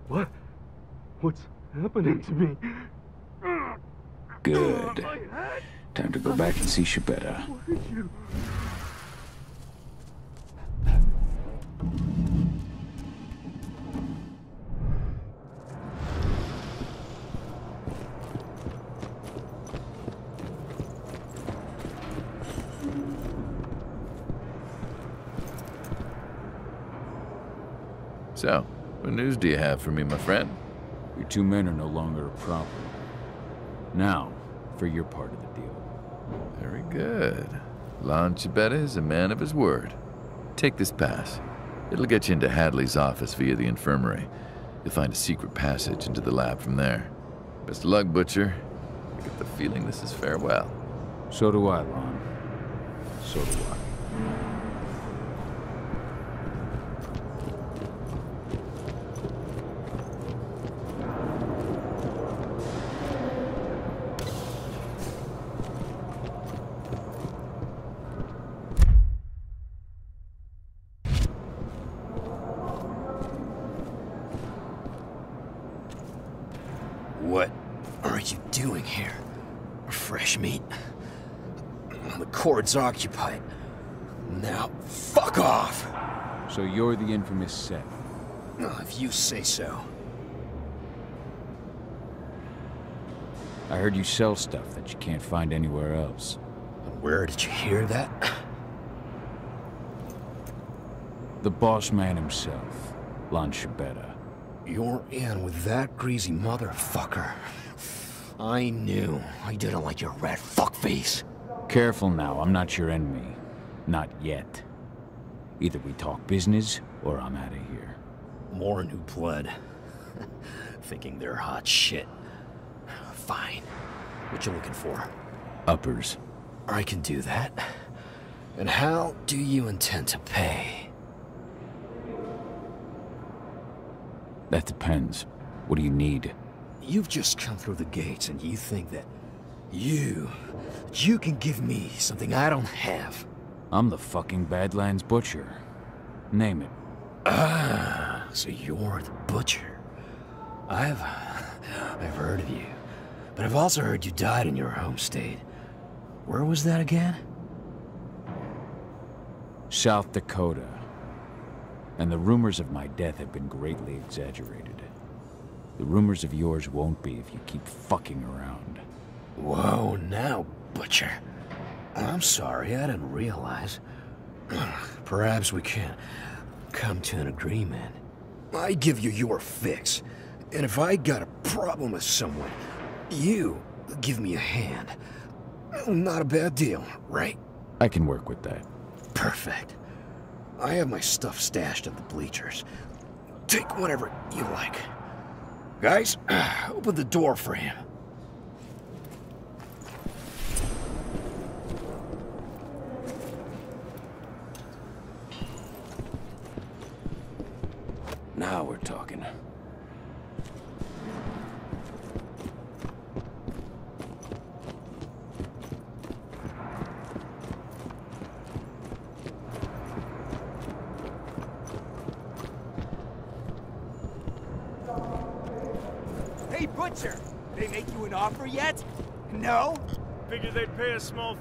What? What's happening to me? Good. Time to go back and see Shabetta. News do you have for me, my friend? Your two men are no longer a problem. Now, for your part of the deal. Very good. Lon Chibetta is a man of his word. Take this pass. It'll get you into Hadley's office via the infirmary. You'll find a secret passage into the lab from there. Best of luck, Butcher. I get the feeling this is farewell. So do I, Lon. So do I. What are you doing here? Fresh meat? Cord's occupied. Now, fuck off! So you're the infamous Seth. Oh, if you say so. I heard you sell stuff that you can't find anywhere else. Where did you hear that? The boss man himself, Lon Shabetta. You're in with that greasy motherfucker. I knew. I didn't like your red fuckface. Careful now, I'm not your enemy. Not yet. Either we talk business, or I'm out of here. More new blood. [LAUGHS] Thinking they're hot shit. Fine. What you looking for? Uppers. I can do that. And how do you intend to pay? That depends. What do you need? You've just come through the gates and you think that you, you can give me something I don't have. I'm the fucking Badlands Butcher. Name it. Ah, so you're the butcher. I've, I've heard of you, but I've also heard you died in your home state. Where was that again? South Dakota. And the rumors of my death have been greatly exaggerated. The rumors of yours won't be if you keep fucking around. Whoa, now, Butcher. I'm sorry, I didn't realize. [CLEARS THROAT] Perhaps we can come to an agreement. I give you your fix, And if I got a problem with someone, you give me a hand. Not a bad deal, right? I can work with that. Perfect. I have my stuff stashed at the bleachers. Take whatever you like. Guys, [CLEARS THROAT] open the door for him. Now we're talking. Hey, Butcher! They make you an offer yet? No? A small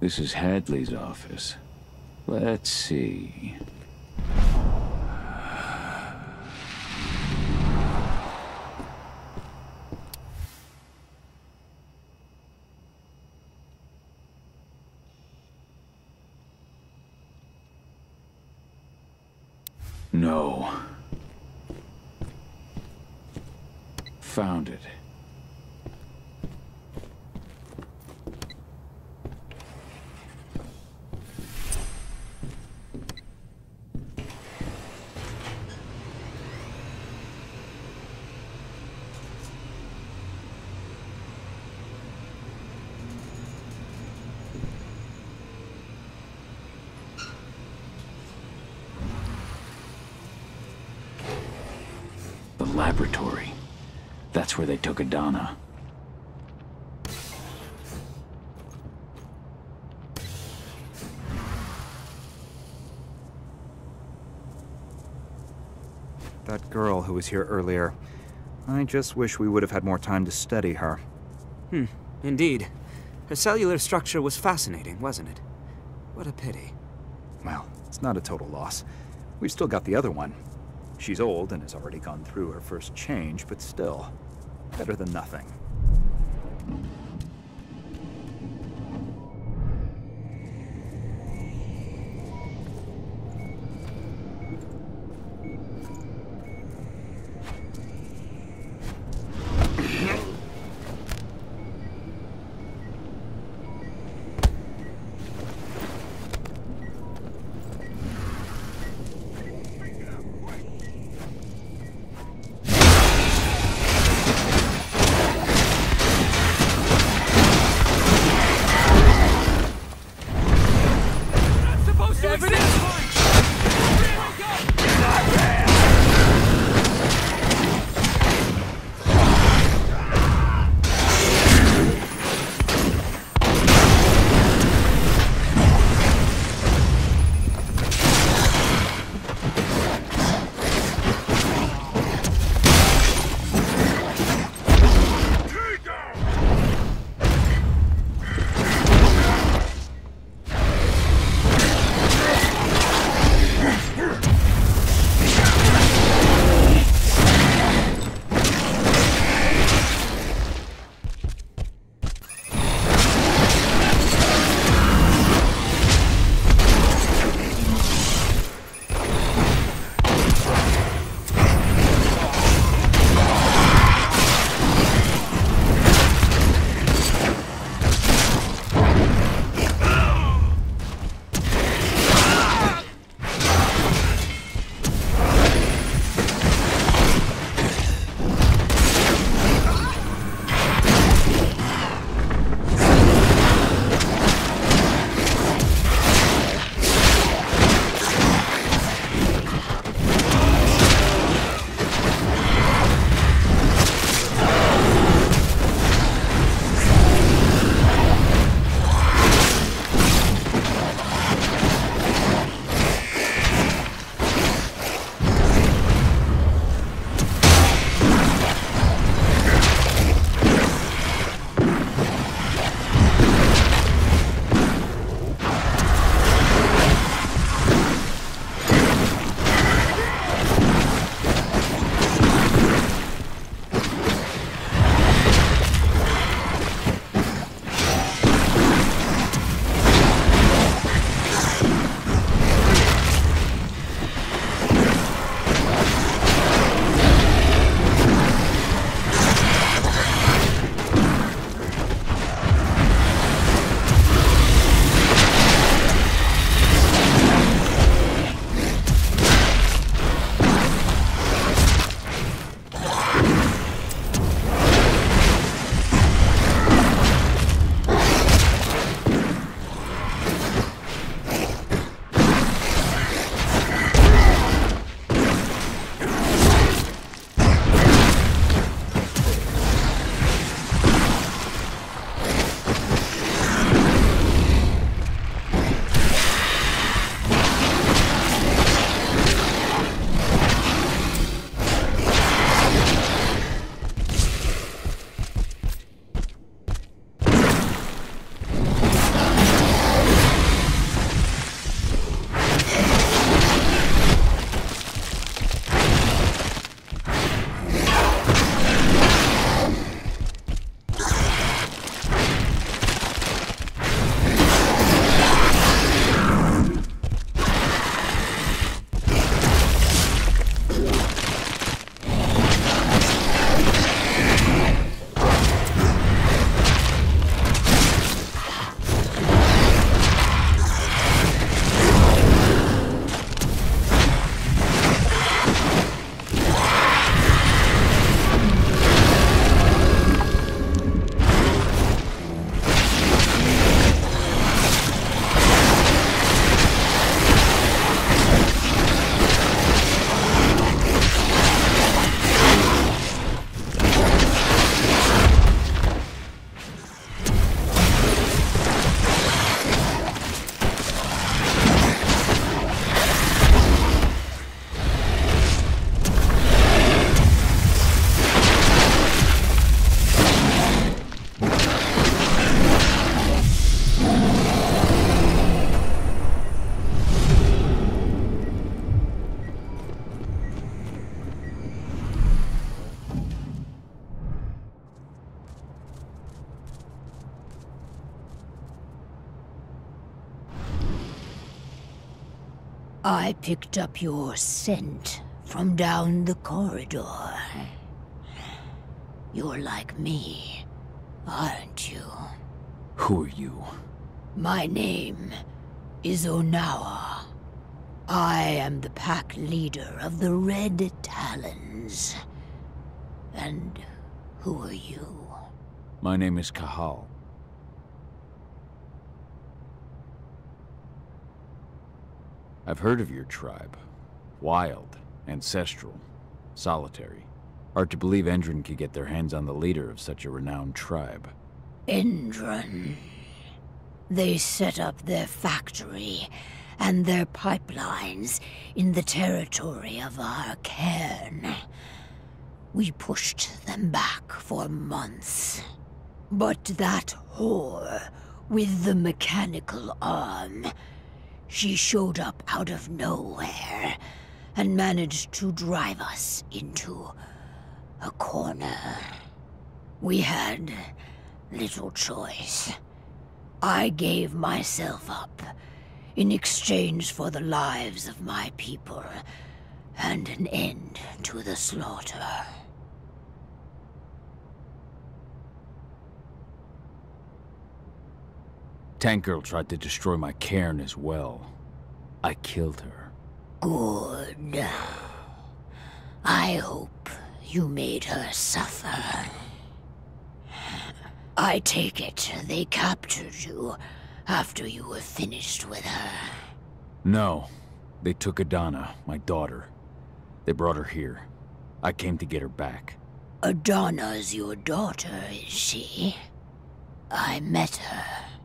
This is Hadley's office. Let's see. No. Found it. The laboratory. That's where they took Adana. That girl who was here earlier. I just wish we would have had more time to study her. Hmm, indeed. Her cellular structure was fascinating, wasn't it? What a pity. Well, it's not a total loss. We've still got the other one. She's old and has already gone through her first change, but still, better than nothing. Picked up your scent from down the corridor. You're like me, aren't you? Who are you? My name is Onawa. I am the pack leader of the Red Talons. And who are you? My name is Cahal. I've heard of your tribe. Wild, ancestral, solitary. Hard to believe Endron could get their hands on the leader of such a renowned tribe. Endron. They set up their factory and their pipelines in the territory of our cairn. We pushed them back for months. But that whore with the mechanical arm, she showed up out of nowhere and managed to drive us into a corner. We had little choice. I gave myself up in exchange for the lives of my people and an end to the slaughter. Tank Girl tried to destroy my cairn as well. I killed her. Good. I hope you made her suffer. I take it they captured you after you were finished with her. No. They took Adana, my daughter. They brought her here. I came to get her back. Adana's your daughter, is she? I met her.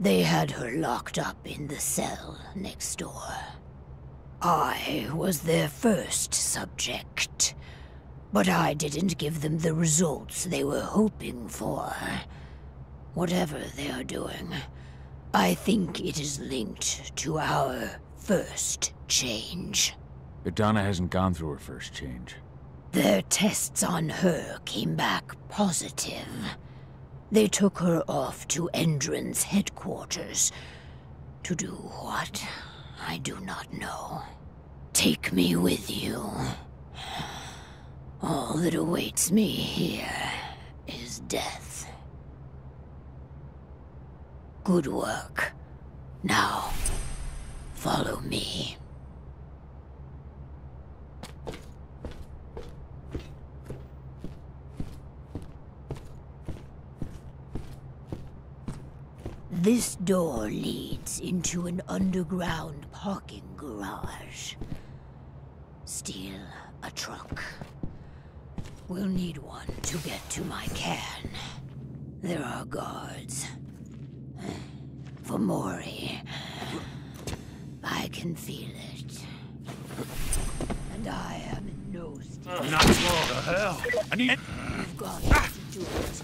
They had her locked up in the cell next door. I was their first subject, but I didn't give them the results they were hoping for. Whatever they are doing, I think it is linked to our first change. Adana hasn't gone through her first change. Their tests on her came back positive. They took her off to Endron's headquarters. To do what? I do not know. Take me with you. All that awaits me here is death. Good work. Now, follow me. This door leads into an underground parking garage. Steal a truck. We'll need one to get to my cairn. There are guards. Fomori. I can feel it. And I am in no state. Oh, not for the hell. I need. You've got to do it.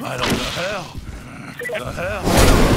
I don't the hell. The hell.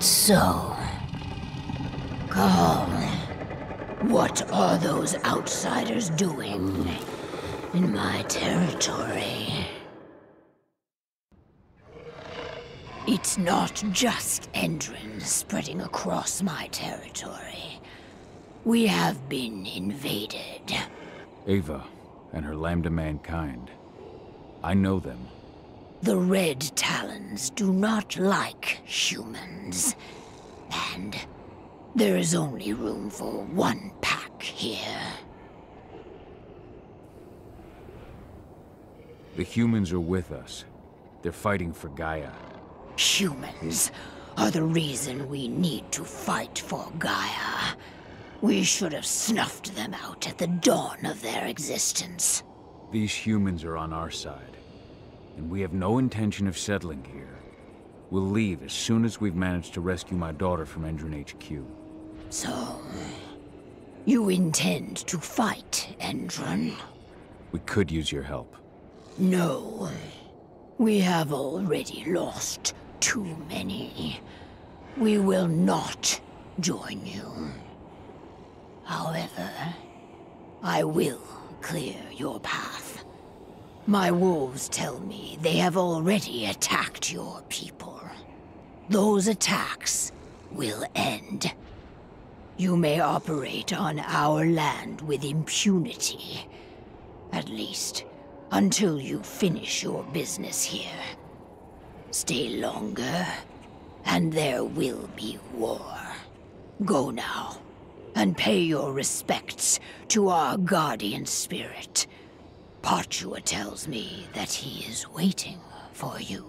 So? Carl, what are those outsiders doing in my territory? It's not just Endron spreading across my territory. We have been invaded. Ava and her Lambda Mankind. I know them. The Red Talons do not like humans. And there is only room for one pack here. The humans are with us. They're fighting for Gaia. Humans are the reason we need to fight for Gaia. We should have snuffed them out at the dawn of their existence. These humans are on our side. And we have no intention of settling here. We'll leave as soon as we've managed to rescue my daughter from Endron HQ. So, you intend to fight Endron? We could use your help. No. We have already lost too many. We will not join you. However, I will clear your path. My wolves tell me they have already attacked your people. Those attacks will end. You may operate on our land with impunity. At least, until you finish your business here. Stay longer, and there will be war. Go now, and pay your respects to our guardian spirit. Parchua tells me that he is waiting for you.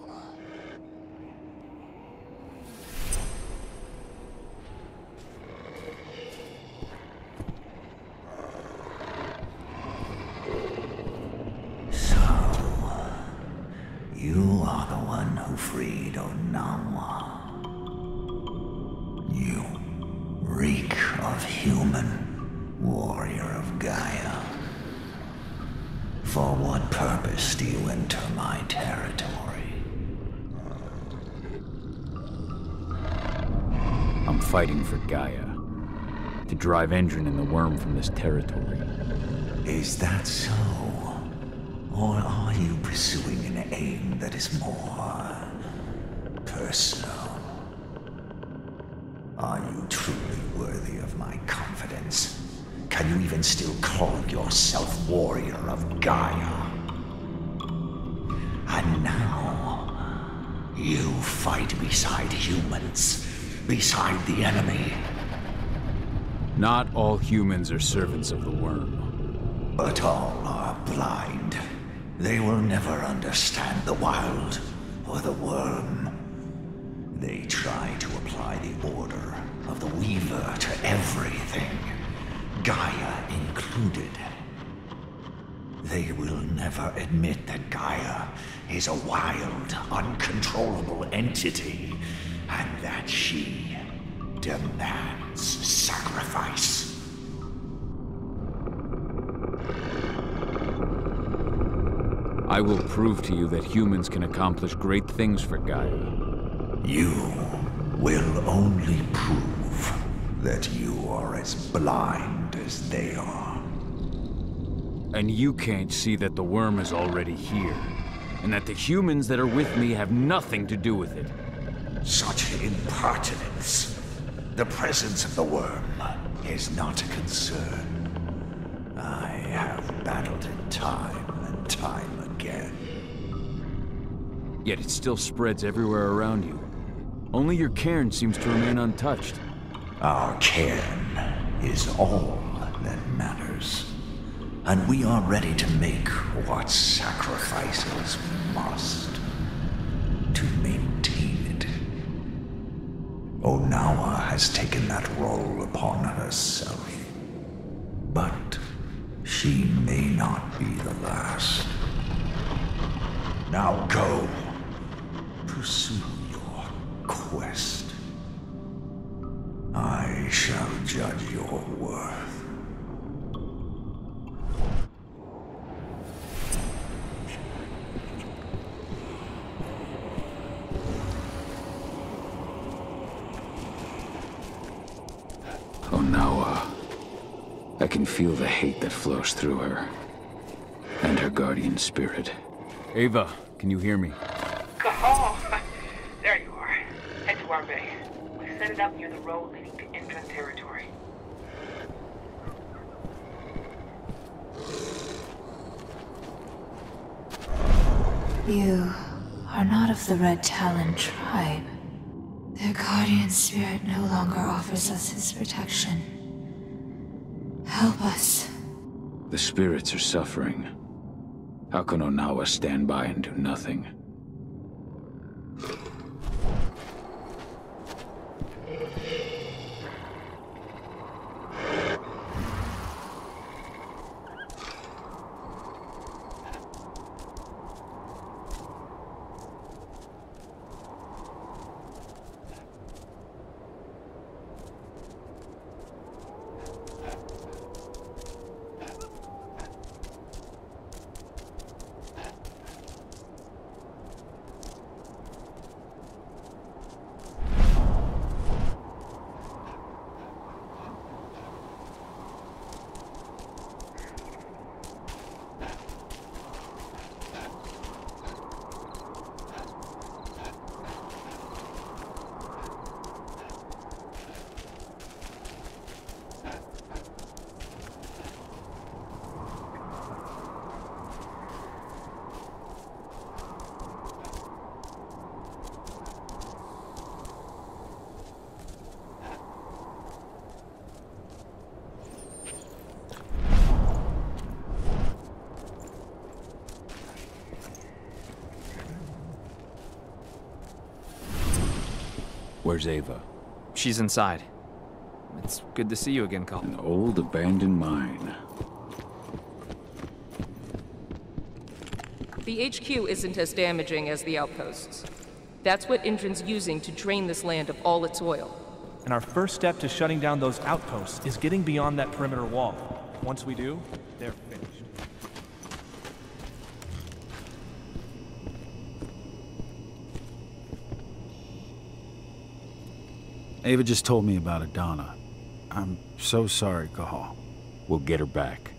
So, you are the one who freed Onawa. You reek of human, warrior of Gaia. For what purpose do you enter my territory? I'm fighting for Gaia. To drive Endron and the Wyrm from this territory. Is that so? Or are you pursuing an aim that is more personal? Are you truly worthy of my confidence? Can you even still call yourself warrior of Gaia? And now, you fight beside humans, beside the enemy. Not all humans are servants of the Wyrm. But all are blind. They will never understand the Wyld or the Wyrm. They try to apply the order of the Weaver to everything, Gaia included. They will never admit that Gaia is a wild, uncontrollable entity, and that she demands sacrifice. I will prove to you that humans can accomplish great things for Gaia. You will only prove that you are as blind as they are. And you can't see that the Wyrm is already here. And that the humans that are with me have nothing to do with it. Such impertinence. The presence of the Wyrm is not a concern. I have battled it time and time again. Yet it still spreads everywhere around you. Only your cairn seems to remain untouched. Our cairn is all that matters. And we are ready to make what sacrifices we must to maintain it. Onawa has taken that role upon herself. But she may not be the last. Now go. Pursue your quest. I shall judge your worth. Onawa. I can feel the hate that flows through her. And her guardian spirit. Ava, can you hear me? Oh, [LAUGHS] there you are. Head to our base. We set it up near the road leading to Endron territory. You are not of the Red Talon tribe. Their guardian spirit no longer offers us his protection. Help us. The spirits are suffering. How can Onawa stand by and do nothing? Where's Ava? She's inside. It's good to see you again, Call. An old abandoned mine. The HQ isn't as damaging as the outposts. That's what Endron's using to drain this land of all its oil. And our first step to shutting down those outposts is getting beyond that perimeter wall. Once we do, they're finished. Ava just told me about Adana. I'm so sorry, Cahal. We'll get her back.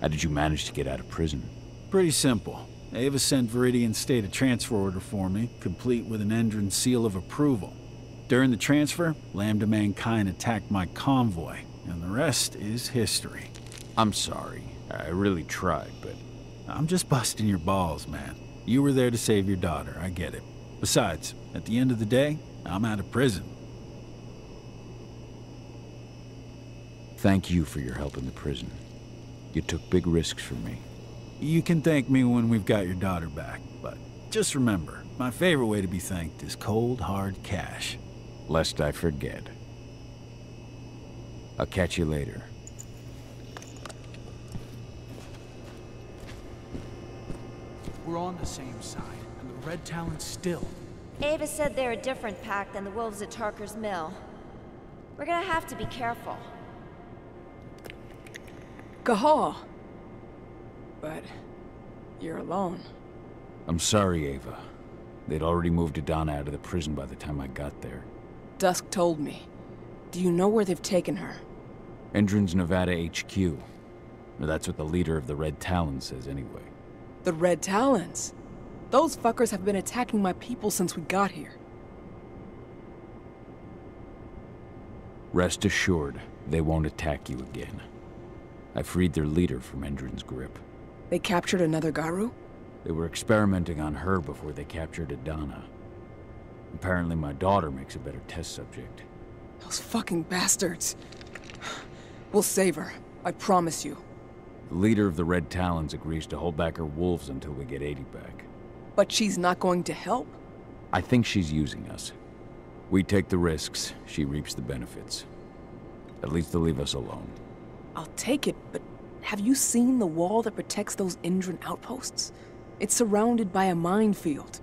How did you manage to get out of prison? Pretty simple. Ava sent Viridian State a transfer order for me, complete with an Endron seal of approval. During the transfer, Lambda Mankind attacked my convoy, and the rest is history. I'm sorry. I really tried, but... I'm just busting your balls, man. You were there to save your daughter, I get it. Besides, at the end of the day, I'm out of prison. Thank you for your help in the prison. You took big risks for me. You can thank me when we've got your daughter back, but just remember, my favorite way to be thanked is cold, hard cash. Lest I forget. I'll catch you later. We're on the same side, and the Red Talon's still. Ava said they're a different pack than the wolves at Tarker's Mill. We're gonna have to be careful. Cahal. But you're alone. I'm sorry, Ava. They'd already moved Adana out of the prison by the time I got there. Dusk told me. Do you know where they've taken her? Endron's Nevada HQ. That's what the leader of the Red Talon says anyway. The Red Talons? Those fuckers have been attacking my people since we got here. Rest assured, they won't attack you again. I freed their leader from Endron's grip. They captured another Garou? They were experimenting on her before they captured Adana. Apparently my daughter makes a better test subject. Those fucking bastards. We'll save her. I promise you. The leader of the Red Talons agrees to hold back her wolves until we get 80 back. But she's not going to help? I think she's using us. We take the risks, she reaps the benefits. At least they'll leave us alone. I'll take it, but have you seen the wall that protects those Endron outposts? It's surrounded by a minefield.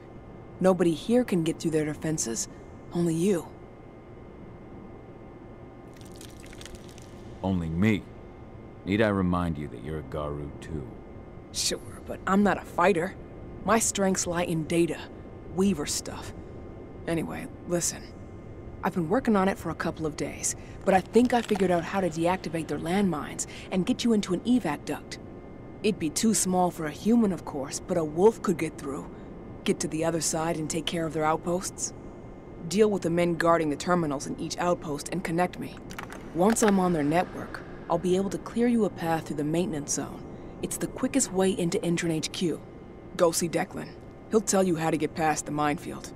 Nobody here can get through their defenses. Only you. Only me. Need I remind you that you're a Garou too? Sure, but I'm not a fighter. My strengths lie in data. Weaver stuff. Anyway, listen. I've been working on it for a couple of days, but I think I figured out how to deactivate their landmines and get you into an evac duct. It'd be too small for a human, of course, but a wolf could get through. Get to the other side and take care of their outposts. Deal with the men guarding the terminals in each outpost and connect me. Once I'm on their network, I'll be able to clear you a path through the maintenance zone. It's the quickest way into Endron HQ. Go see Declan. He'll tell you how to get past the minefield.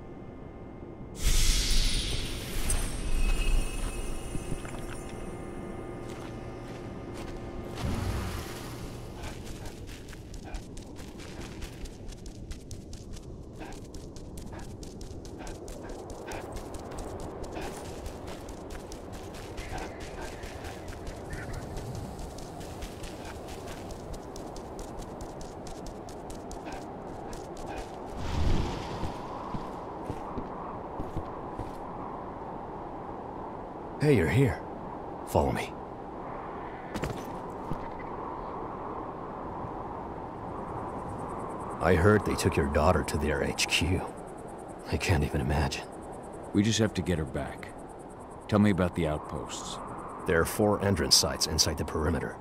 Hey, you're here. Follow me. I heard they took your daughter to their HQ. I can't even imagine. We just have to get her back. Tell me about the outposts. There are four entrance sites inside the perimeter.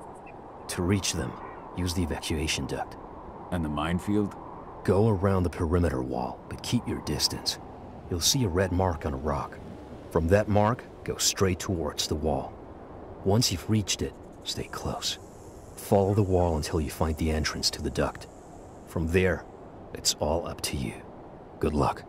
To reach them, use the evacuation duct. And the minefield? Go around the perimeter wall, but keep your distance. You'll see a red mark on a rock. From that mark, go straight towards the wall. Once you've reached it, stay close. Follow the wall until you find the entrance to the duct. From there, it's all up to you. Good luck.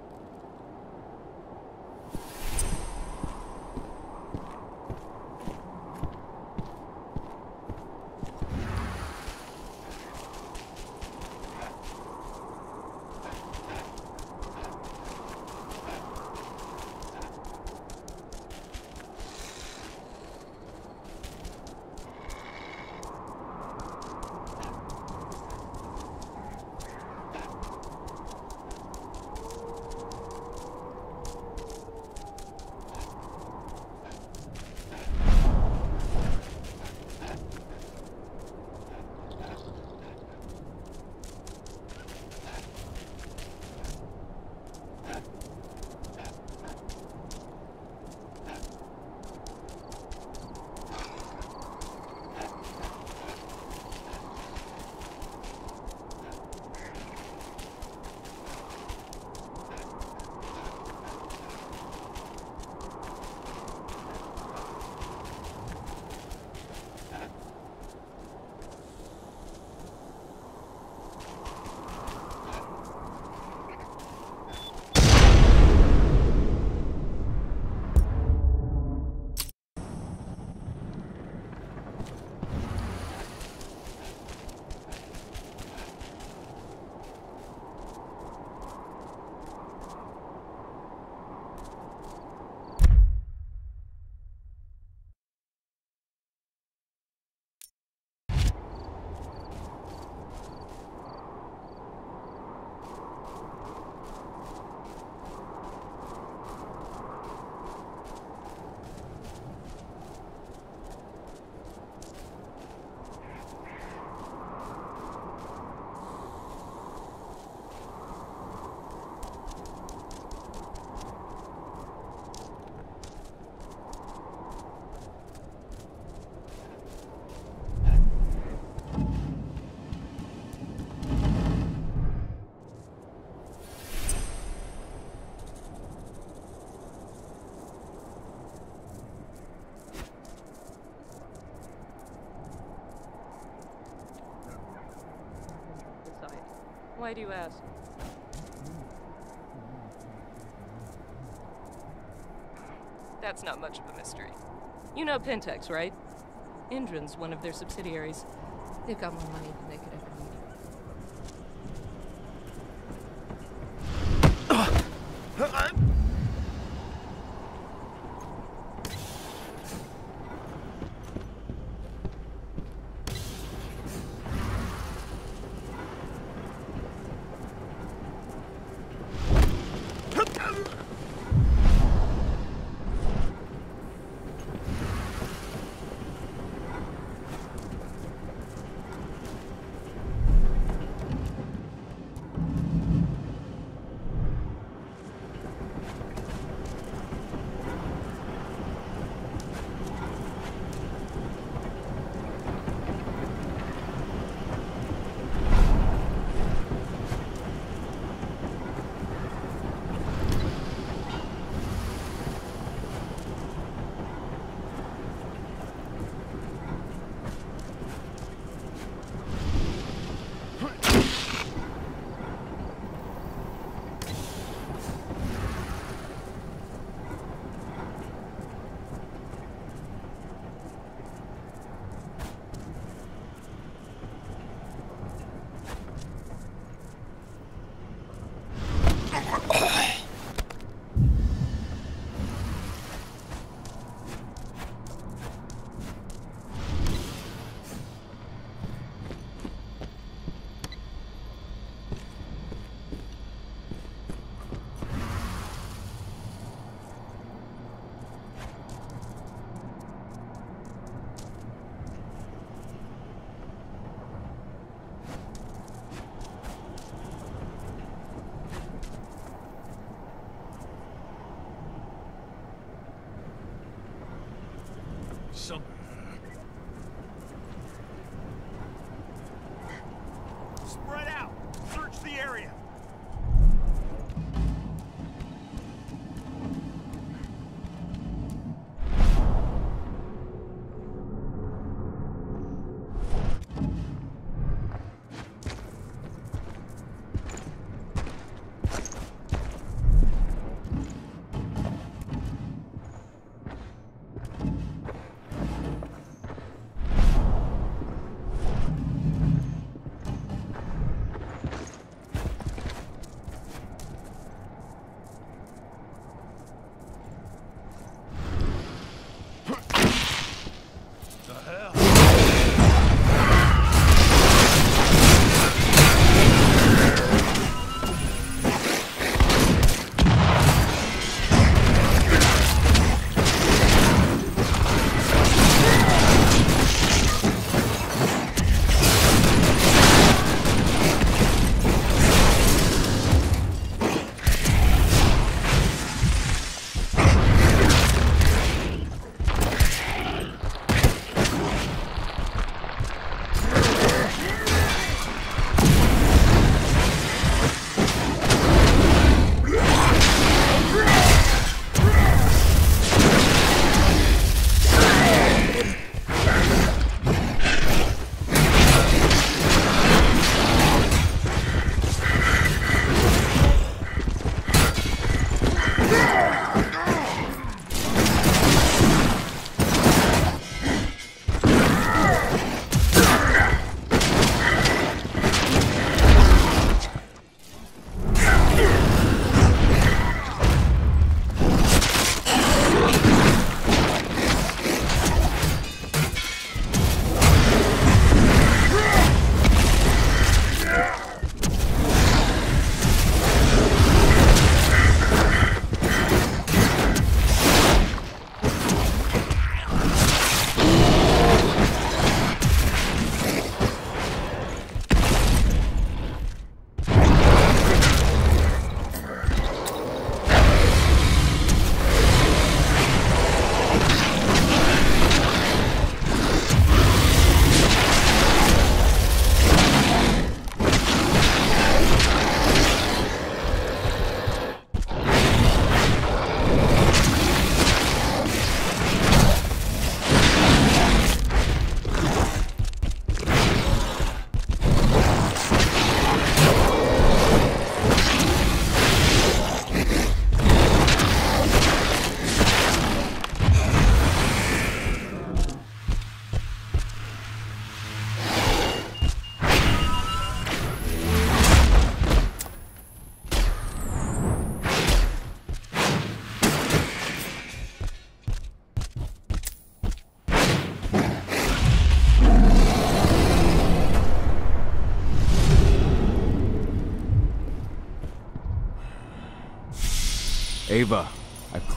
Why do you ask? That's not much of a mystery. You know Pentex, right? Endron's one of their subsidiaries. They've got more money than they could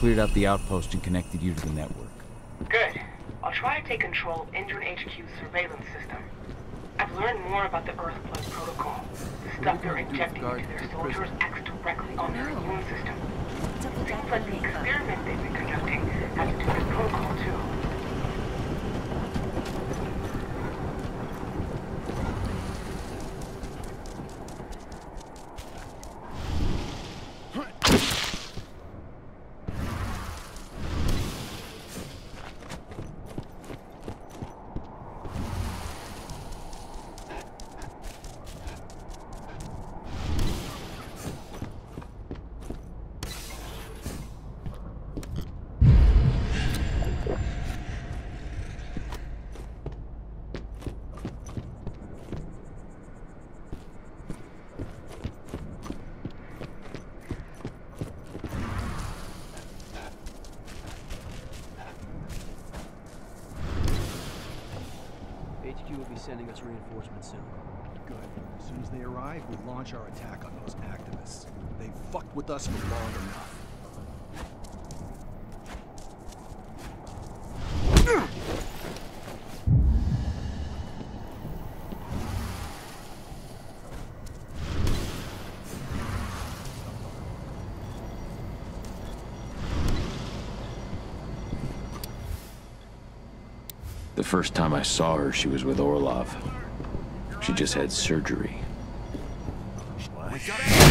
cleared out the outpost and connected you to the network. Good. I'll try to take control of Endron HQ's surveillance system. I've learned more about the Earthblood Protocol. The stuff they're injecting into their soldiers acts directly on their immune system. Seems like sending us reinforcements soon. Good. As soon as they arrive, we launch our attack on those activists. They've fucked with us for long enough. The first time I saw her, she was with Orlov. She just had surgery. Well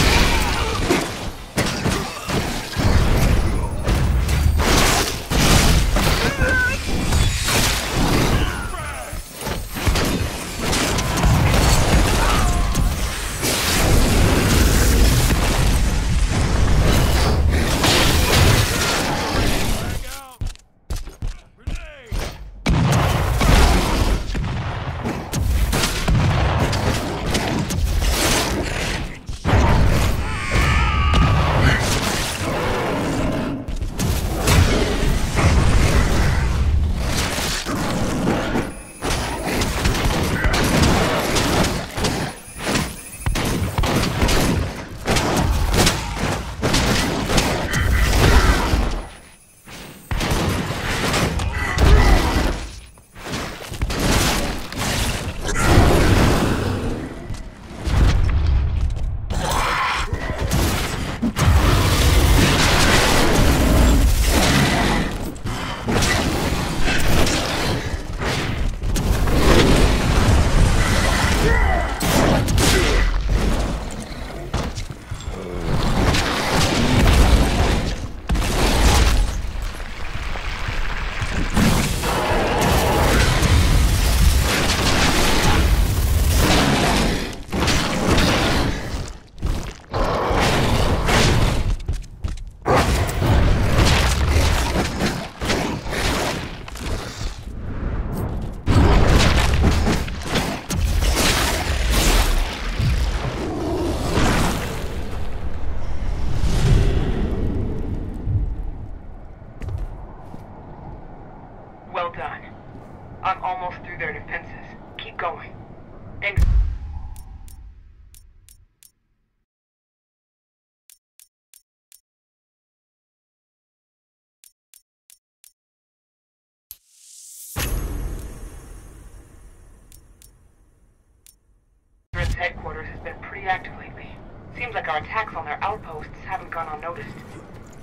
like our attacks on their outposts haven't gone unnoticed.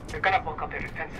They're gonna bulk up their defenses.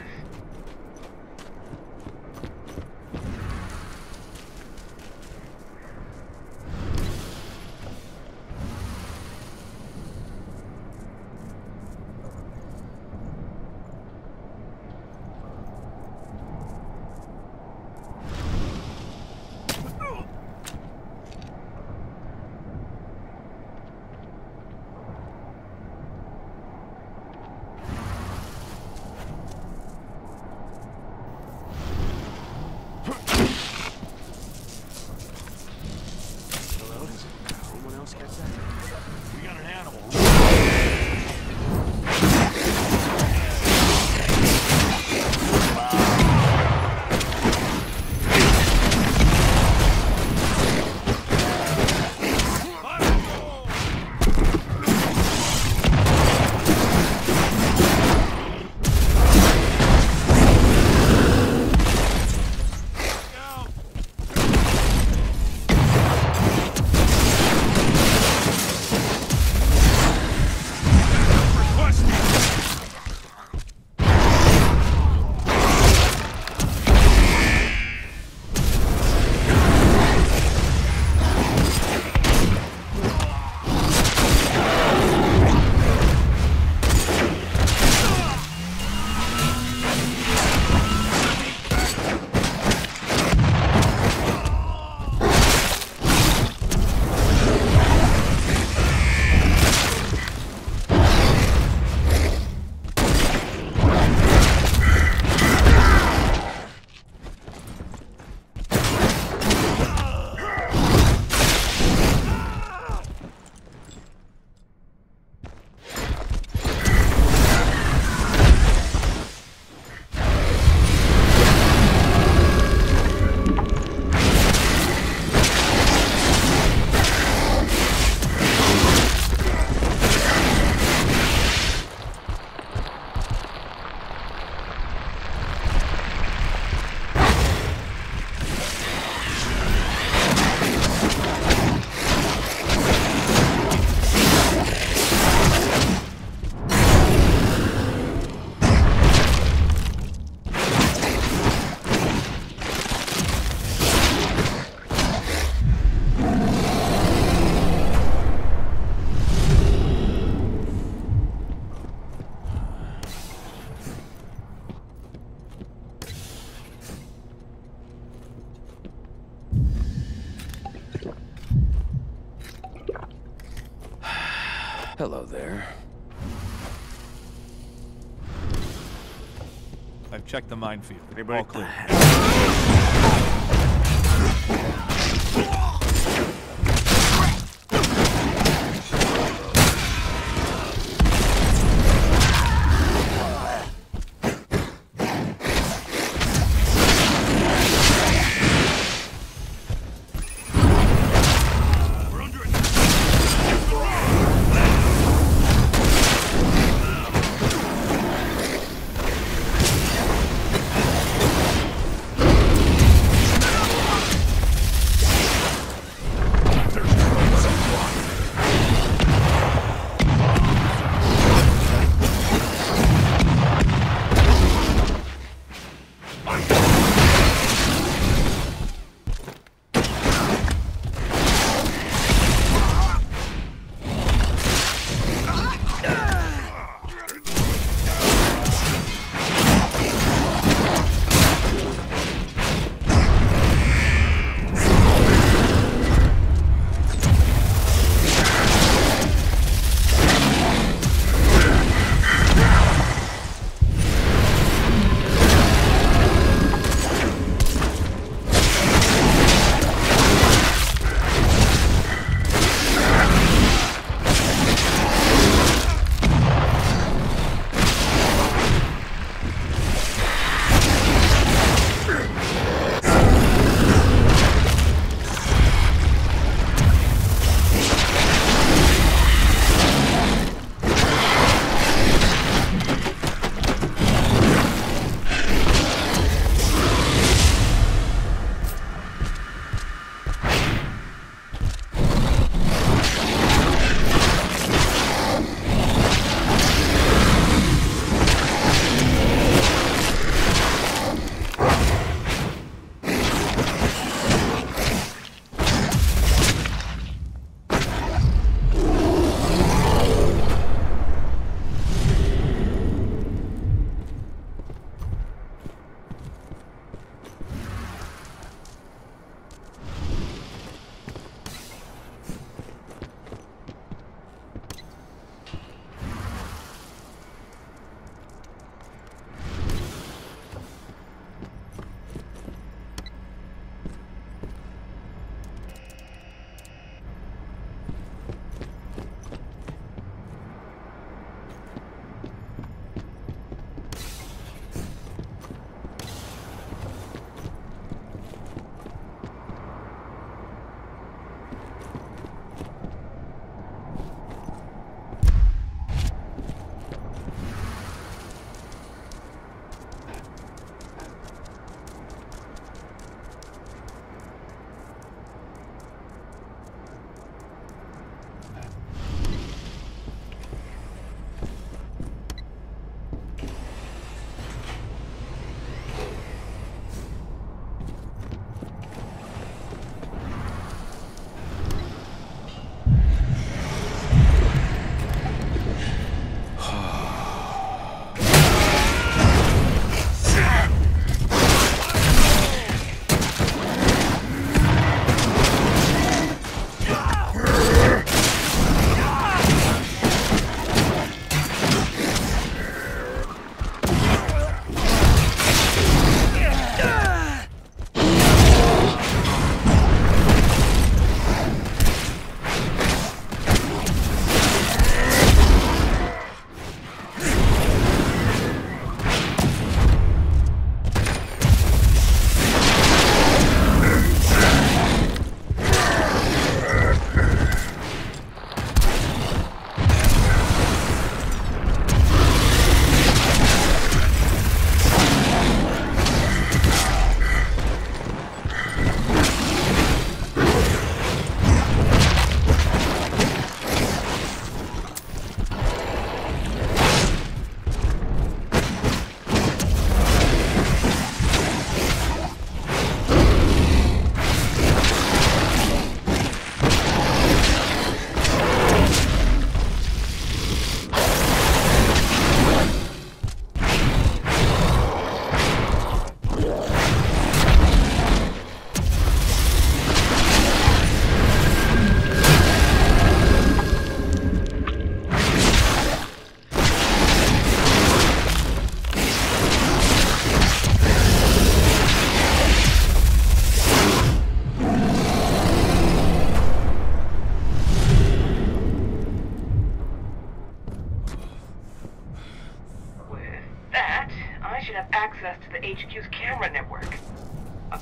I've checked the minefield. All clear.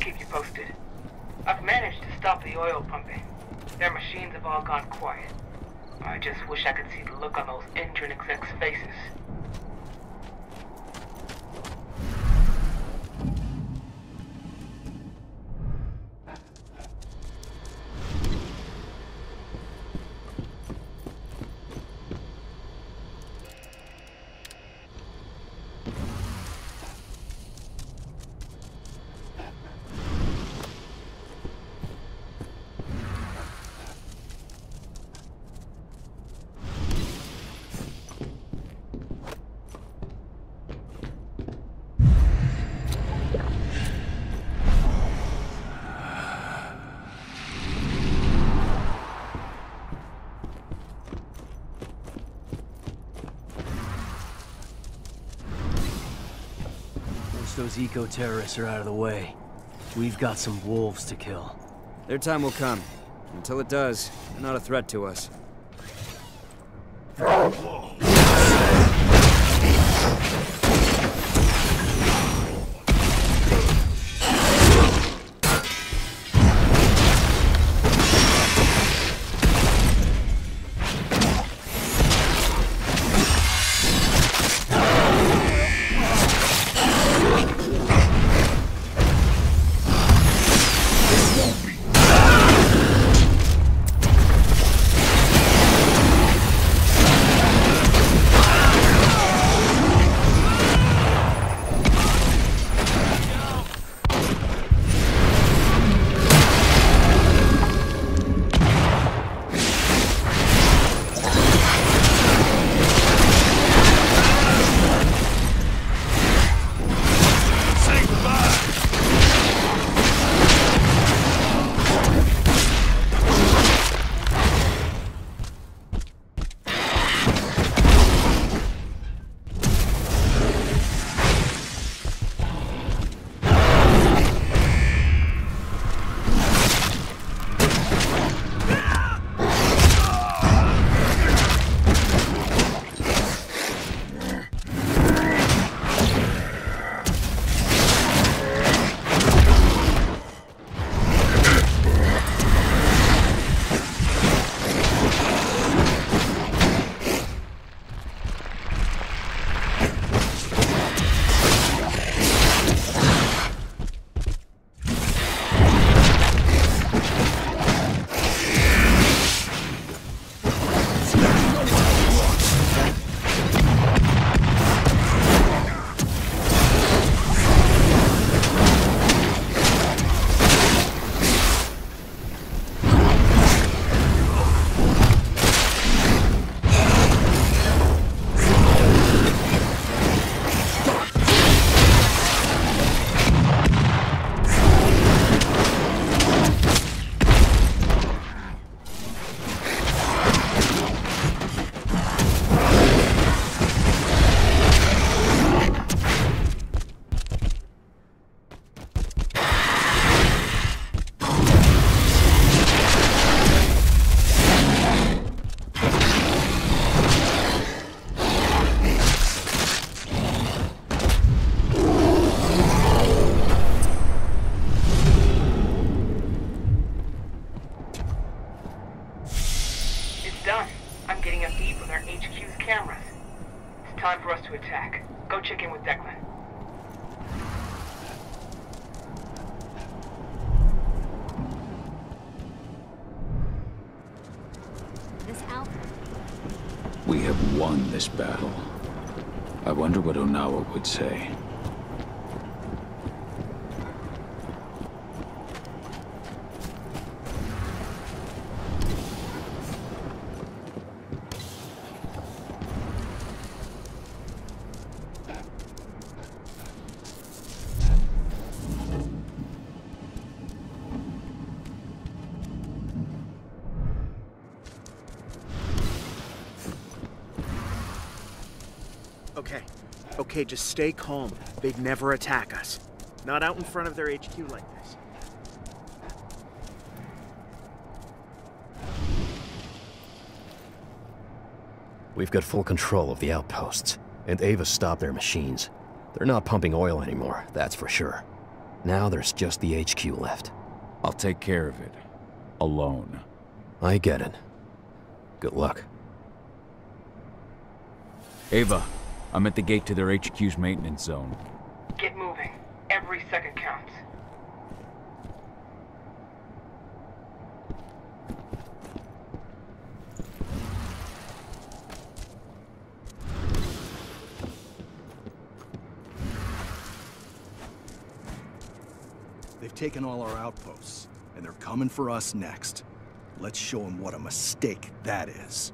Keep you posted. I've managed to stop the oil pumping. Their machines have all gone quiet. I just wish I could see the look on those Endron execs' faces. Eco-terrorists are out of the way, we've got some wolves to kill. Their time will come. Until it does, they're not a threat to us. Say. Okay, just stay calm. They'd never attack us. Not out in front of their HQ like this. We've got full control of the outposts, and Ava stopped their machines. They're not pumping oil anymore, that's for sure. Now there's just the HQ left. I'll take care of it. Alone. I get it. Good luck. Ava, I'm at the gate to their HQ's maintenance zone. Get moving. Every second counts. They've taken all our outposts, and they're coming for us next. Let's show them what a mistake that is.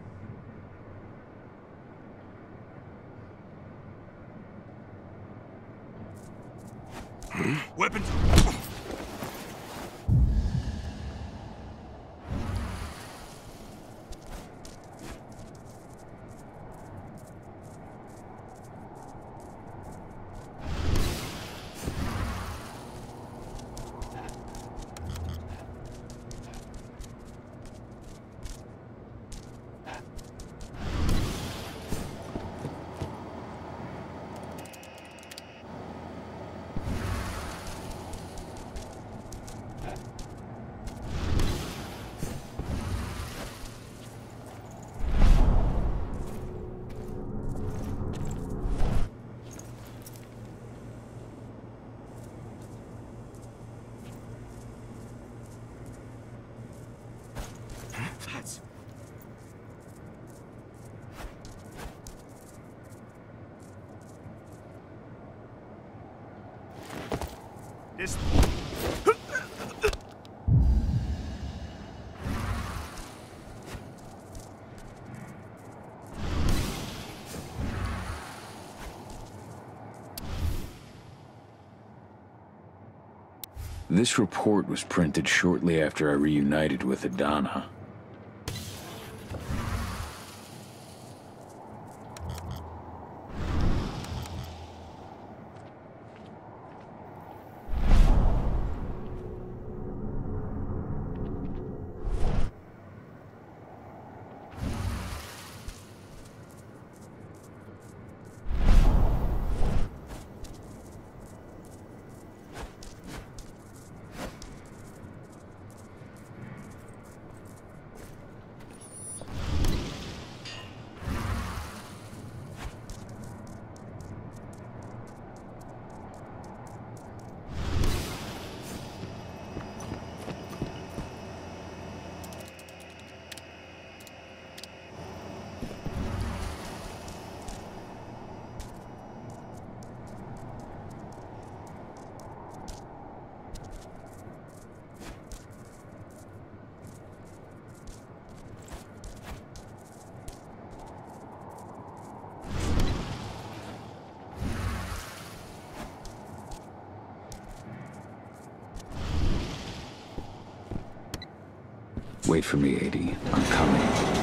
Weapons! This report was printed shortly after I reunited with Adana. For me, AD. I'm coming.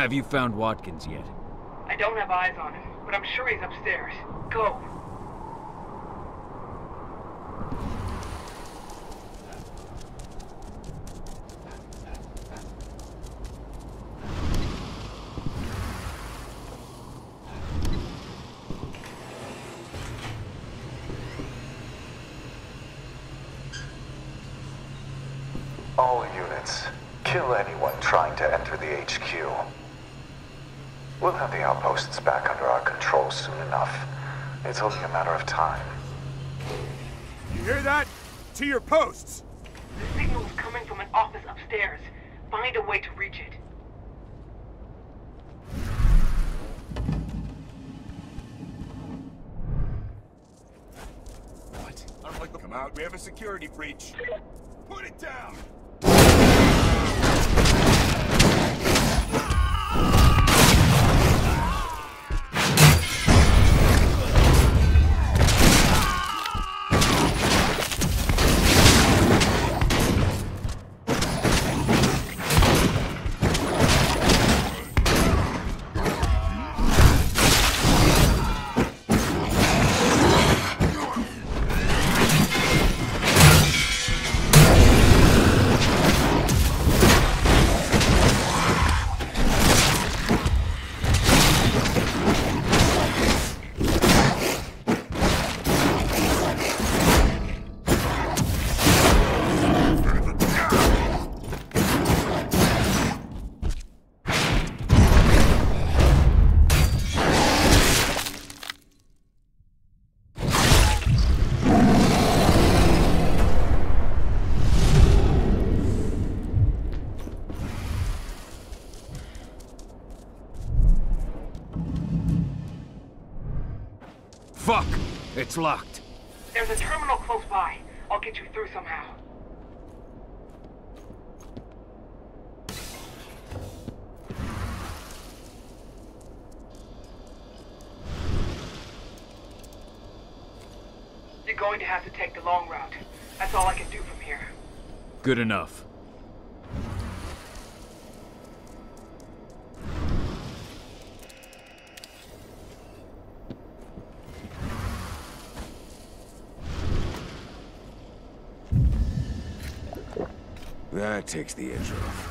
Have you found Watkins yet? I don't have eyes on him, but I'm sure he's upstairs. Go. All units, kill anyone trying to enter the HQ. We'll have the outposts back under our control soon enough. It's only a matter of time. You hear that? To your posts! The signal's coming from an office upstairs. Find a way to reach it. What? I don't like the... Come out, we have a security breach. It's locked. There's a terminal close by. I'll get you through somehow. You're going to have to take the long route. That's all I can do from here. Good enough. Takes the edge off.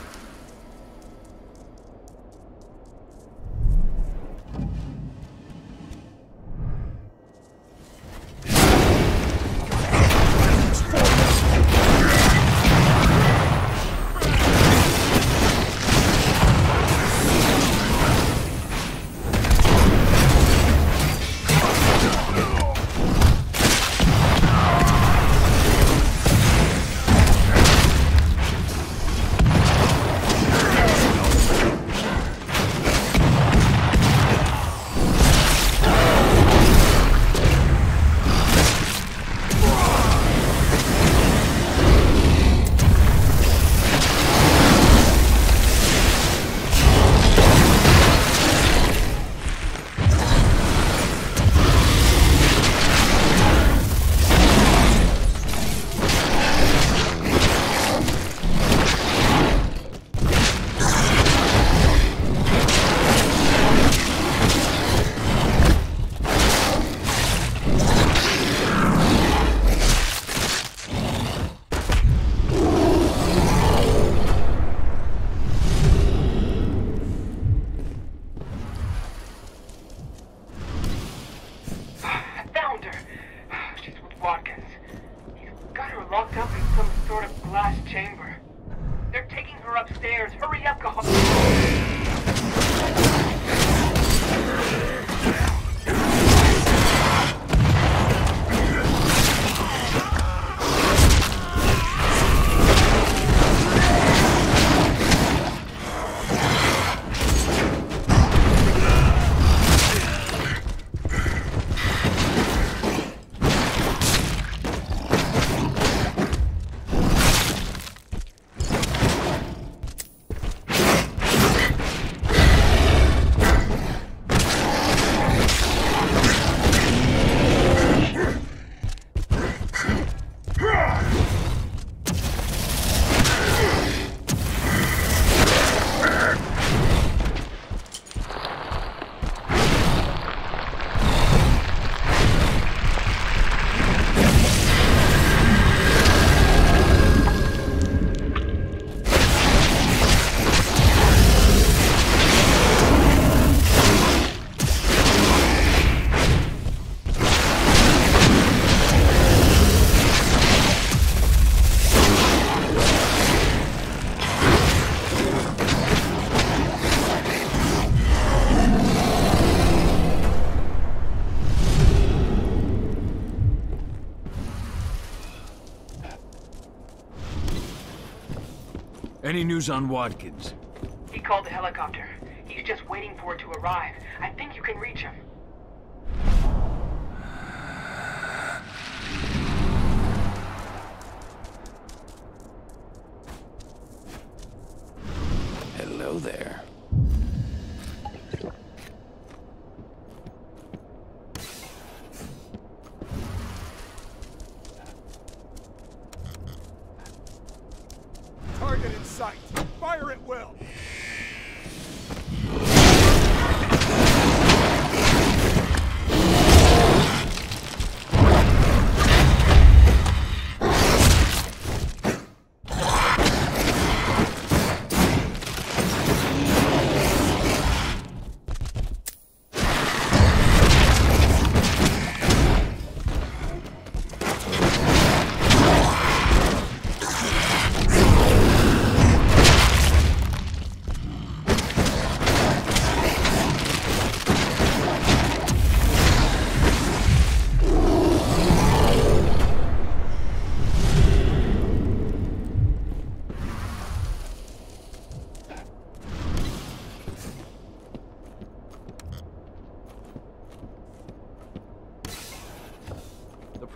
Any news on Watkins?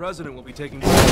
President will be taking...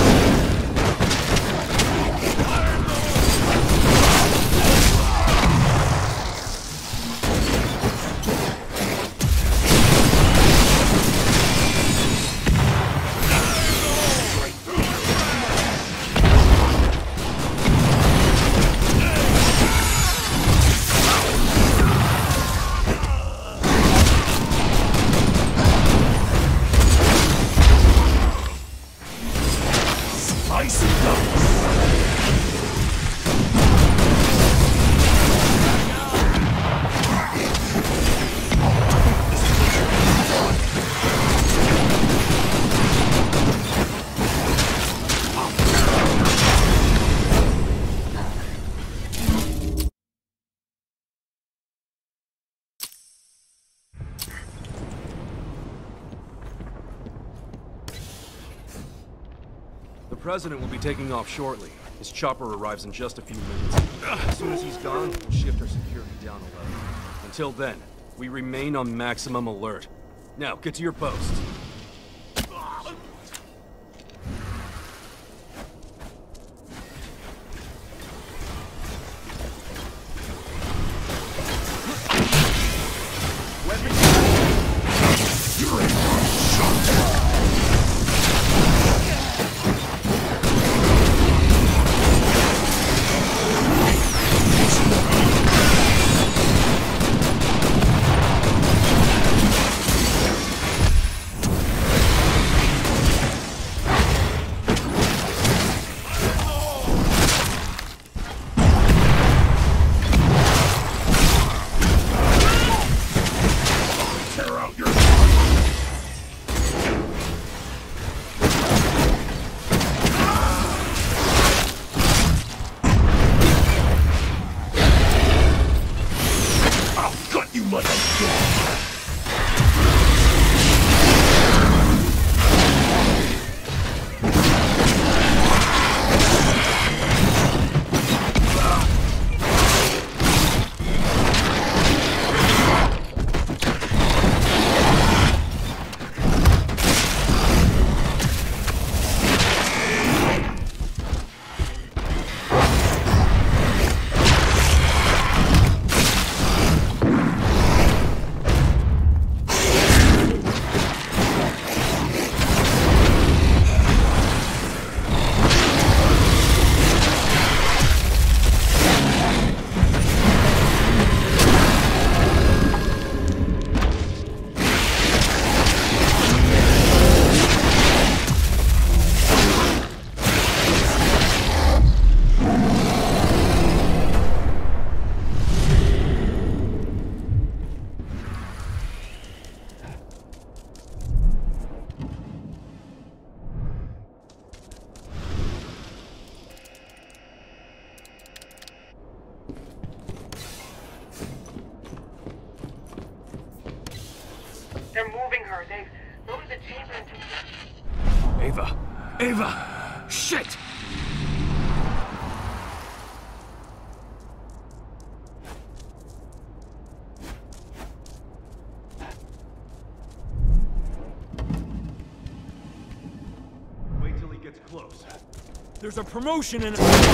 The president will be taking off shortly. His chopper arrives in just a few minutes. As soon as he's gone, we'll shift our security down a level. Until then, we remain on maximum alert. Now, get to your post. There's a promotion in. Adana.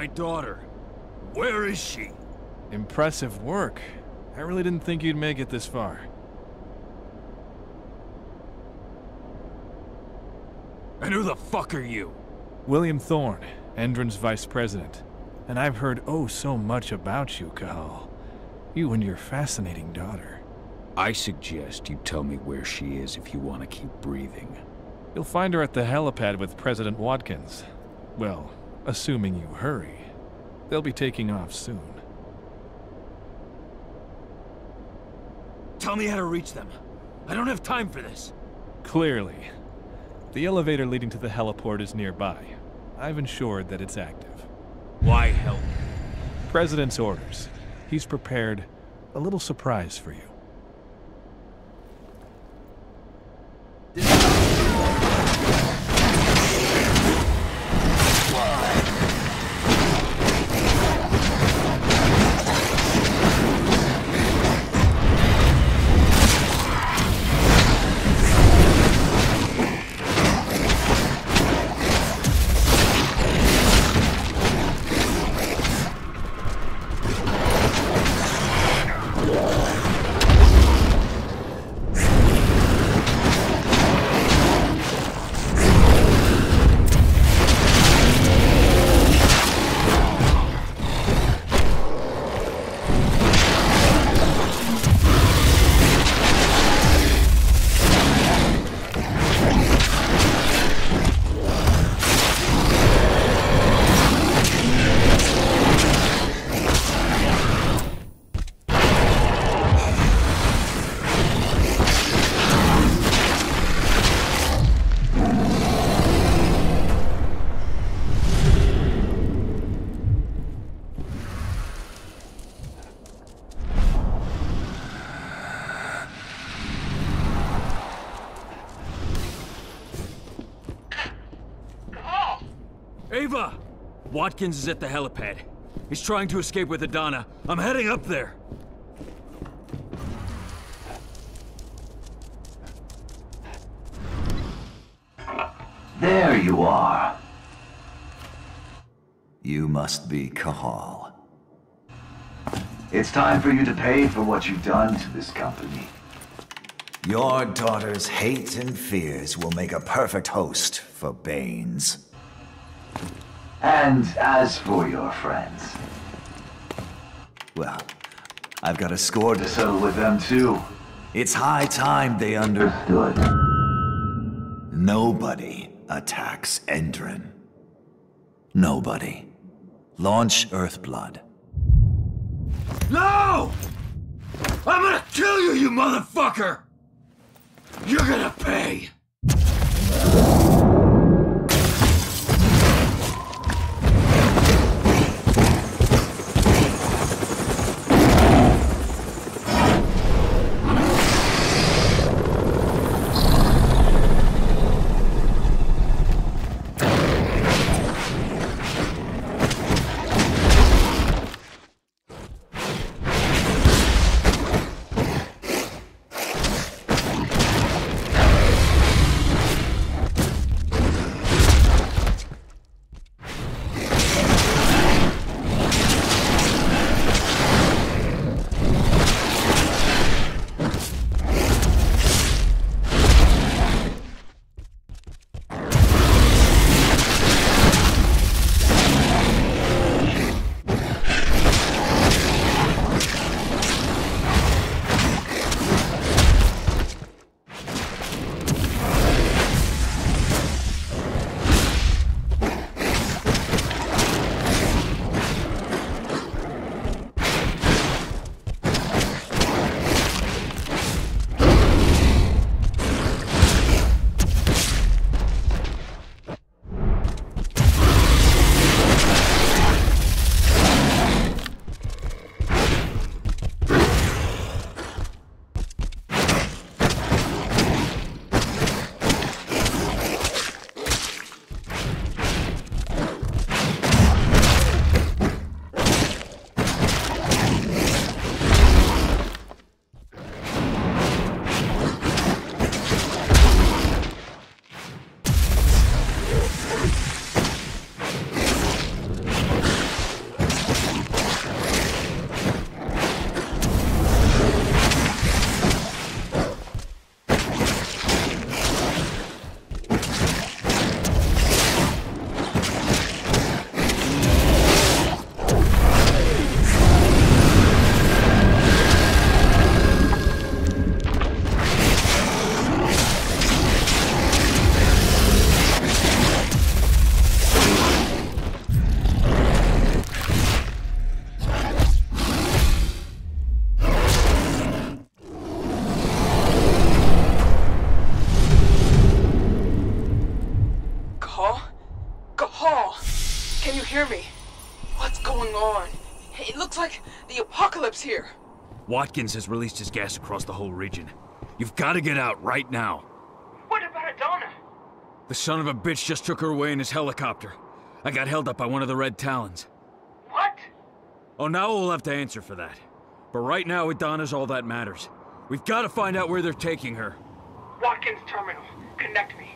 My daughter. Where is she? Impressive work. I really didn't think you'd make it this far. And who the fuck are you? William Thorne, Endron's vice president. And I've heard oh so much about you, Cahal. You and your fascinating daughter. I suggest you tell me where she is if you want to keep breathing. You'll find her at the helipad with President Watkins. Well, assuming you hurry. They'll be taking off soon. Tell me how to reach them. I don't have time for this. Clearly. The elevator leading to the heliport is nearby. I've ensured that it's active. Why help? President's orders. He's prepared a little surprise for you. Watkins is at the helipad. He's trying to escape with Adana. I'm heading up there. There you are. You must be Cahal. It's time for you to pay for what you've done to this company. Your daughter's hate and fears will make a perfect host for Banes. And as for your friends... Well, I've got a score to settle with them too. It's high time they understood. Nobody attacks Endron. Nobody. Launch Earthblood. No! I'm gonna kill you, you motherfucker! You're gonna pay! Watkins has released his gas across the whole region. You've got to get out right now. What about Adana? The son of a bitch just took her away in his helicopter. I got held up by one of the Red Talons. What? Oh, now we'll have to answer for that. But right now, Adana's all that matters. We've got to find out where they're taking her. Watkins Terminal. Connect me.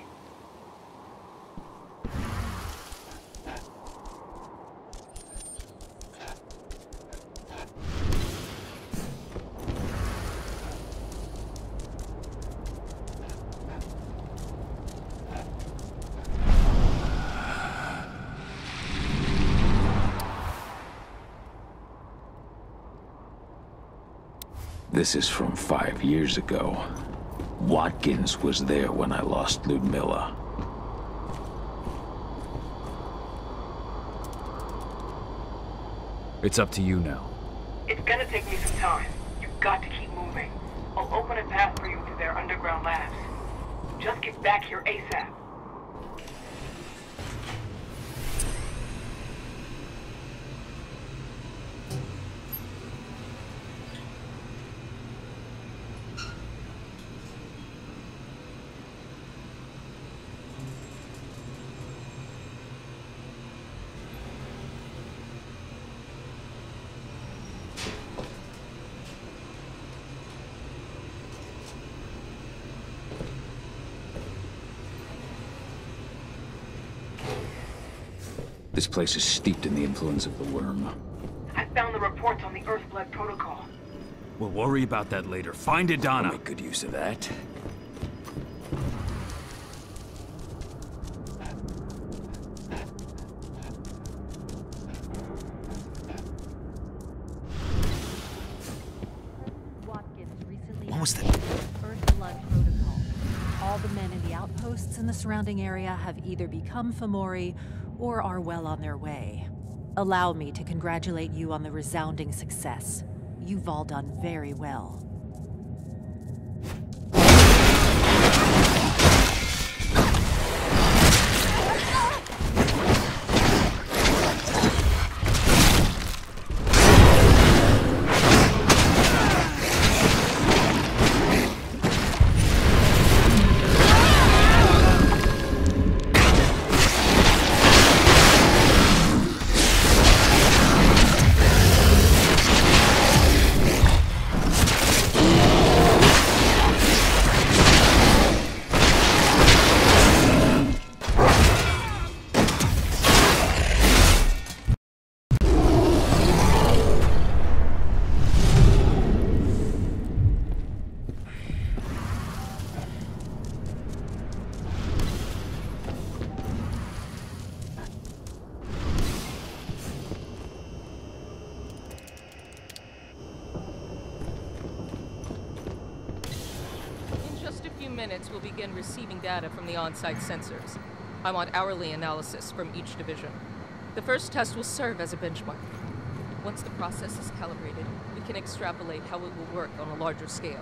This is from five years ago. Watkins was there when I lost Ludmilla. It's up to you now. It's gonna take me some time. You've got to keep moving. I'll open a path for you to their underground labs. Just get back here ASAP. This place is steeped in the influence of the Wyrm. I found the reports on the Earthblood Protocol. We'll worry about that later. Find Adana. I'll make good use of that. What was that? Earthblood Protocol. All the men in the outposts in the surrounding area have either become Fomori or are well on their way. Allow me to congratulate you on the resounding success. You've all done very well. Data from the on-site sensors. I want hourly analysis from each division. The first test will serve as a benchmark. Once the process is calibrated, we can extrapolate how it will work on a larger scale.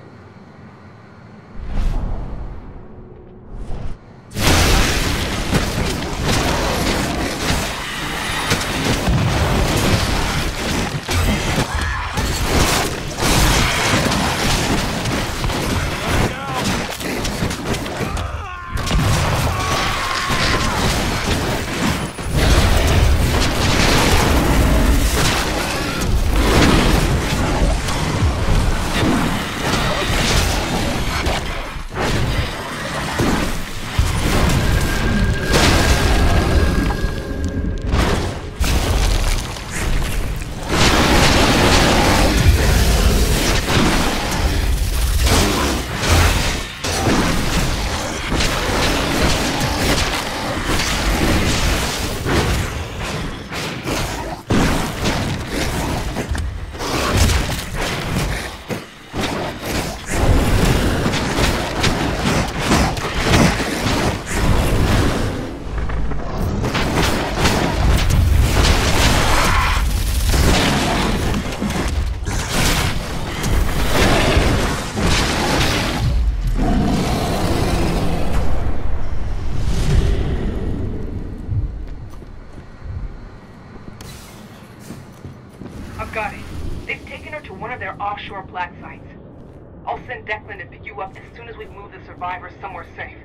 Survivors somewhere safe.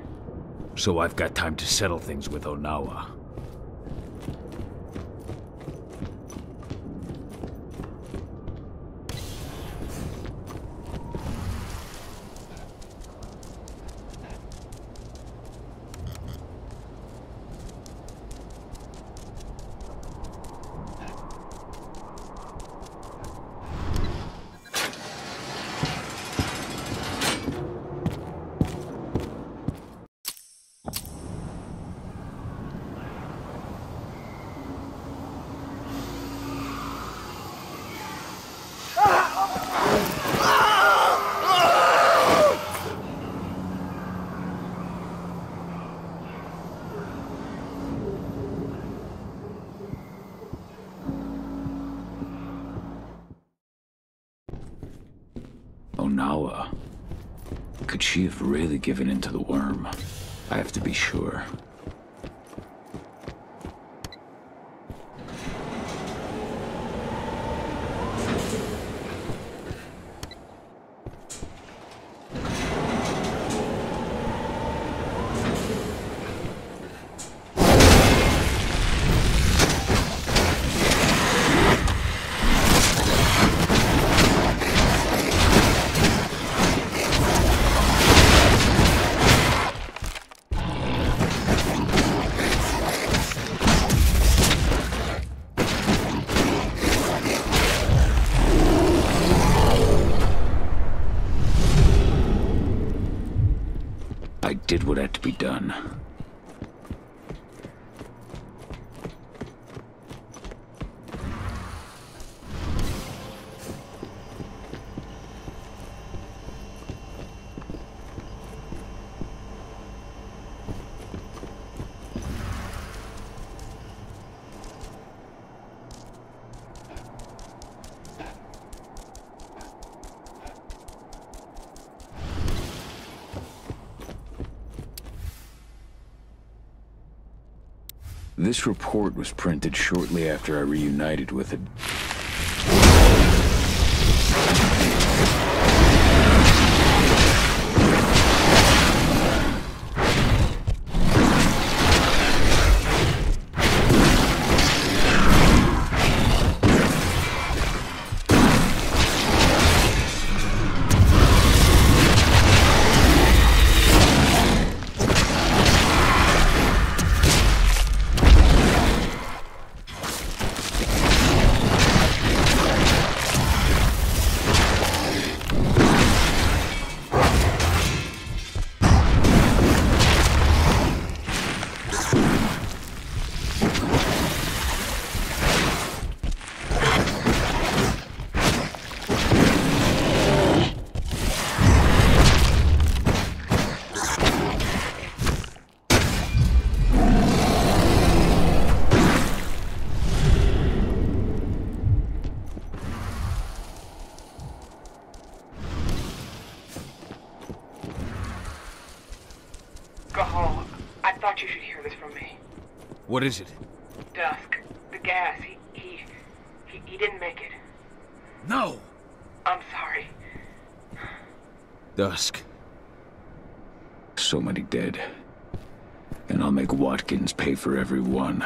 So I've got time to settle things with Onawa. Could she have really given in to the Wyrm? I have to be sure. This report was printed shortly after I reunited with it. What is it? Dusk, the gas, he, he, he, he didn't make it. No! I'm sorry. Dusk. So many dead. And I'll make Watkins pay for every one.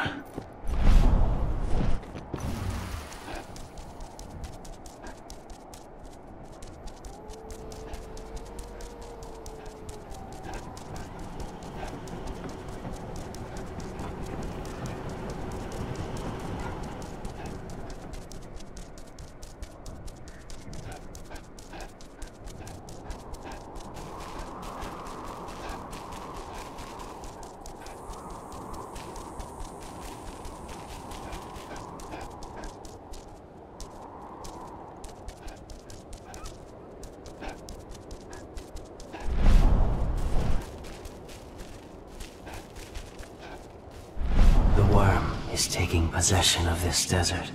The Wyrm is taking possession of this desert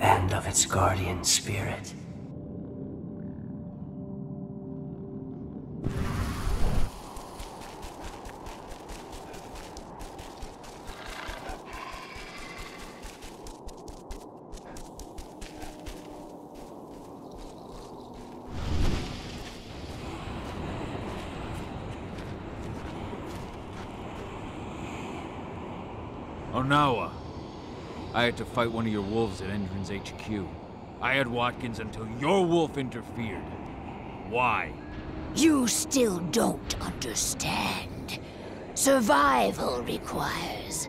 and of its guardian spirit. Onawa. Had to fight one of your wolves at Endron's HQ. I had Watkins until your wolf interfered. Why? You still don't understand. Survival requires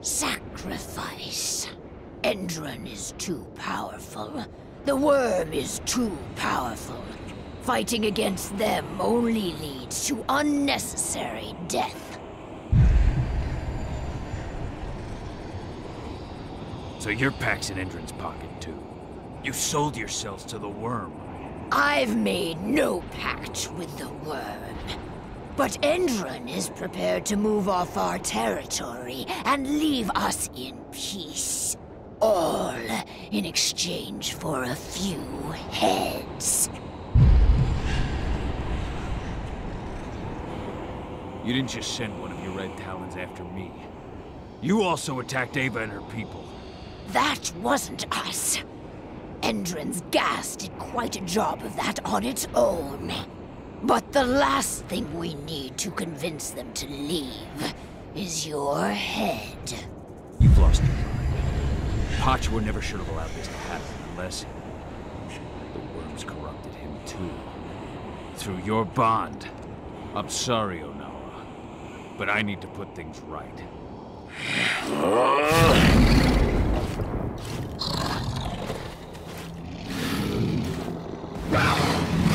sacrifice. Endron is too powerful. The Wyrm is too powerful. Fighting against them only leads to unnecessary death. So your pack's in Endron's pocket, too. You sold yourselves to the Wyrm. I've made no pact with the Wyrm. But Endron is prepared to move off our territory and leave us in peace. All in exchange for a few heads. You didn't just send one of your Red Talons after me. You also attacked Ava and her people. That wasn't us. Endron's gas did quite a job of that on its own. But the last thing we need to convince them to leave is your head. You've lost your mind. Patchua never should have allowed this to happen unless... The Wyrm's corrupted him too. Through your bond. I'm sorry, Onawa. But I need to put things right. [LAUGHS] Round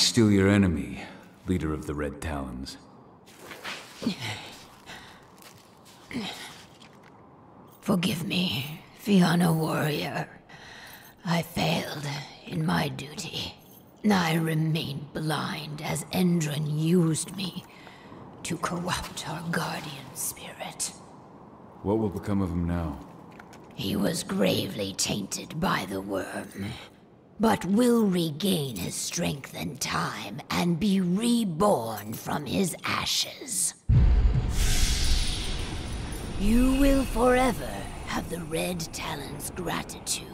still your enemy, leader of the Red Talons? Forgive me, Fianna Warrior. I failed in my duty. I remained blind as Endron used me to corrupt our guardian spirit. What will become of him now? He was gravely tainted by the Wyrm, but will regain his strength and time and be reborn from his ashes. You will forever have the Red Talon's gratitude.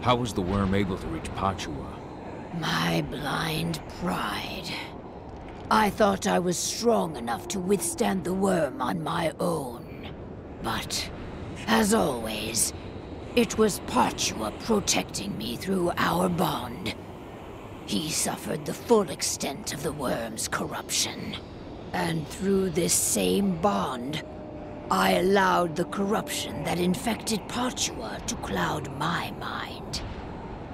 How was the Wyrm able to reach Pachua? My blind pride. I thought I was strong enough to withstand the Wyrm on my own. But, as always, it was Pachua protecting me through our bond. He suffered the full extent of the Wyrm's corruption. And through this same bond, I allowed the corruption that infected Pachua to cloud my mind.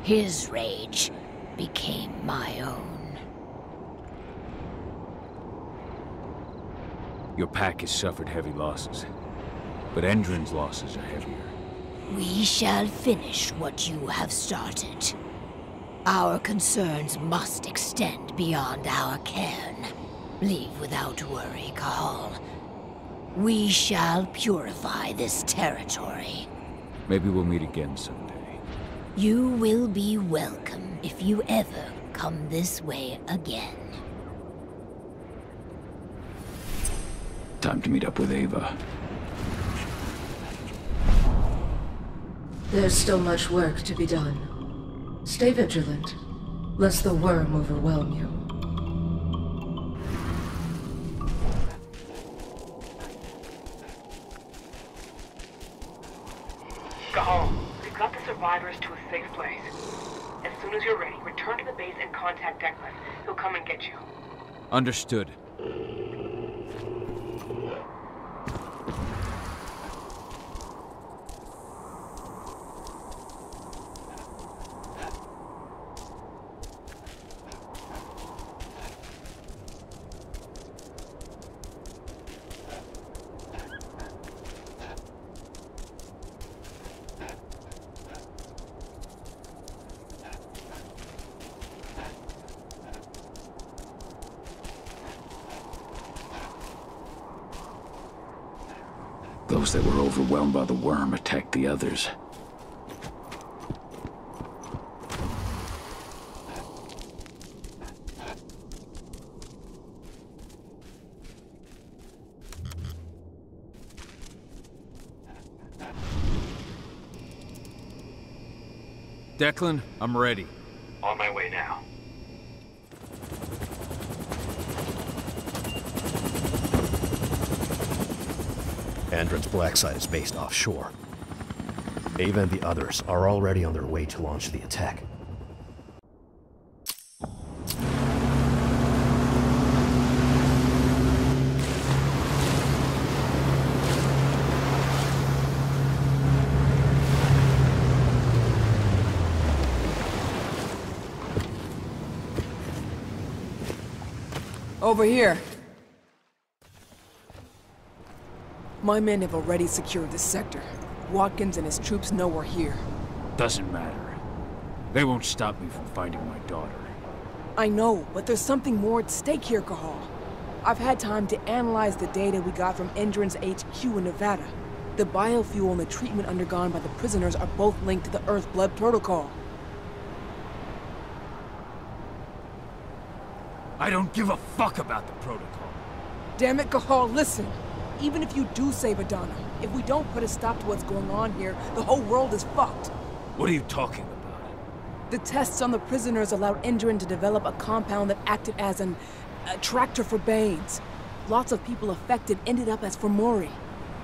His rage became my own. Your pack has suffered heavy losses, but Endron's losses are heavier. We shall finish what you have started. Our concerns must extend beyond our cairn. Leave without worry, Cahal. We shall purify this territory. Maybe we'll meet again someday. You will be welcome if you ever come this way again. Time to meet up with Ava. There's still much work to be done. Stay vigilant, lest the Wyrm overwhelm you. Cahal, we've got the survivors to a safe place. As soon as you're ready, return to the base and contact Declan. He'll come and get you. Understood. That were overwhelmed by the Wyrm attacked the others. Declan, I'm ready. On my way now. Endron's black site is based offshore. Ava and the others are already on their way to launch the attack. Over here. My men have already secured this sector. Watkins and his troops know we're here. Doesn't matter. They won't stop me from finding my daughter. I know, but there's something more at stake here, Cahal. I've had time to analyze the data we got from Endron HQ in Nevada. The biofuel and the treatment undergone by the prisoners are both linked to the Earth Blood Protocol. I don't give a fuck about the protocol. Damn it, Cahal, listen! Even if you do save Adana, if we don't put a stop to what's going on here, the whole world is fucked. What are you talking about? The tests on the prisoners allowed Endron to develop a compound that acted as an attractor for Banes. Lots of people affected ended up as Fomori.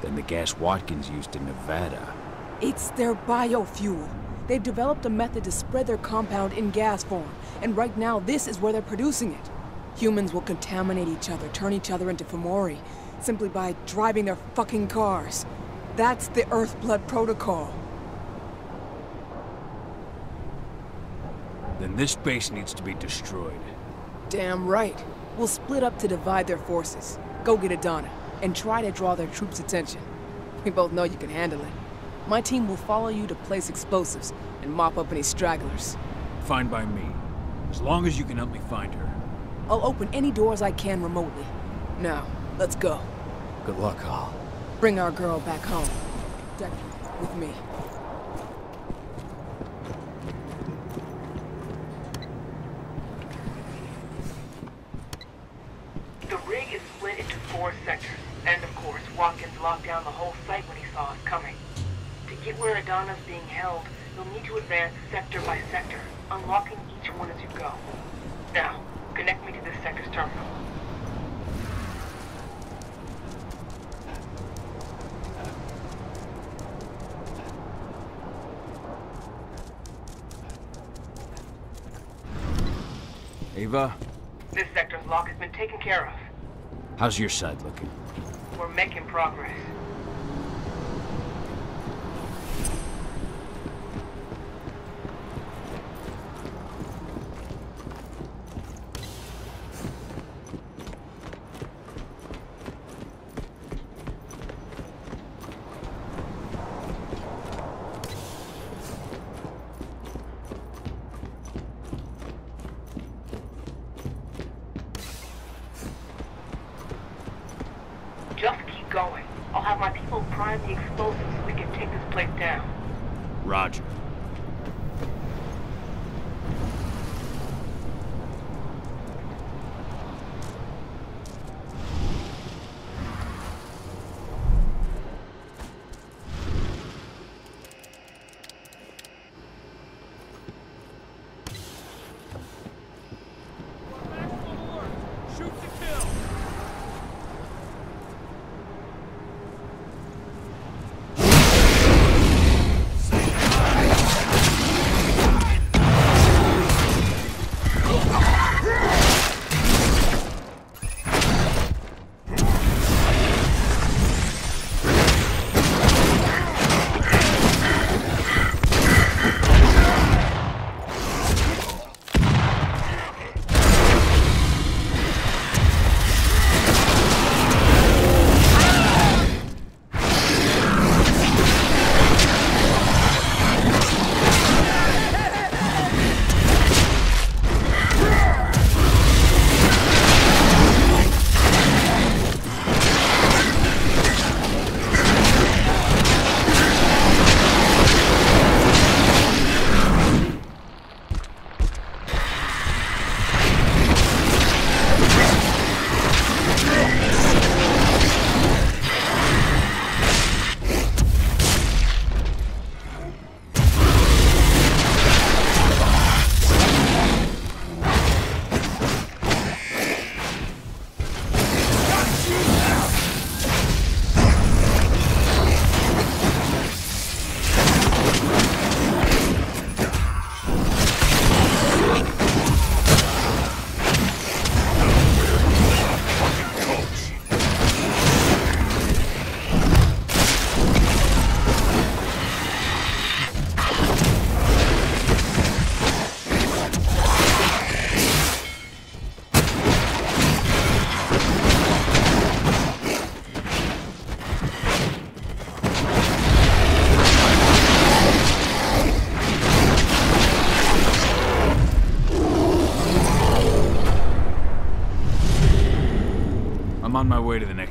Then the gas Watkins used in Nevada. It's their biofuel. They've developed a method to spread their compound in gas form, and right now this is where they're producing it. Humans will contaminate each other, turn each other into Fomori, simply by driving their fucking cars. That's the Earth Blood Protocol. then this base needs to be destroyed. Damn right. We'll split up to divide their forces. Go get Adana, and try to draw their troops' attention. We both know you can handle it. My team will follow you to place explosives and mop up any stragglers. Fine by me. As long as you can help me find her. I'll open any doors I can remotely. Now, let's go. Good luck, Cahal. Bring our girl back home. Deck with me. The rig is split into four sectors, and of course, Watkins locked down the whole site when he saw us coming. To get where Adana's being held, you'll need to advance sector by sector, unlocking each one as you go. Now, connect me to this sector's terminal. Ava, This sector's lock has been taken care of. how's your side looking? We're making progress.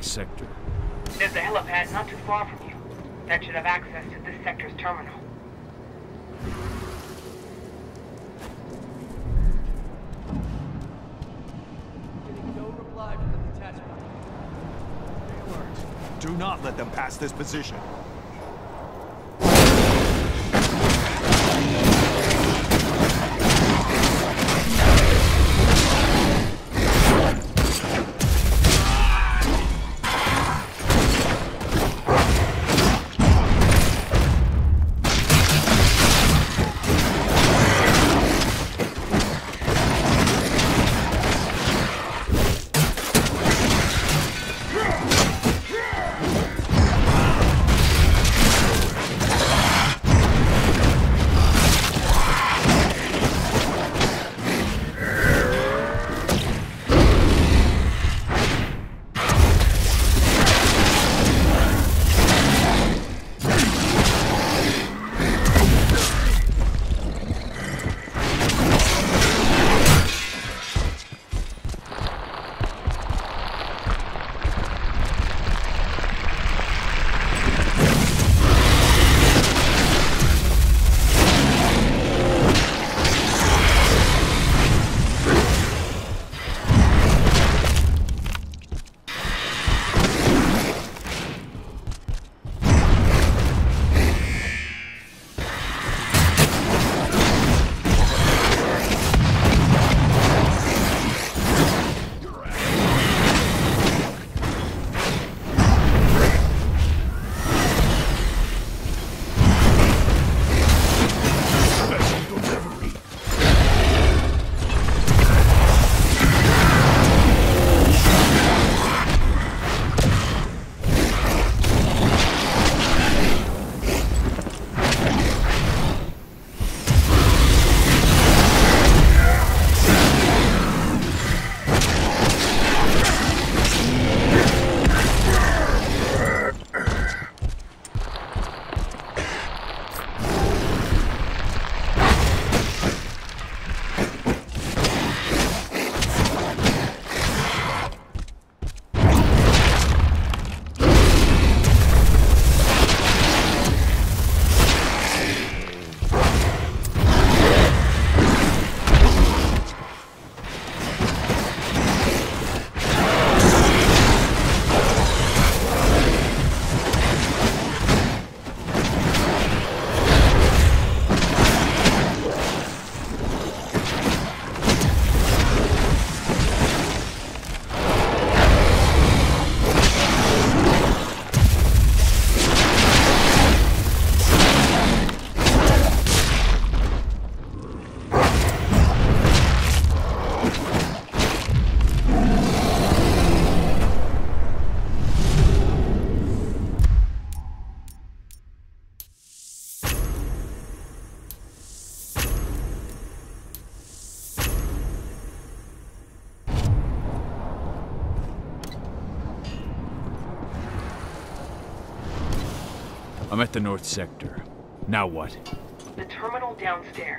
Sector. There's a helipad not too far from you. That should have access to this sector's terminal. No reply from the detachment. Stay alert. Do not let them pass this position. the North Sector. Now what? The terminal downstairs.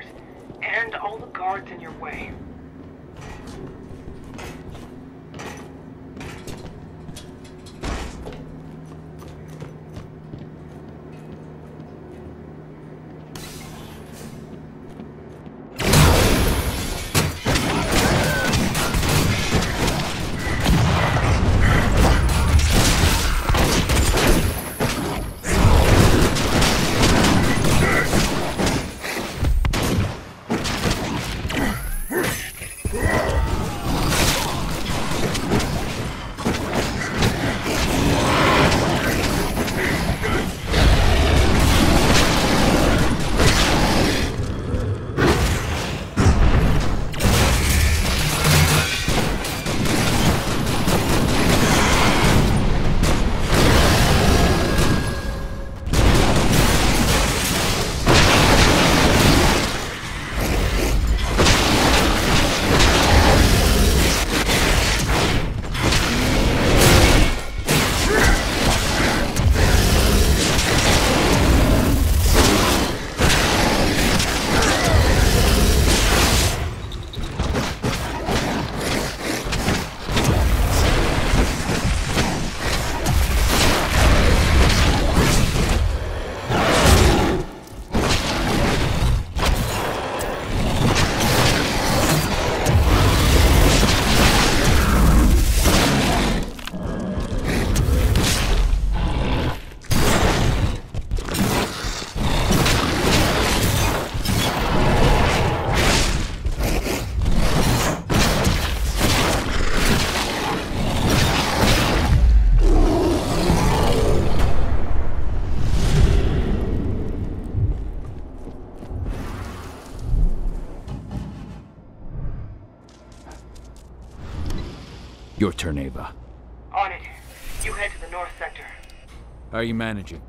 How are you managing?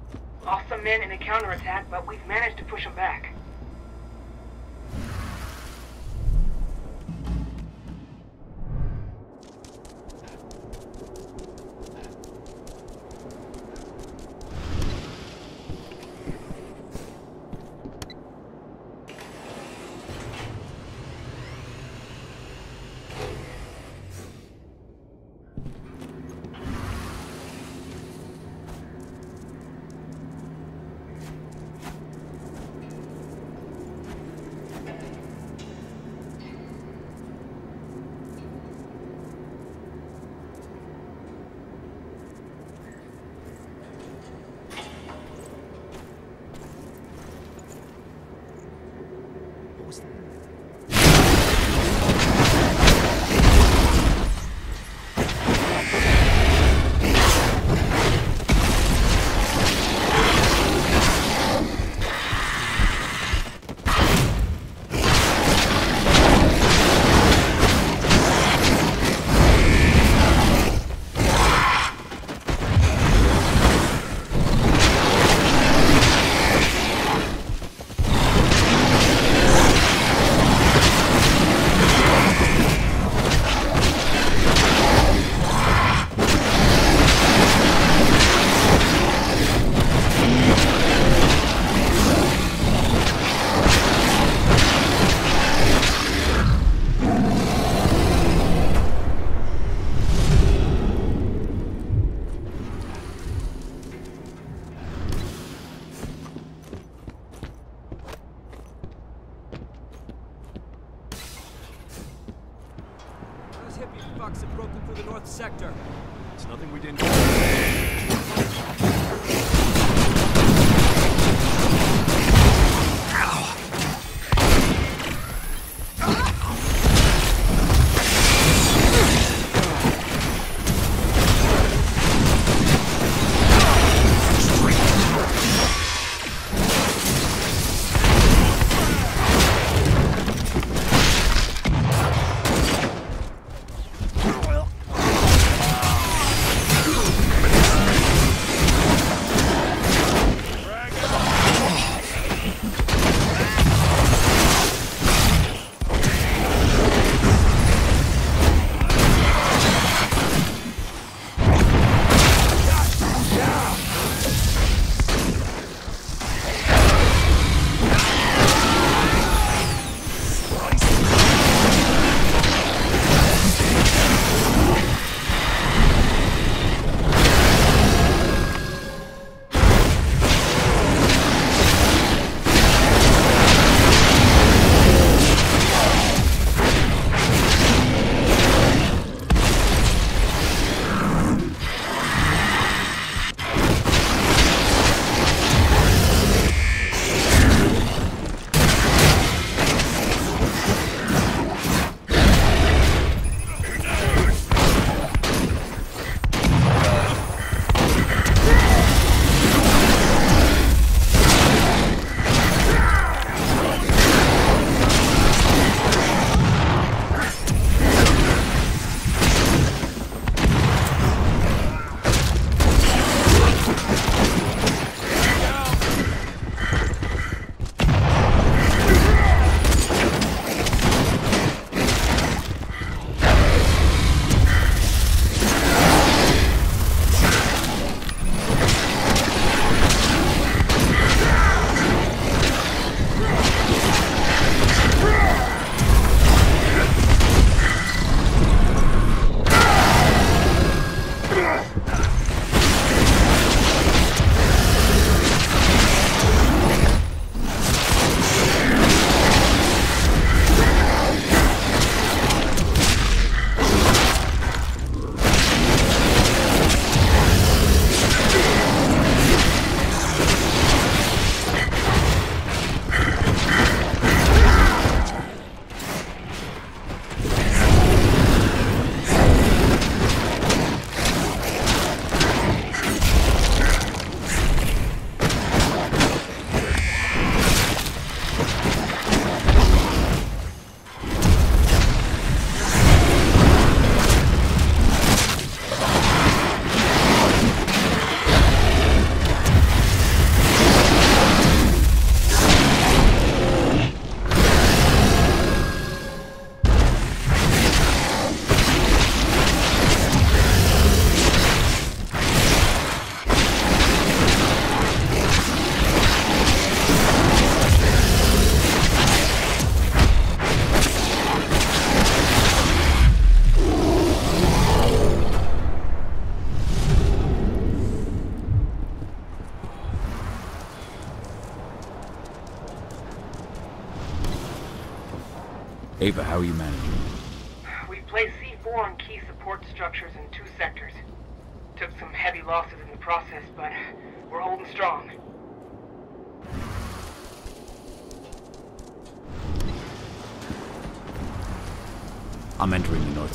Men a counterattack.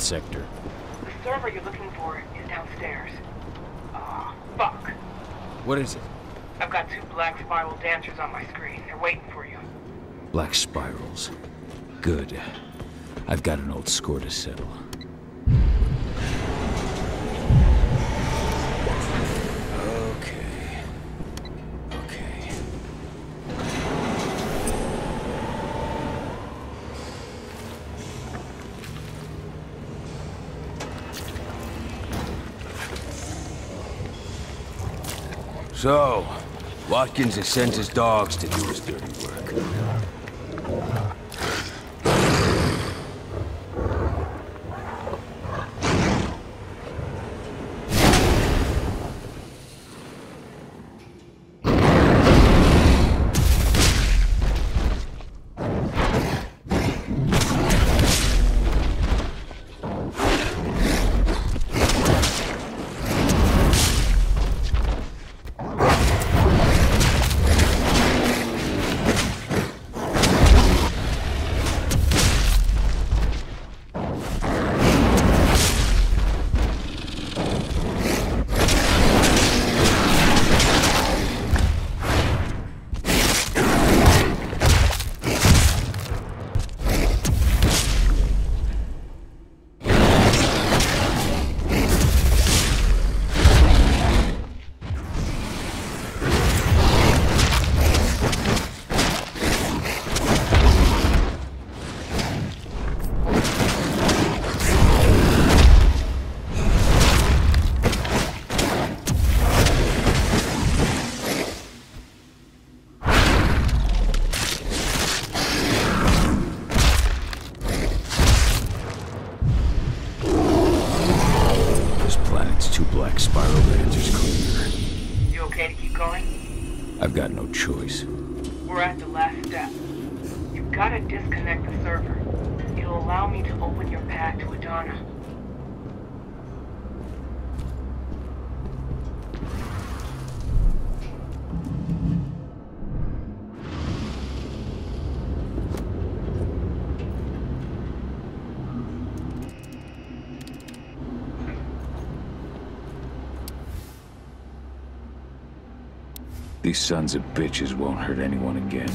Sector. The server you're looking for is downstairs. Ah, fuck. What is it? I've got two black spiral dancers on my screen. They're waiting for you. Black spirals. Good. I've got an old score to settle. So, Watkins has sent his dogs to do his dirty work. These sons of bitches won't hurt anyone again.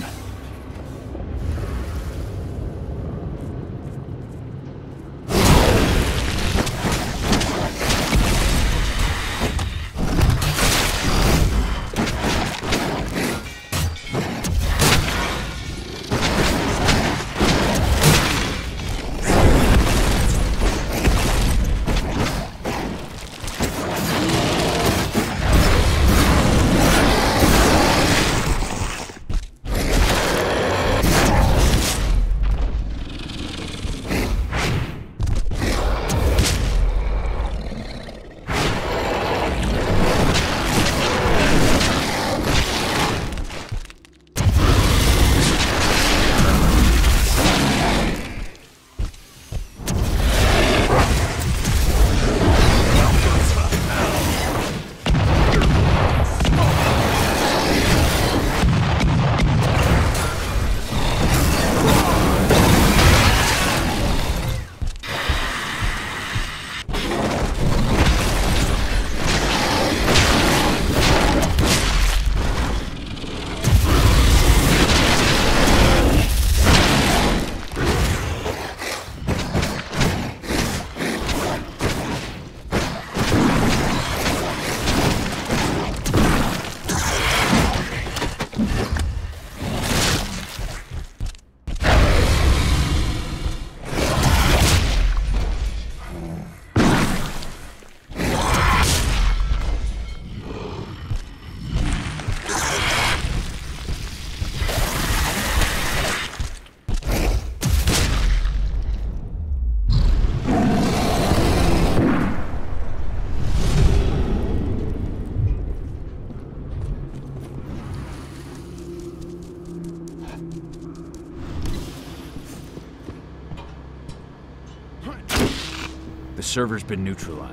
Server's been neutralized.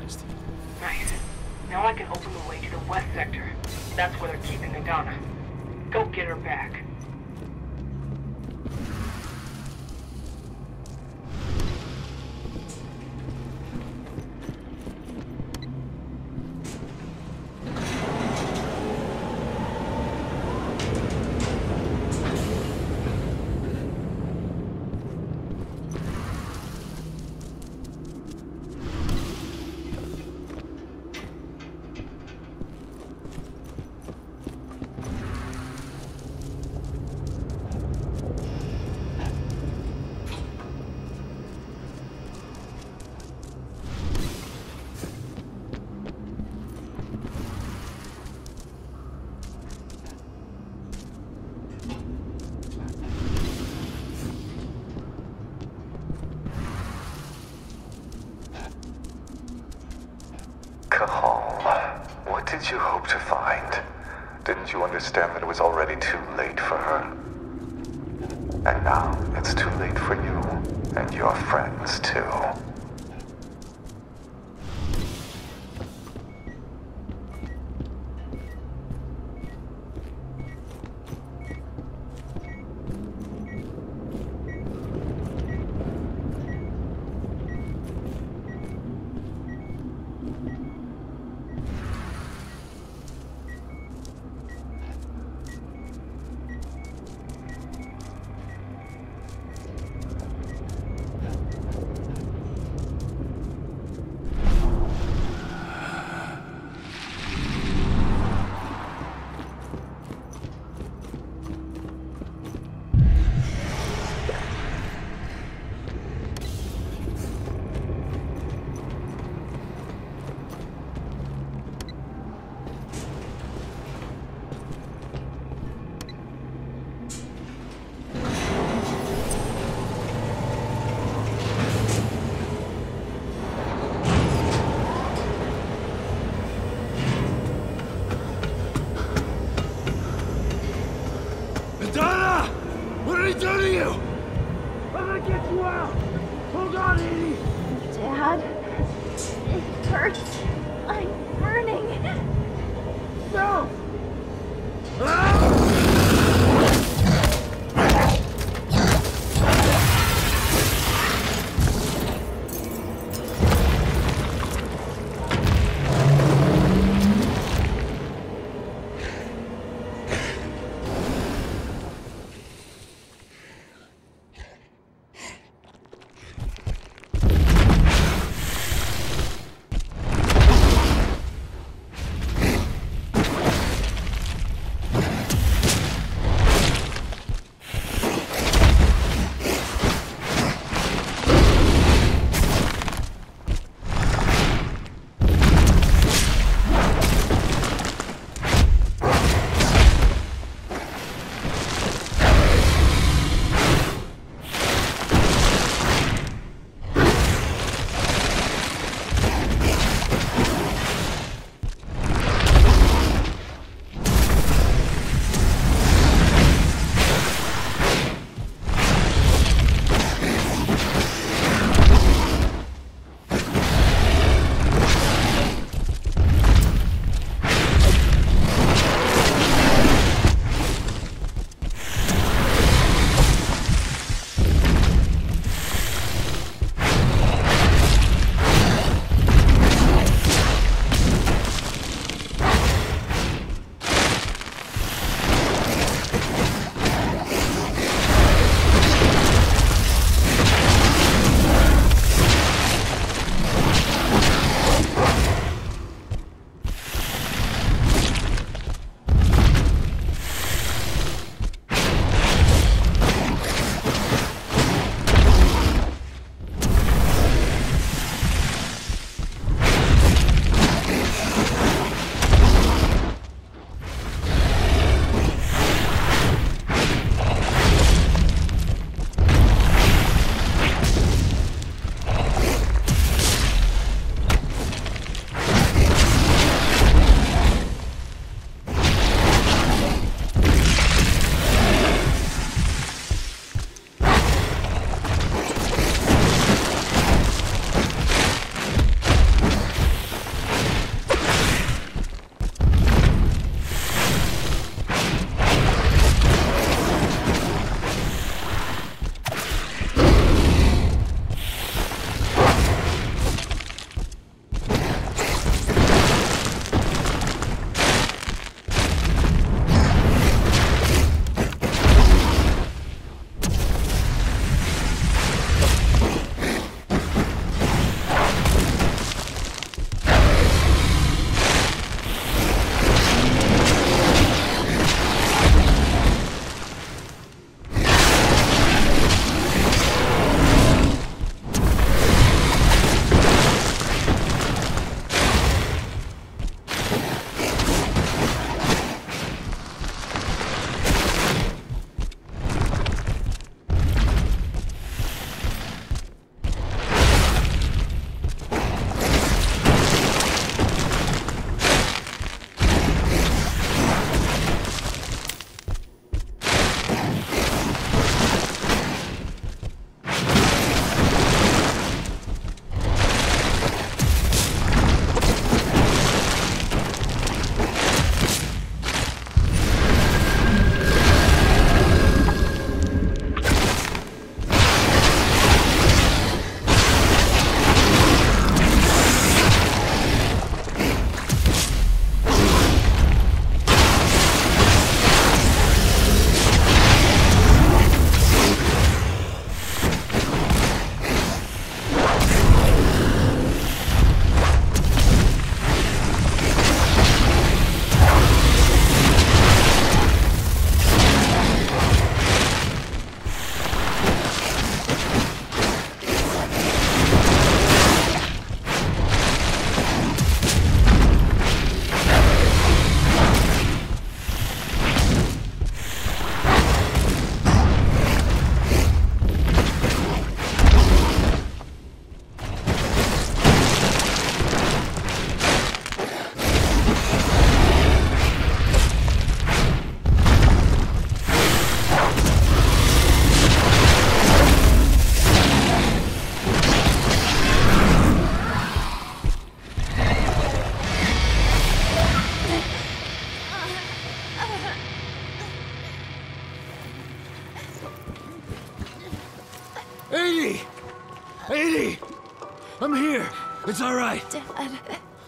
It's all right. Dad,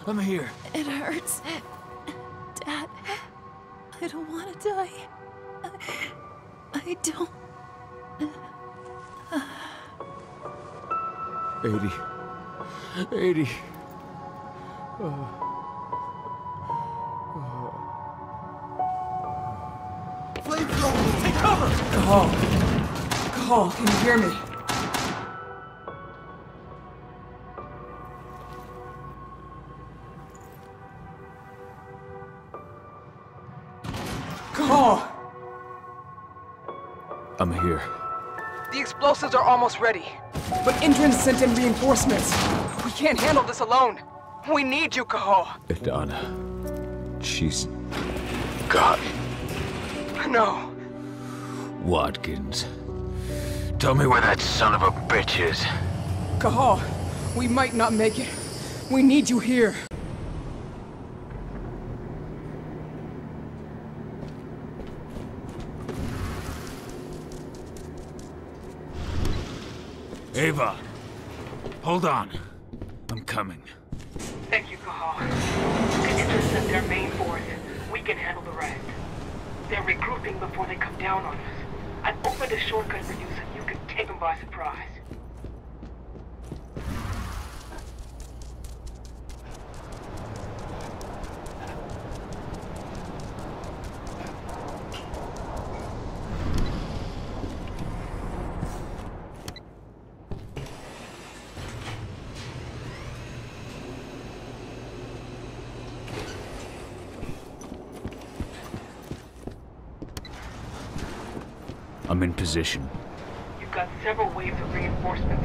I'm here. Almost ready. But Endron sent in reinforcements. We can't handle this alone. We need you, Cahal. Adana. She's... God. No. Watkins. Tell me where that son of a bitch is. Cahal, we might not make it. We need you here. Ava. Hold on. I'm coming. Thank you, Cahal. You can intercept their main force. We can handle the rest. They're regrouping before they come down on us. I've opened a shortcut for you so you can take them by surprise. I'm in position. You've got several waves of reinforcements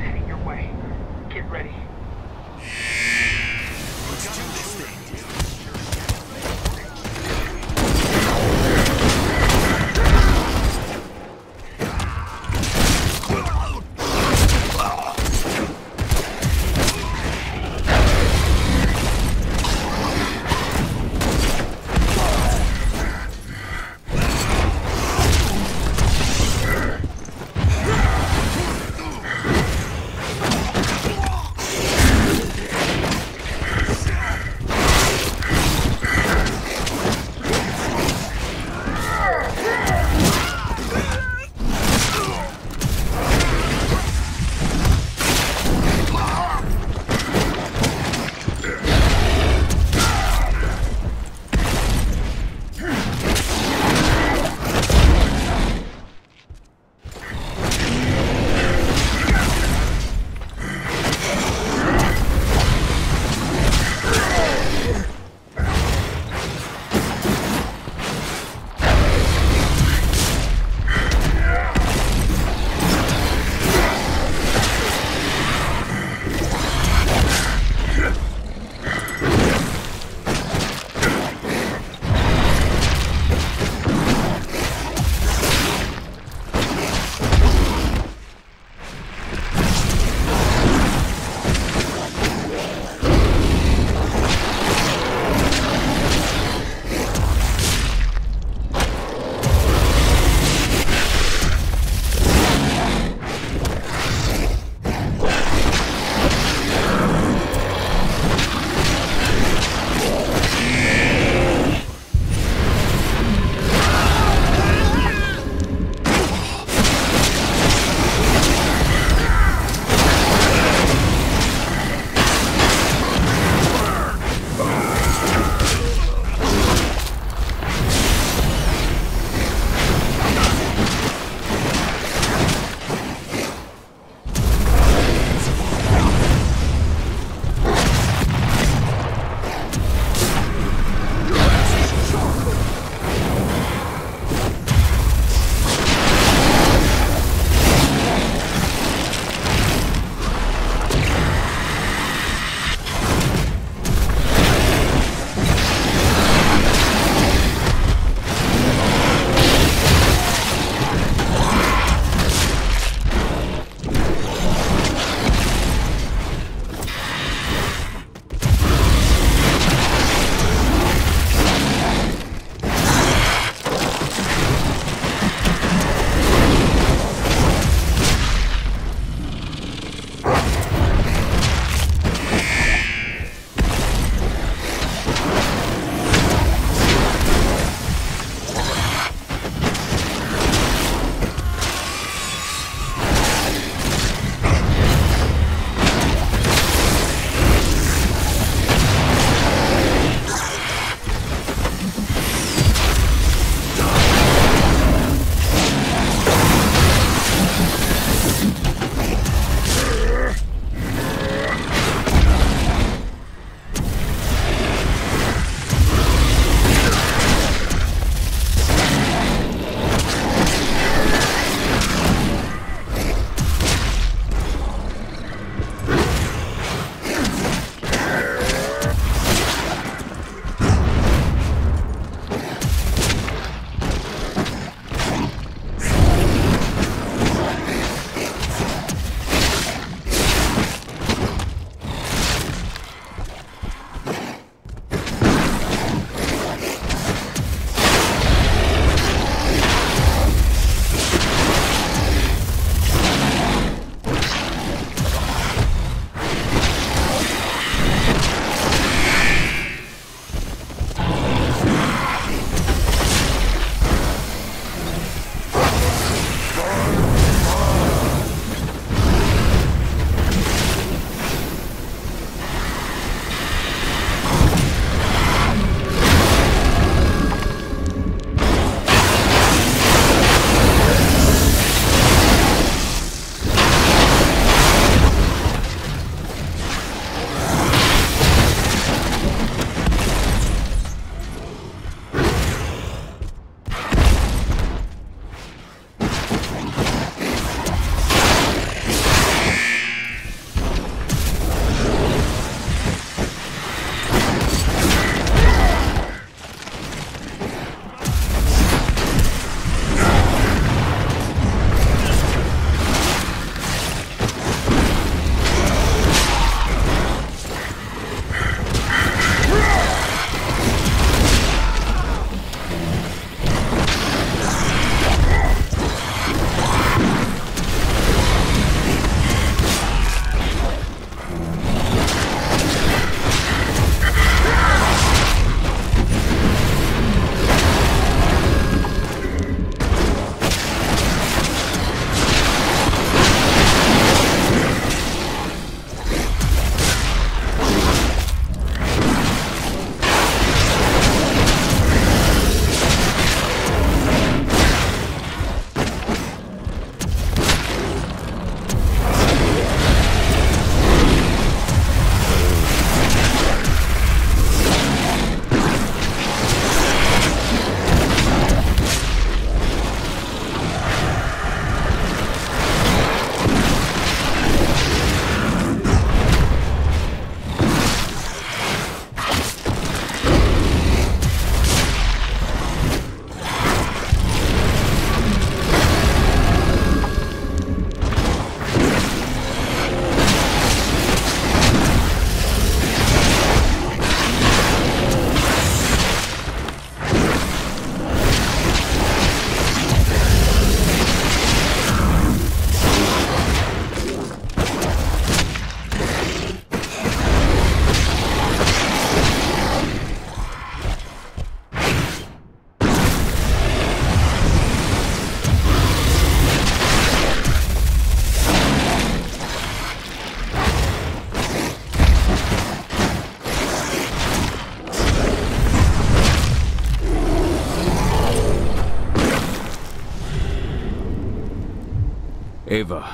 Ava,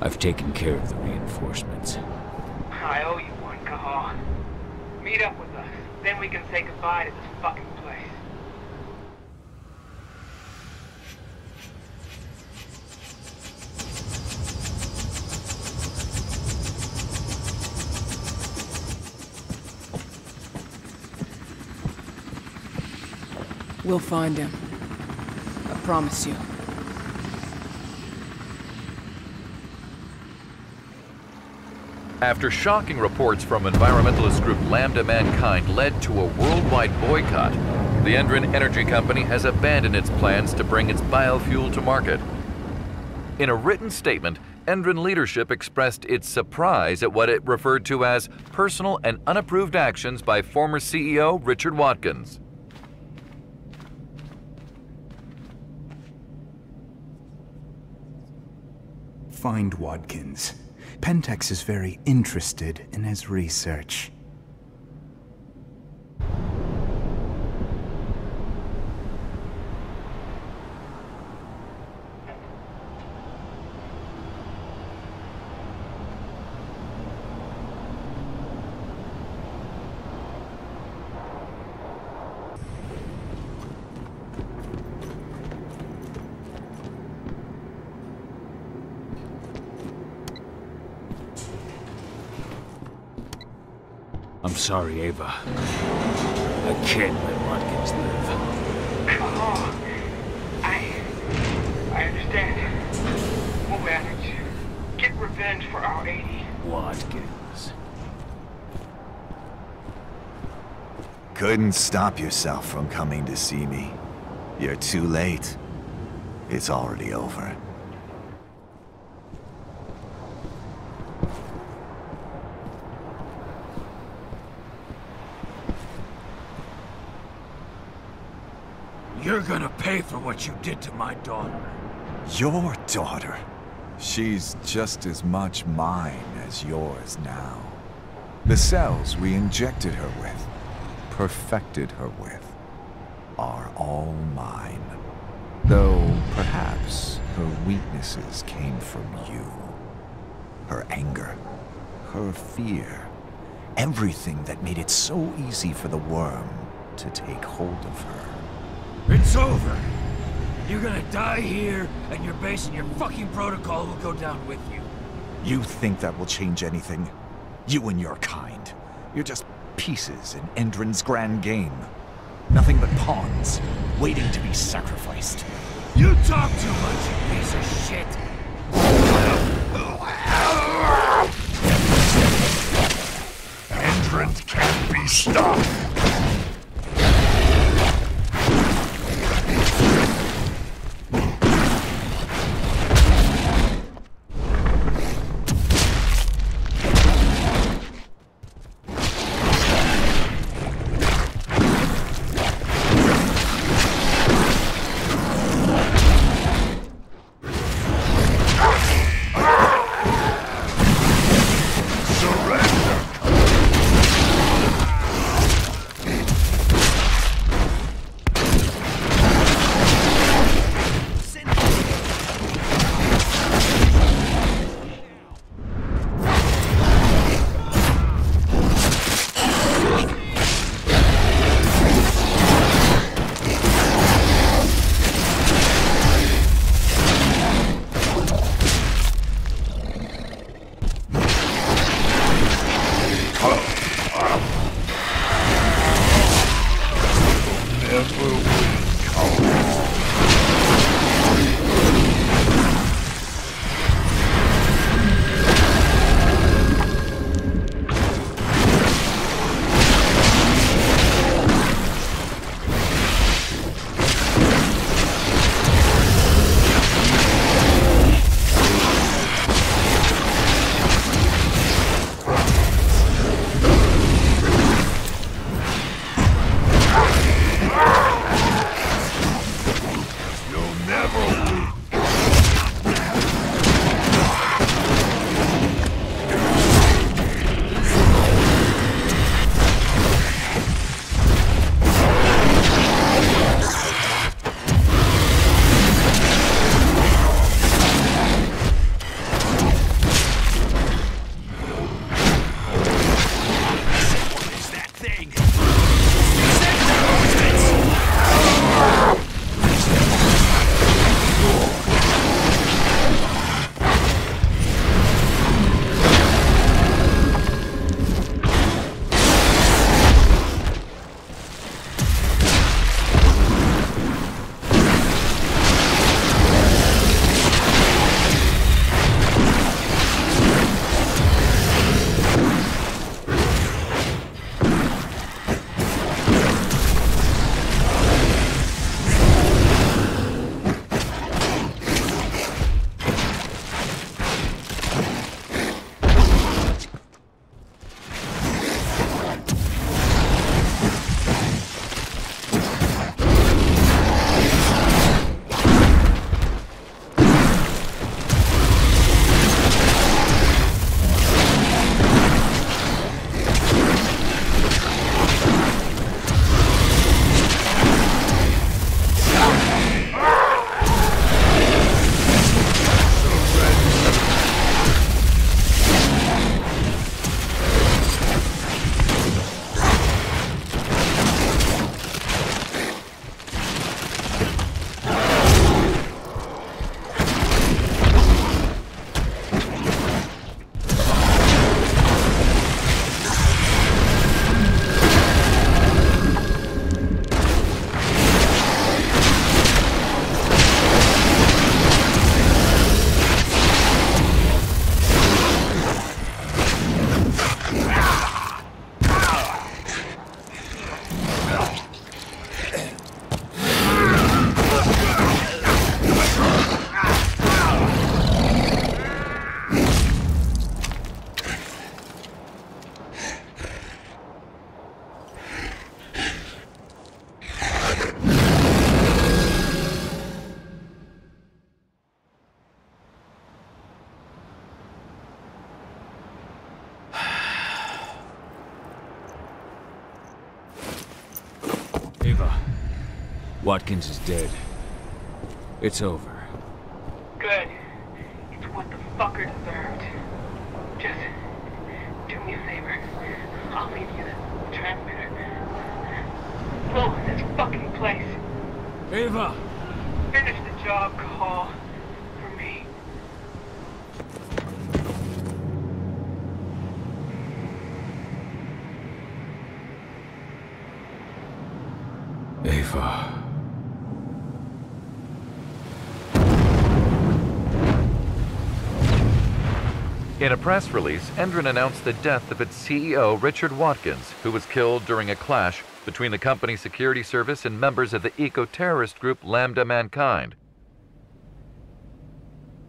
I've taken care of the reinforcements. I owe you one, Cahal. Meet up with us. Then we can say goodbye to this fucking place. We'll find him. I promise you. After shocking reports from environmentalist group Lambda Mankind led to a worldwide boycott, the Endron Energy Company has abandoned its plans to bring its biofuel to market. In a written statement, Endron leadership expressed its surprise at what it referred to as personal and unapproved actions by former CEO Richard Watkins. Find Watkins. Pentex is very interested in his research. Sorry, Ava. I can't let Watkins live. Oh, I... I understand. We'll manage. Get revenge for our 80. Watkins. Couldn't stop yourself from coming to see me. You're too late. It's already over. You're gonna pay for what you did to my daughter. Your daughter? She's just as much mine as yours now. The cells we injected her with, perfected her with, are all mine. Though perhaps her weaknesses came from you. Her anger, her fear, everything that made it so easy for the Wyrm to take hold of her. It's over. You're gonna die here, and your base and your fucking protocol will go down with you. You think that will change anything? You and your kind. You're just pieces in Endron's grand game. Nothing but pawns, waiting to be sacrificed. You talk too much, you piece of shit. Endron can't be stopped. Watkins is dead. It's over. Good. It's what the fucker deserved. Just do me a favor. I'll leave you the transmitter. Blow this fucking place. Ava! Finish the job, Cahal. For me. Ava. In a press release, Endron announced the death of its CEO, Richard Watkins, who was killed during a clash between the company's security service and members of the eco-terrorist group Lambda Mankind.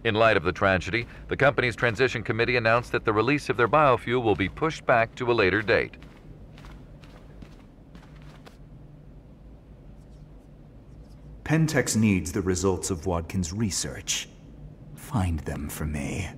In light of the tragedy, the company's transition committee announced that the release of their biofuel will be pushed back to a later date. Pentex needs the results of Watkins' research. Find them for me.